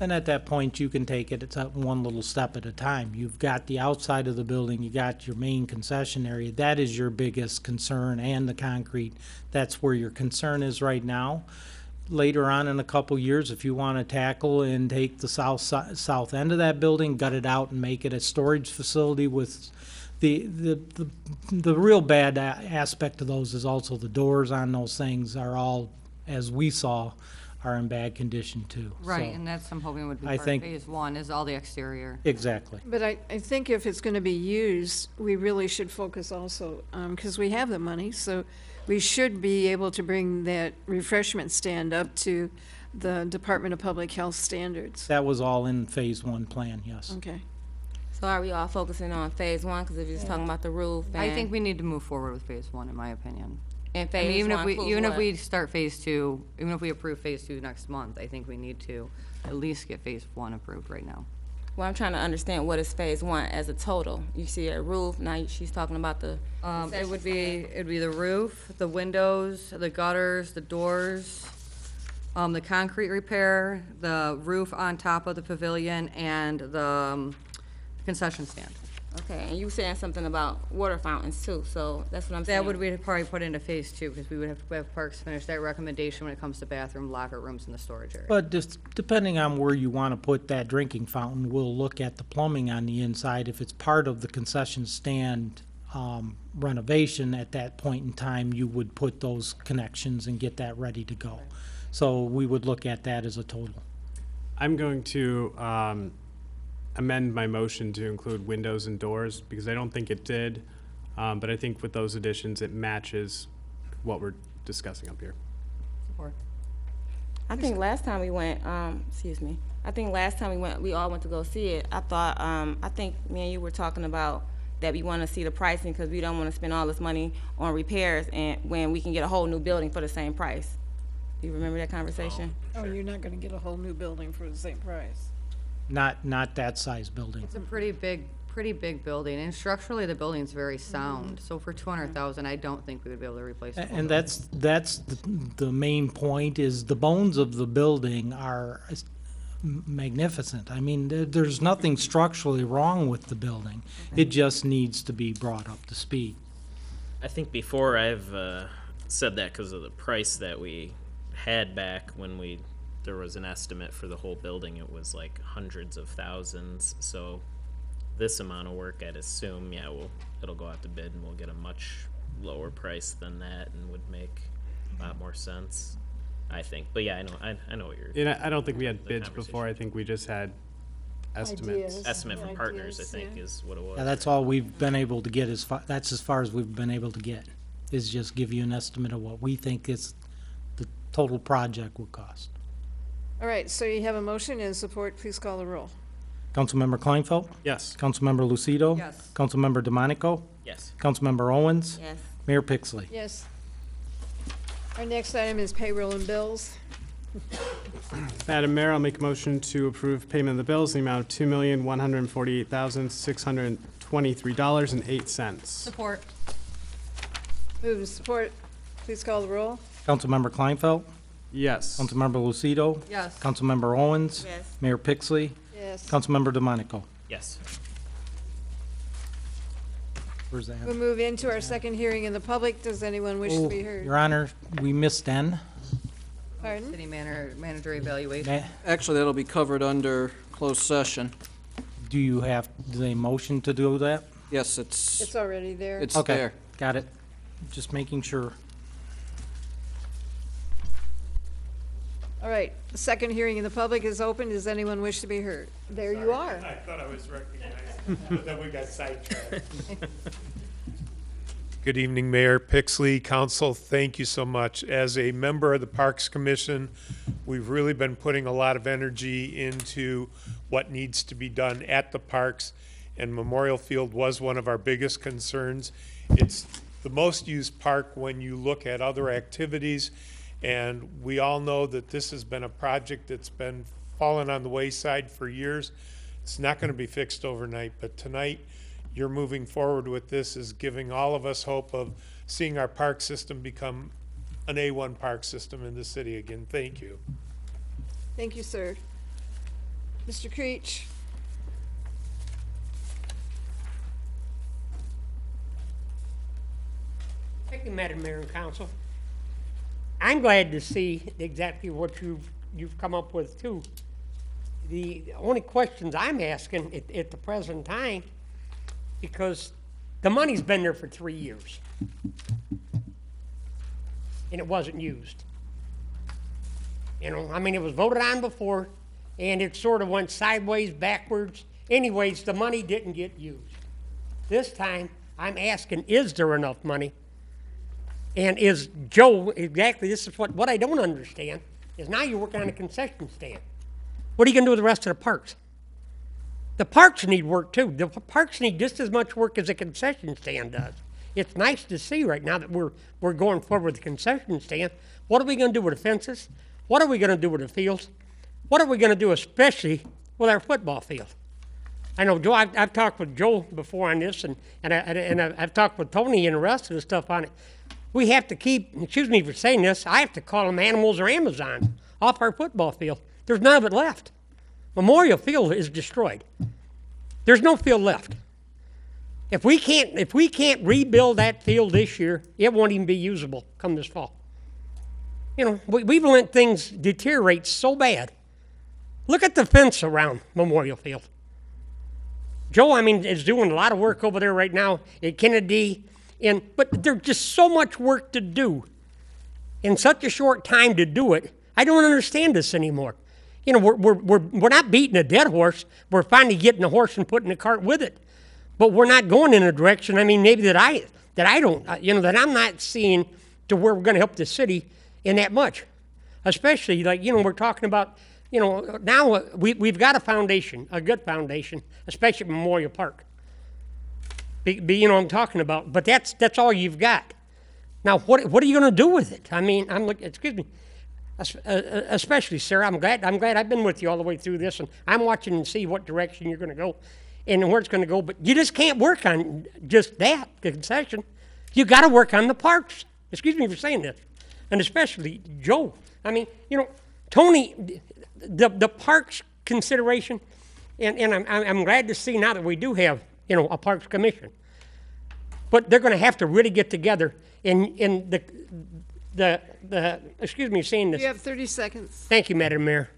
Speaker 3: then at that point, you can take it, it's a one little step at a time. You've got the outside of the building, you got your main concession area, that is your biggest concern, and the concrete. That's where your concern is right now. Later on in a couple years, if you want to tackle and take the south si- south end of that building, gut it out and make it a storage facility with the, the, the, the real bad a- aspect of those is also the doors on those things are all, as we saw, are in bad condition too.
Speaker 2: Right,
Speaker 3: So-
Speaker 2: and that's, I'm hoping would be
Speaker 3: I
Speaker 2: part of
Speaker 3: think-
Speaker 2: phase one, is all the exterior.
Speaker 3: Exactly.
Speaker 1: But I, I think if it's gonna be used, we really should focus also, um, cause we have the money, so we should be able to bring that refreshment stand up to the Department of Public Health standards.
Speaker 3: That was all in phase one plan, yes.
Speaker 1: Okay.
Speaker 19: So are we all focusing on phase one? Because if you're just talking about the roof
Speaker 2: I think we need to move forward with phase one, in my opinion.
Speaker 19: And
Speaker 2: I mean,
Speaker 19: phase
Speaker 2: even if
Speaker 19: one
Speaker 2: we,
Speaker 19: includes
Speaker 2: even if
Speaker 19: what?
Speaker 2: we start phase two, even if we approve phase two next month, I think we need to at least get phase one approved right now.
Speaker 19: Well, I'm trying to understand what is phase one as a total. You see a roof, now she's talking about the.
Speaker 2: Um, it would be, it'd be the roof, the windows, the gutters, the doors, um, the concrete repair, the roof on top of the pavilion, and the um, concession stand.
Speaker 19: Okay, and you saying something about water fountains too, so that's what I'm saying.
Speaker 2: That would we probably put into phase two, because we would have to have Parks finish that recommendation when it comes to bathroom, locker rooms, and the storage area.
Speaker 3: But just depending on where you want to put that drinking fountain, we'll look at the plumbing on the inside. If it's part of the concession stand um, renovation, at that point in time, you would put those connections and get that ready to go. So we would look at that as a total.
Speaker 20: I'm going to um, amend my motion to include windows and doors because I don't think it did. Um, But I think with those additions, it matches what we're discussing up here.
Speaker 19: I think last time we went, um, excuse me, I think last time we went, we all went to go see it. I thought, um, I think me and you were talking about that we want to see the pricing because we don't want to spend all this money on repairs and when we can get a whole new building for the same price. You remember that conversation?
Speaker 1: Oh, you're not gonna get a whole new building for the same price.
Speaker 3: Not, not that size building.
Speaker 2: It's a pretty big, pretty big building, and structurally, the building's very sound. So for two hundred thousand, I don't think we would be able to replace it.
Speaker 3: A- And that's, that's the, the main point, is the bones of the building are magnificent. I mean, there, there's nothing structurally wrong with the building. It just needs to be brought up to speed.
Speaker 8: I think before I've uh, said that because of the price that we had back when we there was an estimate for the whole building. It was like hundreds of thousands. So this amount of work, I'd assume, yeah, we'll it'll go out to bid and we'll get a much lower price than that and would make a lot more sense. I think, but yeah, I know, I, I know what you're.
Speaker 20: And I I don't think we had
Speaker 8: the
Speaker 20: bids before. I think we just had estimates.
Speaker 1: Ideas.
Speaker 8: Estimate from partners, I
Speaker 1: Ideas,
Speaker 8: think,
Speaker 1: yeah.
Speaker 8: is what it was.
Speaker 3: Yeah, that's all we've been able to get as far, that's as far as we've been able to get, is just give you an estimate of what we think is the total project would cost.
Speaker 1: All right, so you have a motion and support, please call the roll.
Speaker 3: Councilmember Klinefelt?
Speaker 20: Yes.
Speaker 3: Councilmember Lucido?
Speaker 2: Yes.
Speaker 3: Councilmember DeMonaco?
Speaker 8: Yes.
Speaker 3: Councilmember Owens?
Speaker 19: Yes.
Speaker 3: Mayor Pixley?
Speaker 1: Yes. Our next item is payroll and bills.
Speaker 20: Madam Mayor, I'll make a motion to approve payment of the bills in the amount of two million, one hundred and forty-eight thousand, six hundred and twenty-three dollars and eight cents.
Speaker 2: Support.
Speaker 1: Move and support, please call the roll.
Speaker 3: Councilmember Klinefelt?
Speaker 20: Yes.
Speaker 3: Councilmember Lucido?
Speaker 2: Yes.
Speaker 3: Councilmember Owens?
Speaker 19: Yes.
Speaker 3: Mayor Pixley?
Speaker 1: Yes.
Speaker 3: Councilmember DeMonaco?
Speaker 8: Yes.
Speaker 3: Where's that?
Speaker 1: We'll move into our second hearing in the public. Does anyone wish to
Speaker 3: Oh,
Speaker 1: be heard?
Speaker 3: Your Honor, we missed N.
Speaker 1: Pardon?
Speaker 2: City manager, manager evaluation.
Speaker 3: Ma-
Speaker 16: Actually, that'll be covered under closed session.
Speaker 3: Do you have, do they motion to do that?
Speaker 16: Yes, it's,
Speaker 1: It's already there.
Speaker 16: it's
Speaker 3: Okay,
Speaker 16: there.
Speaker 3: got it. Just making sure.
Speaker 1: All right, the second hearing in the public is open. Does anyone wish to be heard? There you are.
Speaker 10: I thought I was recognized, but then we got sidetracked. Good evening, Mayor Pixley, Council, thank you so much. As a member of the Parks Commission, we've really been putting a lot of energy into what needs to be done at the parks, and Memorial Field was one of our biggest concerns. It's the most used park when you look at other activities, and we all know that this has been a project that's been fallen on the wayside for years. It's not going to be fixed overnight, but tonight, you're moving forward with this is giving all of us hope of seeing our park system become an A1 park system in the city again. Thank you.
Speaker 1: Thank you, sir. Mr. Creech?
Speaker 15: Thank you, Madam Mayor and Council. I'm glad to see exactly what you've, you've come up with too. The only questions I'm asking at, at the present time, because the money's been there for three years. And it wasn't used. You know, I mean, it was voted on before, and it sort of went sideways, backwards. Anyways, the money didn't get used. This time, I'm asking, is there enough money? And is Joe, exactly, this is what, what I don't understand, is now you're working on a concession stand. What are you gonna do with the rest of the parks? The parks need work too. The parks need just as much work as a concession stand does. It's nice to see right now that we're, we're going forward with the concession stand. What are we gonna do with the fences? What are we gonna do with the fields? What are we gonna do especially with our football field? I know Joe, I've, I've talked with Joe before on this and, and I, and I've talked with Tony and the rest of the stuff on it. We have to keep, excuse me for saying this, I have to call them animals or Amazons off our football field. There's none of it left. Memorial Field is destroyed. There's no field left. If we can't, if we can't rebuild that field this year, it won't even be usable come this fall. You know, we, we've let things deteriorate so bad. Look at the fence around Memorial Field. Joe, I mean, is doing a lot of work over there right now at Kennedy, and but there's just so much work to do in such a short time to do it. I don't understand this anymore. You know, we're, we're, we're, we're not beating a dead horse. We're finally getting the horse and putting the cart with it. But we're not going in a direction, I mean, maybe that I, that I don't, uh, you know, that I'm not seeing to where we're going to help the city in that much. Especially, like, you know, we're talking about, you know, now uh, we, we've got a foundation, a good foundation, especially Memorial Park. Be, be, you know I'm talking about. But that's, that's all you've got. Now, what, what are you going to do with it? I mean, I'm looking, excuse me, uh, uh, especially, sir, I'm glad, I'm glad I've been with you all the way through this, and I'm watching and see what direction you're going to go and where it's going to go. But you just can't work on just that concession. You got to work on the parks. Excuse me for saying this, and especially Joe. I mean, you know, Tony, the the parks consideration, and, and I'm I'm glad to see now that we do have you know a parks commission. But they're going to have to really get together in in the the the excuse me saying this.
Speaker 1: You have 30 seconds.
Speaker 15: Thank you, Madam Mayor.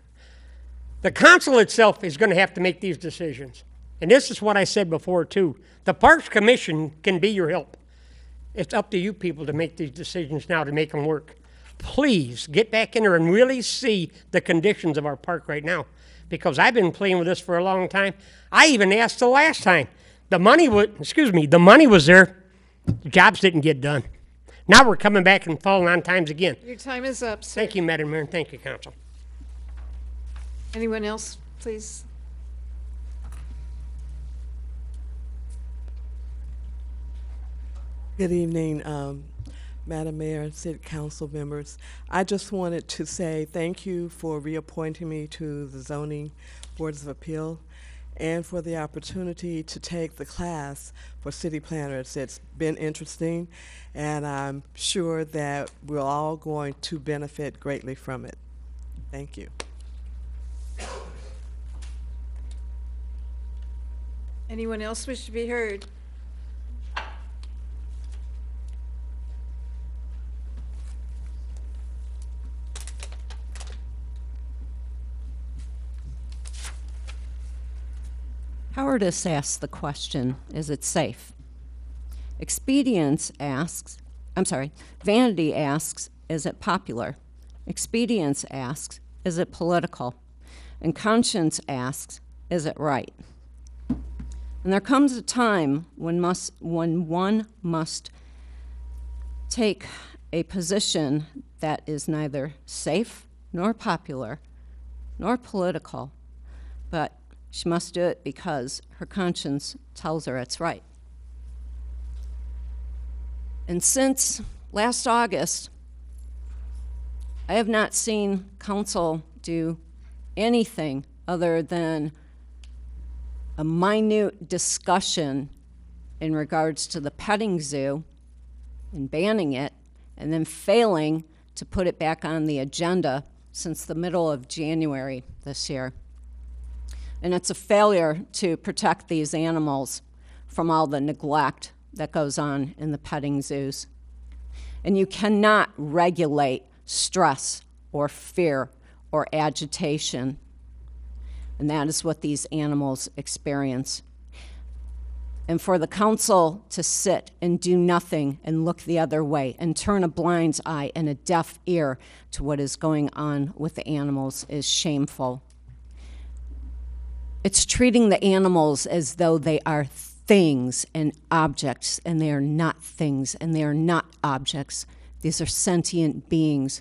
Speaker 15: The council itself is going to have to make these decisions. And this is what I said before, too. The Parks Commission can be your help. It's up to you people to make these decisions now to make them work. Please get back in there and really see the conditions of our park right now. Because I've been playing with this for a long time. I even asked the last time. The money was, excuse me, the money was there. The jobs didn't get done. Now we're coming back and falling on times again.
Speaker 1: Your time is up, sir.
Speaker 15: Thank you, Madam Mayor, and thank you, Council.
Speaker 1: Anyone else, please?
Speaker 22: Good evening, um, Madam Mayor and City Council members. I just wanted to say thank you for reappointing me to the Zoning Boards of Appeal and for the opportunity to take the class for city planners. It's been interesting, and I'm sure that we're all going to benefit greatly from it. Thank you.
Speaker 1: Anyone else wish to be heard?
Speaker 7: Cowardice asks the question, is it safe? Expedience asks, I'm sorry, vanity asks, is it popular? Expedience asks, is it political? And conscience asks, is it right? And there comes a time when, must, when one must take a position that is neither safe nor popular nor political, but she must do it because her conscience tells her it's right. And since last August, I have not seen council do anything other than a minute discussion in regards to the petting zoo and banning it, and then failing to put it back on the agenda since the middle of January this year. And it's a failure to protect these animals from all the neglect that goes on in the petting zoos. And you cannot regulate stress or fear or agitation. And that is what these animals experience. And for the council to sit and do nothing and look the other way and turn a blind eye and a deaf ear to what is going on with the animals is shameful. It's treating the animals as though they are things and objects, and they are not things and they are not objects. These are sentient beings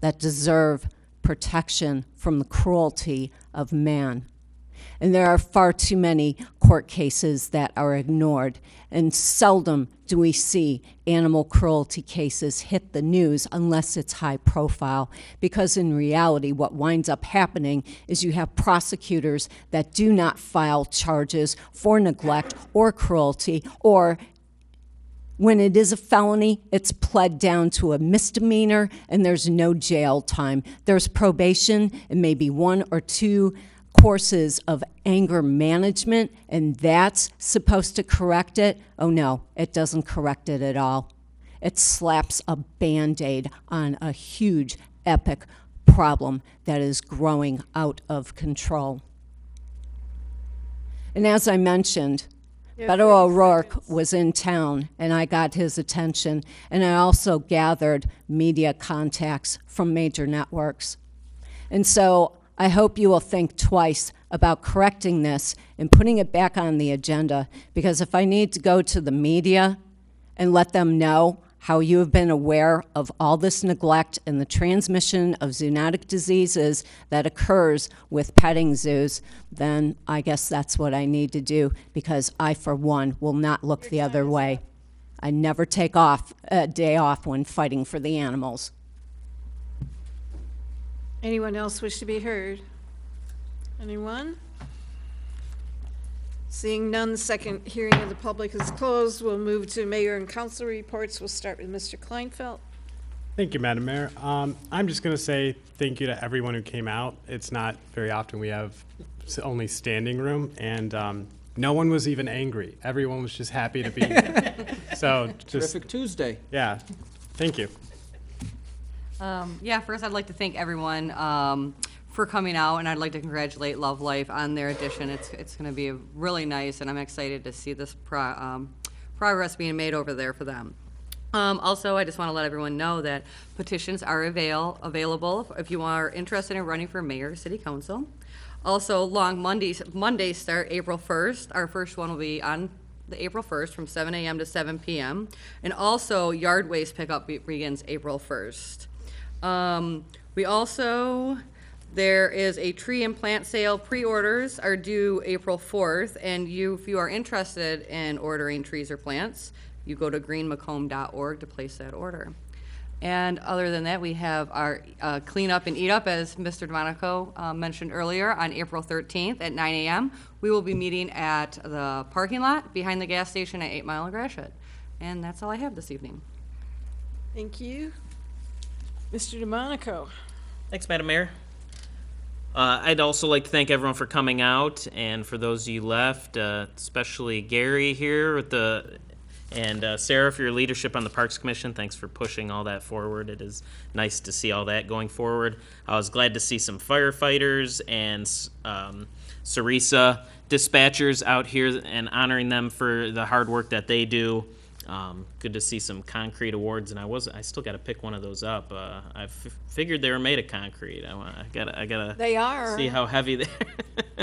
Speaker 7: that deserve protection from the cruelty of man. And there are far too many court cases that are ignored, and seldom do we see animal cruelty cases hit the news unless it's high profile. Because in reality, what winds up happening is you have prosecutors that do not file charges for neglect or cruelty, or when it is a felony, it's pled down to a misdemeanor and there's no jail time. There's probation and maybe one or two courses of anger management, and that's supposed to correct it. Oh no, it doesn't correct it at all. It slaps a band aid on a huge, epic problem that is growing out of control. And as I mentioned, Beto O'Rourke was in town, and I got his attention, and I also gathered media contacts from major networks. And so I hope you will think twice about correcting this and putting it back on the agenda, because if I need to go to the media and let them know how you have been aware of all this neglect and the transmission of zoonotic diseases that occurs with petting zoos, then I guess that's what I need to do because I, for one, will not look the other way. I never take off a day off when fighting for the animals.
Speaker 1: Anyone else wish to be heard? Anyone? Seeing none, second hearing of the public is closed. We'll move to mayor and council reports. We'll start with Mr. Klinefelt.
Speaker 20: Thank you, Madam Mayor. Um, I'm just going to say thank you to everyone who came out. It's not very often we have only standing room, and um, no one was even angry. Everyone was just happy to be here. So just,
Speaker 16: Terrific Tuesday.
Speaker 20: yeah, thank you.
Speaker 2: Um, yeah, first I'd like to thank everyone um, for coming out, and I'd like to congratulate Love Life on their addition. It's it's going to be really nice, and I'm excited to see this pro- um, progress being made over there for them. Um, also, I just want to let everyone know that petitions are avail available if you are interested in running for mayor, city council. Also, long Mondays Mondays start April 1st. Our first one will be on the April 1st from 7 a.m. to 7 p.m. And also, yard waste pickup be- begins April 1st. Um, we also, there is a tree and plant sale. Pre-orders are due April 4th, and you, if you are interested in ordering trees or plants, you go to greenmacomb.org to place that order. And other than that, we have our uh, clean up and eat up, as Mr. DeMonaco uh, mentioned earlier, on April 13th at 9 a.m. We will be meeting at the parking lot behind the gas station at 8 Mile and Gratiot. And that's all I have this evening.
Speaker 1: Thank you. Mr. DeMonaco.
Speaker 8: Thanks, Madam Mayor. Uh, I'd also like to thank everyone for coming out, and for those of you left, uh, especially Gary here with the, and uh, Sarah for your leadership on the Parks Commission. Thanks for pushing all that forward. It is nice to see all that going forward. I was glad to see some firefighters and um, SERESA dispatchers out here and honoring them for the hard work that they do. Um, good to see some concrete awards, and I was I still got to pick one of those up. Uh, I f- figured they were made of concrete. I, I gotta I gotta
Speaker 1: They are.
Speaker 8: see how heavy they.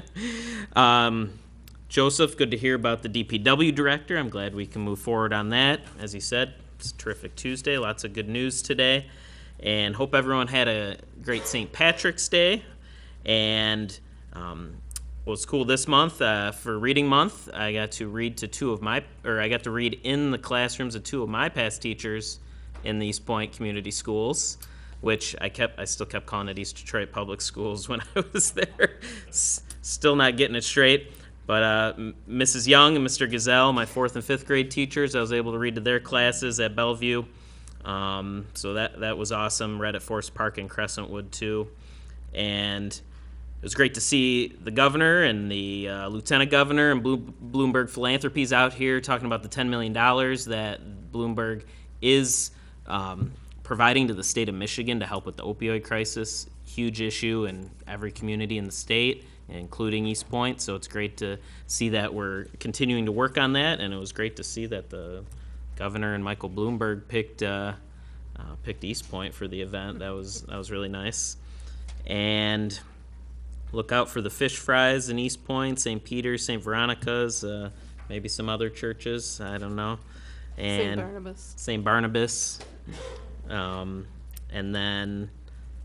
Speaker 8: um, Joseph, good to hear about the DPW director. I'm glad we can move forward on that. As he said, it's a terrific Tuesday. Lots of good news today, and hope everyone had a great St. Patrick's Day. And um, what was cool this month uh, for reading month, I got to read to two of my, or I got to read in the classrooms of two of my past teachers in the Eastpointe Community Schools, which I kept, I still kept calling it East Detroit Public Schools when I was there. Still not getting it straight. But uh, Mrs. Young and Mr. Gazelle, my fourth and fifth grade teachers, I was able to read to their classes at Bellevue. Um, so that that was awesome. Read at Forest Park and Crescentwood too, and it was great to see the governor and the uh, lieutenant governor and Bloomberg Philanthropies out here talking about the $10 million that Bloomberg is um, providing to the state of Michigan to help with the opioid crisis. Huge issue in every community in the state, including Eastpointe. So it's great to see that we're continuing to work on that, and it was great to see that the governor and Michael Bloomberg picked uh, uh, picked Eastpointe for the event. That was that was really nice, and look out for the fish fries in Eastpointe, St. Peter's, St. Veronica's, uh, maybe some other churches. I don't know. And
Speaker 1: Barnabas.
Speaker 8: St. Barnabas. Um, and then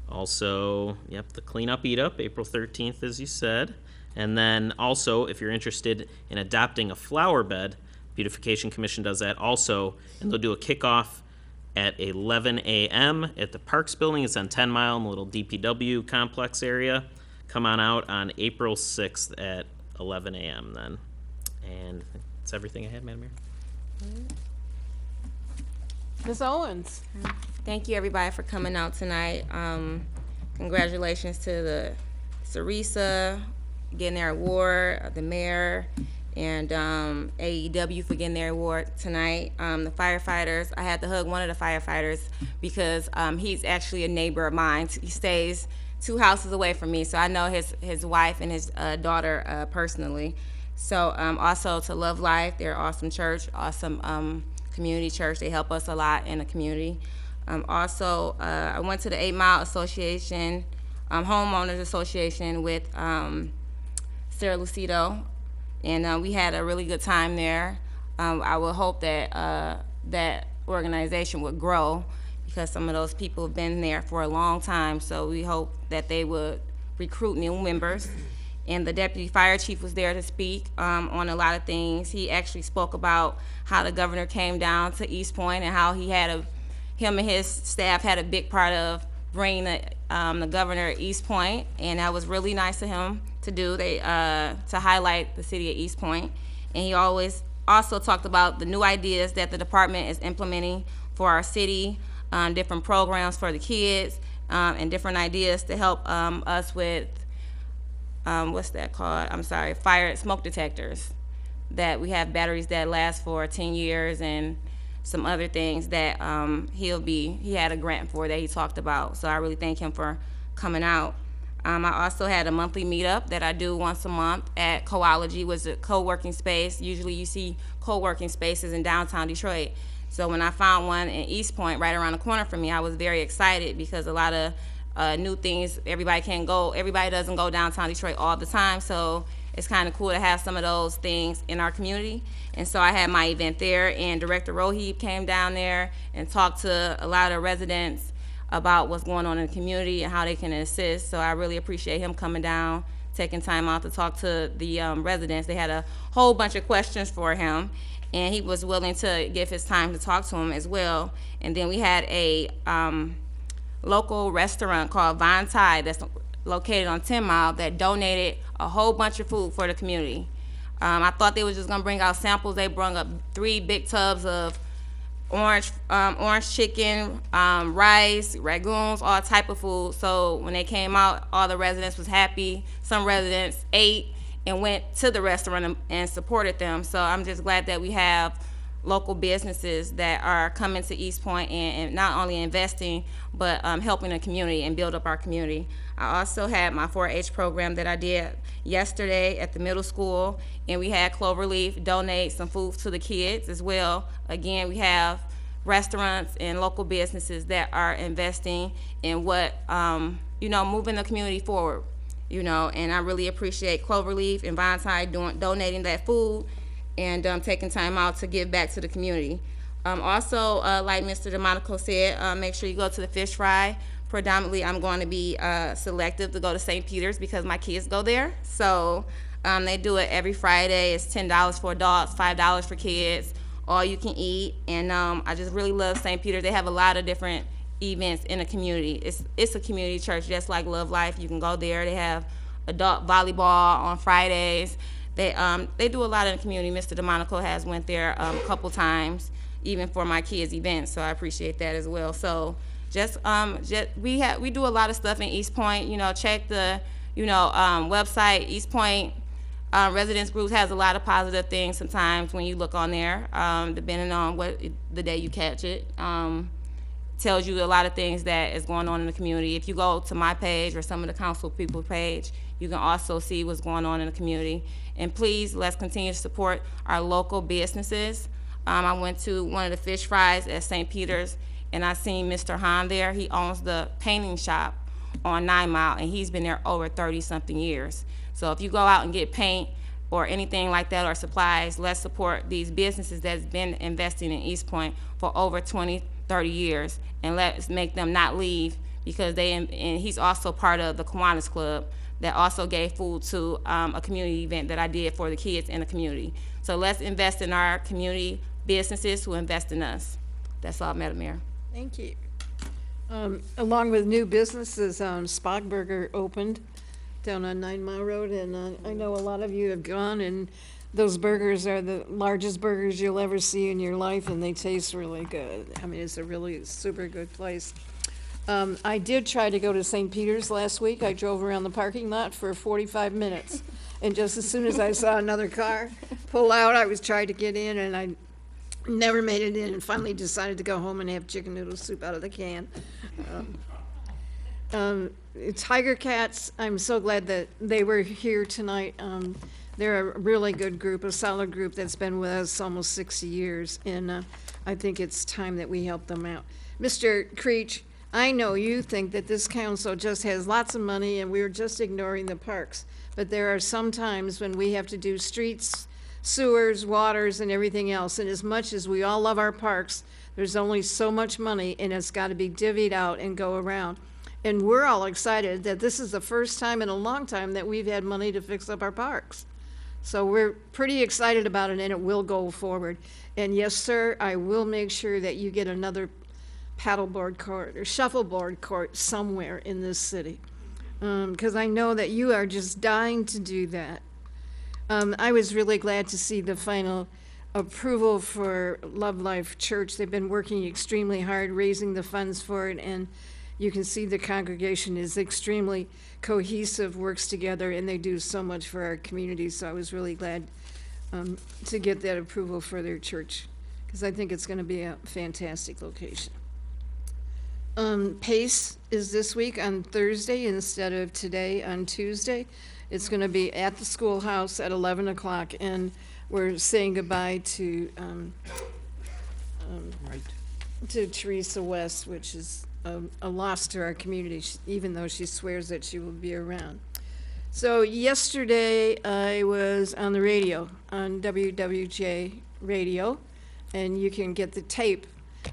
Speaker 8: also, yep, the cleanup eat up, April 13th, as you said. And then also, if you're interested in adopting a flower bed, Beautification Commission does that also, and they'll do a kickoff at 11 a.m. at the Parks Building. It's on 10 Mile in the little DPW complex area. Come on out on April 6th at 11 a.m. then. And that's everything I had, Madam Mayor.
Speaker 1: Ms. Owens.
Speaker 19: Thank you, everybody, for coming out tonight. Um, congratulations to the SERESA getting their award, uh, the mayor, and um, AEW for getting their award tonight. Um, the firefighters, I had to hug one of the firefighters because um, he's actually a neighbor of mine. He stays two houses away from me, so I know his his wife and his uh, daughter uh, personally. So um, also to Love Life, they're awesome church, awesome um, community church. They help us a lot in the community. Um, also, uh, I went to the Eight Mile Association, um, Homeowners Association with um, Sarah Lucido, and uh, we had a really good time there. Um, I would hope that uh, that organization would grow because some of those people have been there for a long time. So we hope that they would recruit new members. And the deputy fire chief was there to speak um, on a lot of things. He actually spoke about how the governor came down to Eastpointe and how he had a, him and his staff had a big part of bringing the, um, the governor Eastpointe, and that was really nice of him to do. They uh, to highlight the city of Eastpointe, and he always also talked about the new ideas that the department is implementing for our city, um, different programs for the kids, um, and different ideas to help um, us with um, what's that called? I'm sorry, fire smoke detectors. That we have batteries that last for 10 years and some other things that um, he'll be, he had a grant for that he talked about. So I really thank him for coming out. Um, I also had a monthly meetup that I do once a month at Coology, was a co-working space. Usually you see co-working spaces in downtown Detroit. So when I found one in Eastpointe, right around the corner from me, I was very excited because a lot of uh, new things. Everybody can go. Everybody doesn't go downtown Detroit all the time, so it's kind of cool to have some of those things in our community. And so I had my event there, and Director Rouhib came down there and talked to a lot of residents about what's going on in the community and how they can assist. So I really appreciate him coming down, taking time out to talk to the um, residents. They had a whole bunch of questions for him, and he was willing to give his time to talk to him as well. And then we had a um, local restaurant called Von Tide that's located on 10 Mile that donated a whole bunch of food for the community. Um, I thought they were just gonna bring out samples. They brought up three big tubs of orange, um, orange chicken, um, rice, rangoons, all type of food. So when they came out, all the residents was happy. Some residents ate and went to the restaurant and, and supported them. So I'm just glad that we have local businesses that are coming to Eastpointe and, and not only investing, but um, helping the community and build up our community. I also had my 4-H program that I did yesterday at the middle school, and we had Cloverleaf donate some food to the kids as well. Again, we have restaurants and local businesses that are investing in what, um, you know, moving the community forward, you know, and I really appreciate Cloverleaf and Tide doing, donating that food and um, taking time out to give back to the community. Um, also, uh, like Mr. DeMonaco said, uh, make sure you go to the fish fry. Predominantly, I'm going to be uh, selective to go to St. Peter's because my kids go there. So um, they do it every Friday. It's ten dollars for adults, five dollars for kids. All you can eat, and um, I just really love St. Peter's. They have a lot of different events in the community. It's it's a community church, just like Love Life. You can go there. They have adult volleyball on Fridays. They um they do a lot in the community. Mr. DeMonaco has went there um, a couple times, even for my kids' events. So I appreciate that as well. So just um just we have we do a lot of stuff in Eastpointe. You know, check the you know, um, website, Eastpointe uh, Residents Group has a lot of positive things sometimes when you look on there, um, depending on what the day you catch it. Um, tells you a lot of things that is going on in the community. If you go to my page or some of the council people page, you can also see what's going on in the community. And please, let's continue to support our local businesses. Um, I went to one of the fish fries at St. Peter's, and I seen Mr. Hahn there. He owns the painting shop on Nine Mile, and he's been there over 30-something years. So if you go out and get paint or anything like that or supplies, let's support these businesses that's been investing in Eastpointe for over 20, 30 years, and let's make them not leave because they, and he's also part of the Kiwanis Club that also gave food to um, a community event that I did for the kids in the community. So let's invest in our community businesses who invest in us. That's all, Madam Mayor.
Speaker 1: Thank you. Um, along with new businesses, um, Spogburger opened down on Nine Mile Road, and uh, I know a lot of you have gone, and those burgers are the largest burgers you'll ever see in your life, and they taste really good. I mean, it's a really super good place. Um, I did try to go to St. Peter's last week. I drove around the parking lot for 45 minutes. And just as soon as I saw another car pull out, I was trying to get in, and I never made it in, and finally decided to go home and have chicken noodle soup out of the can. Um, um, Tiger Cats, I'm so glad that they were here tonight. They're a really good group, a solid group that's been with us almost 60 years, and uh, I think it's time that we help them out. Mr. Creech, I know you think that this council just has lots of money and we're just ignoring the parks, but there are some times when we have to do streets, sewers, waters, and everything else, and as much as we all love our parks, there's only so much money, and it's got to be divvied out and go around. And we're all excited that this is the first time in a long time that we've had money to fix up our parks. So we're pretty excited about it, and it will go forward. And yes, sir, I will make sure that you get another paddleboard court or shuffleboard court somewhere in this city. Because I know that you are just dying to do that. Um, I was really glad to see the final approval for Love Life Church. They've been working extremely hard, raising the funds for it, and you can see the congregation is extremely cohesive, works together, and they do so much for our community. So I was really glad um, to get that approval for their church, because I think it's going to be a fantastic location. Um, Pace is this week on Thursday instead of today on Tuesday. It's going to be at the schoolhouse at 11 o'clock, and we're saying goodbye to um, um, to Teresa West, which is a, a loss to our community, even though she swears that she will be around. So yesterday, I was on the radio, on WWJ Radio, and you can get the tape.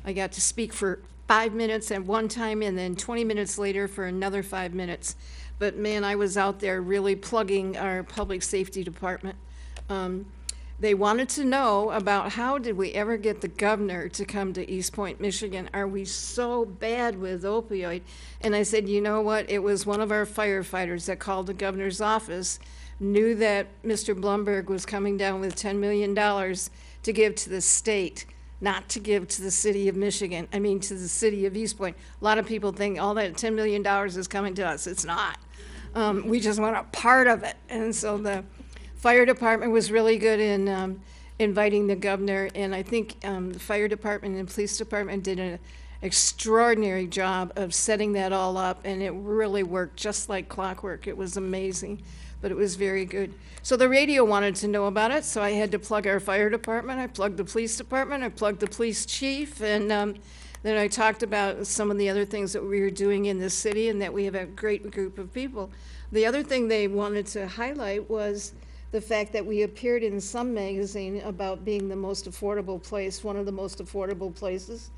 Speaker 1: I got to speak for five minutes at one time, and then 20 minutes later for another five minutes. But man, I was out there really plugging our public safety department. Um, they wanted to know about how did we ever get the governor to come to Eastpointe, Michigan? Are we so bad with opioid? And I said, you know what? It was one of our firefighters that called the governor's office, knew that Mr. Bloomberg was coming down with $10 million to give to the state, not to give to the city of Michigan, I mean, to the city of Eastpointe. A lot of people think all that $10 million is coming to us. It's not. Um, we just want a part of it. And so the fire department was really good in um, inviting the governor, and I think um, the fire department and police department did an extraordinary job of setting that all up, and it really worked just like clockwork. It was amazing, but it was very good. So the radio wanted to know about it, so I had to plug our fire department, I plugged the police department, I plugged the police chief, and um, then I talked about some of the other things that we were doing in this city and that we have a great group of people. The other thing they wanted to highlight was the fact that we appeared in some magazine about being the most affordable place, one of the most affordable places.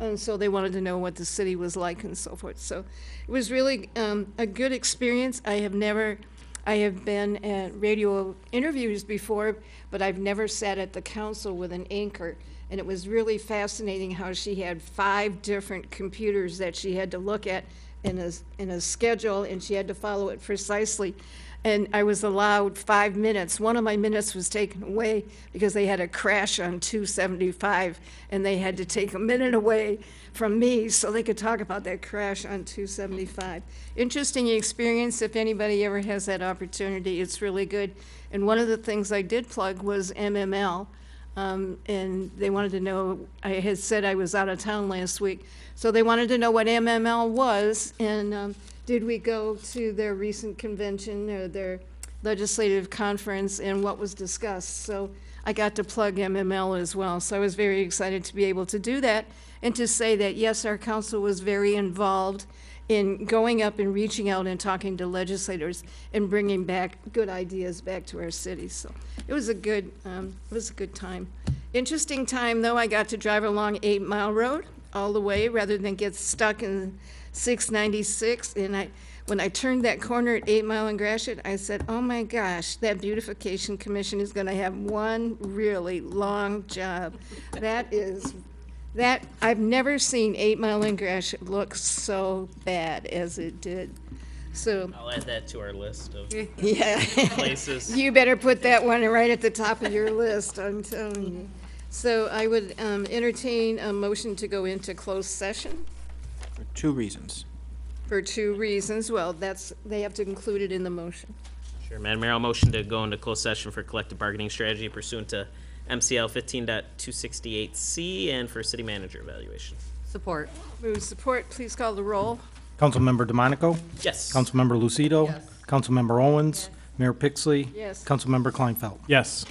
Speaker 1: And so they wanted to know what the city was like and so forth. So it was really um, a good experience. I have never, I have been at radio interviews before, but I've never sat at the council with an anchor. And it was really fascinating how she had five different computers that she had to look at in a, in a schedule, and she had to follow it precisely. And I was allowed five minutes. One of my minutes was taken away because they had a crash on 275, and they had to take a minute away from me so they could talk about that crash on 275. Interesting experience if anybody ever has that opportunity. It's really good. And one of the things I did plug was MML. Um, and they wanted to know, I had said I was out of town last week, so they wanted to know what MML was, and um, did we go to their recent convention or their legislative conference and what was discussed? So I got to plug MML as well, so I was very excited to be able to do that and to say that, yes, our council was very involved in going up and reaching out and talking to legislators and bringing back good ideas back to our city. So it was a good, um, it was a good time. Interesting time, though. I got to drive along Eight Mile Road all the way rather than get stuck in 696. And I, when I turned that corner at Eight Mile and Gratiot, I said, "Oh my gosh, that beautification commission is going to have one really long job. That is that, I've never seen Eight Mile and Gratiot look so bad as it did. So,
Speaker 8: I'll add that to our list of
Speaker 1: yeah.
Speaker 8: places.
Speaker 1: You better put that one right at the top of your list, I'm telling you. So I would um, entertain a motion to go into closed session
Speaker 16: two reasons.
Speaker 1: for two reasons. Well, that's, they have to include it in the motion.
Speaker 8: Sure, Madam Mayor, I'll motion to go into closed session for collective bargaining strategy pursuant to MCL 15.268C and for city manager evaluation.
Speaker 2: Support.
Speaker 1: Move support, please call the roll.
Speaker 3: Councilmember DeMonaco?
Speaker 8: Yes.
Speaker 3: Councilmember Lucido? Yes. Councilmember Owens? Mayor Pixley?
Speaker 1: Yes.
Speaker 3: Councilmember Klinefelt?
Speaker 20: Yes.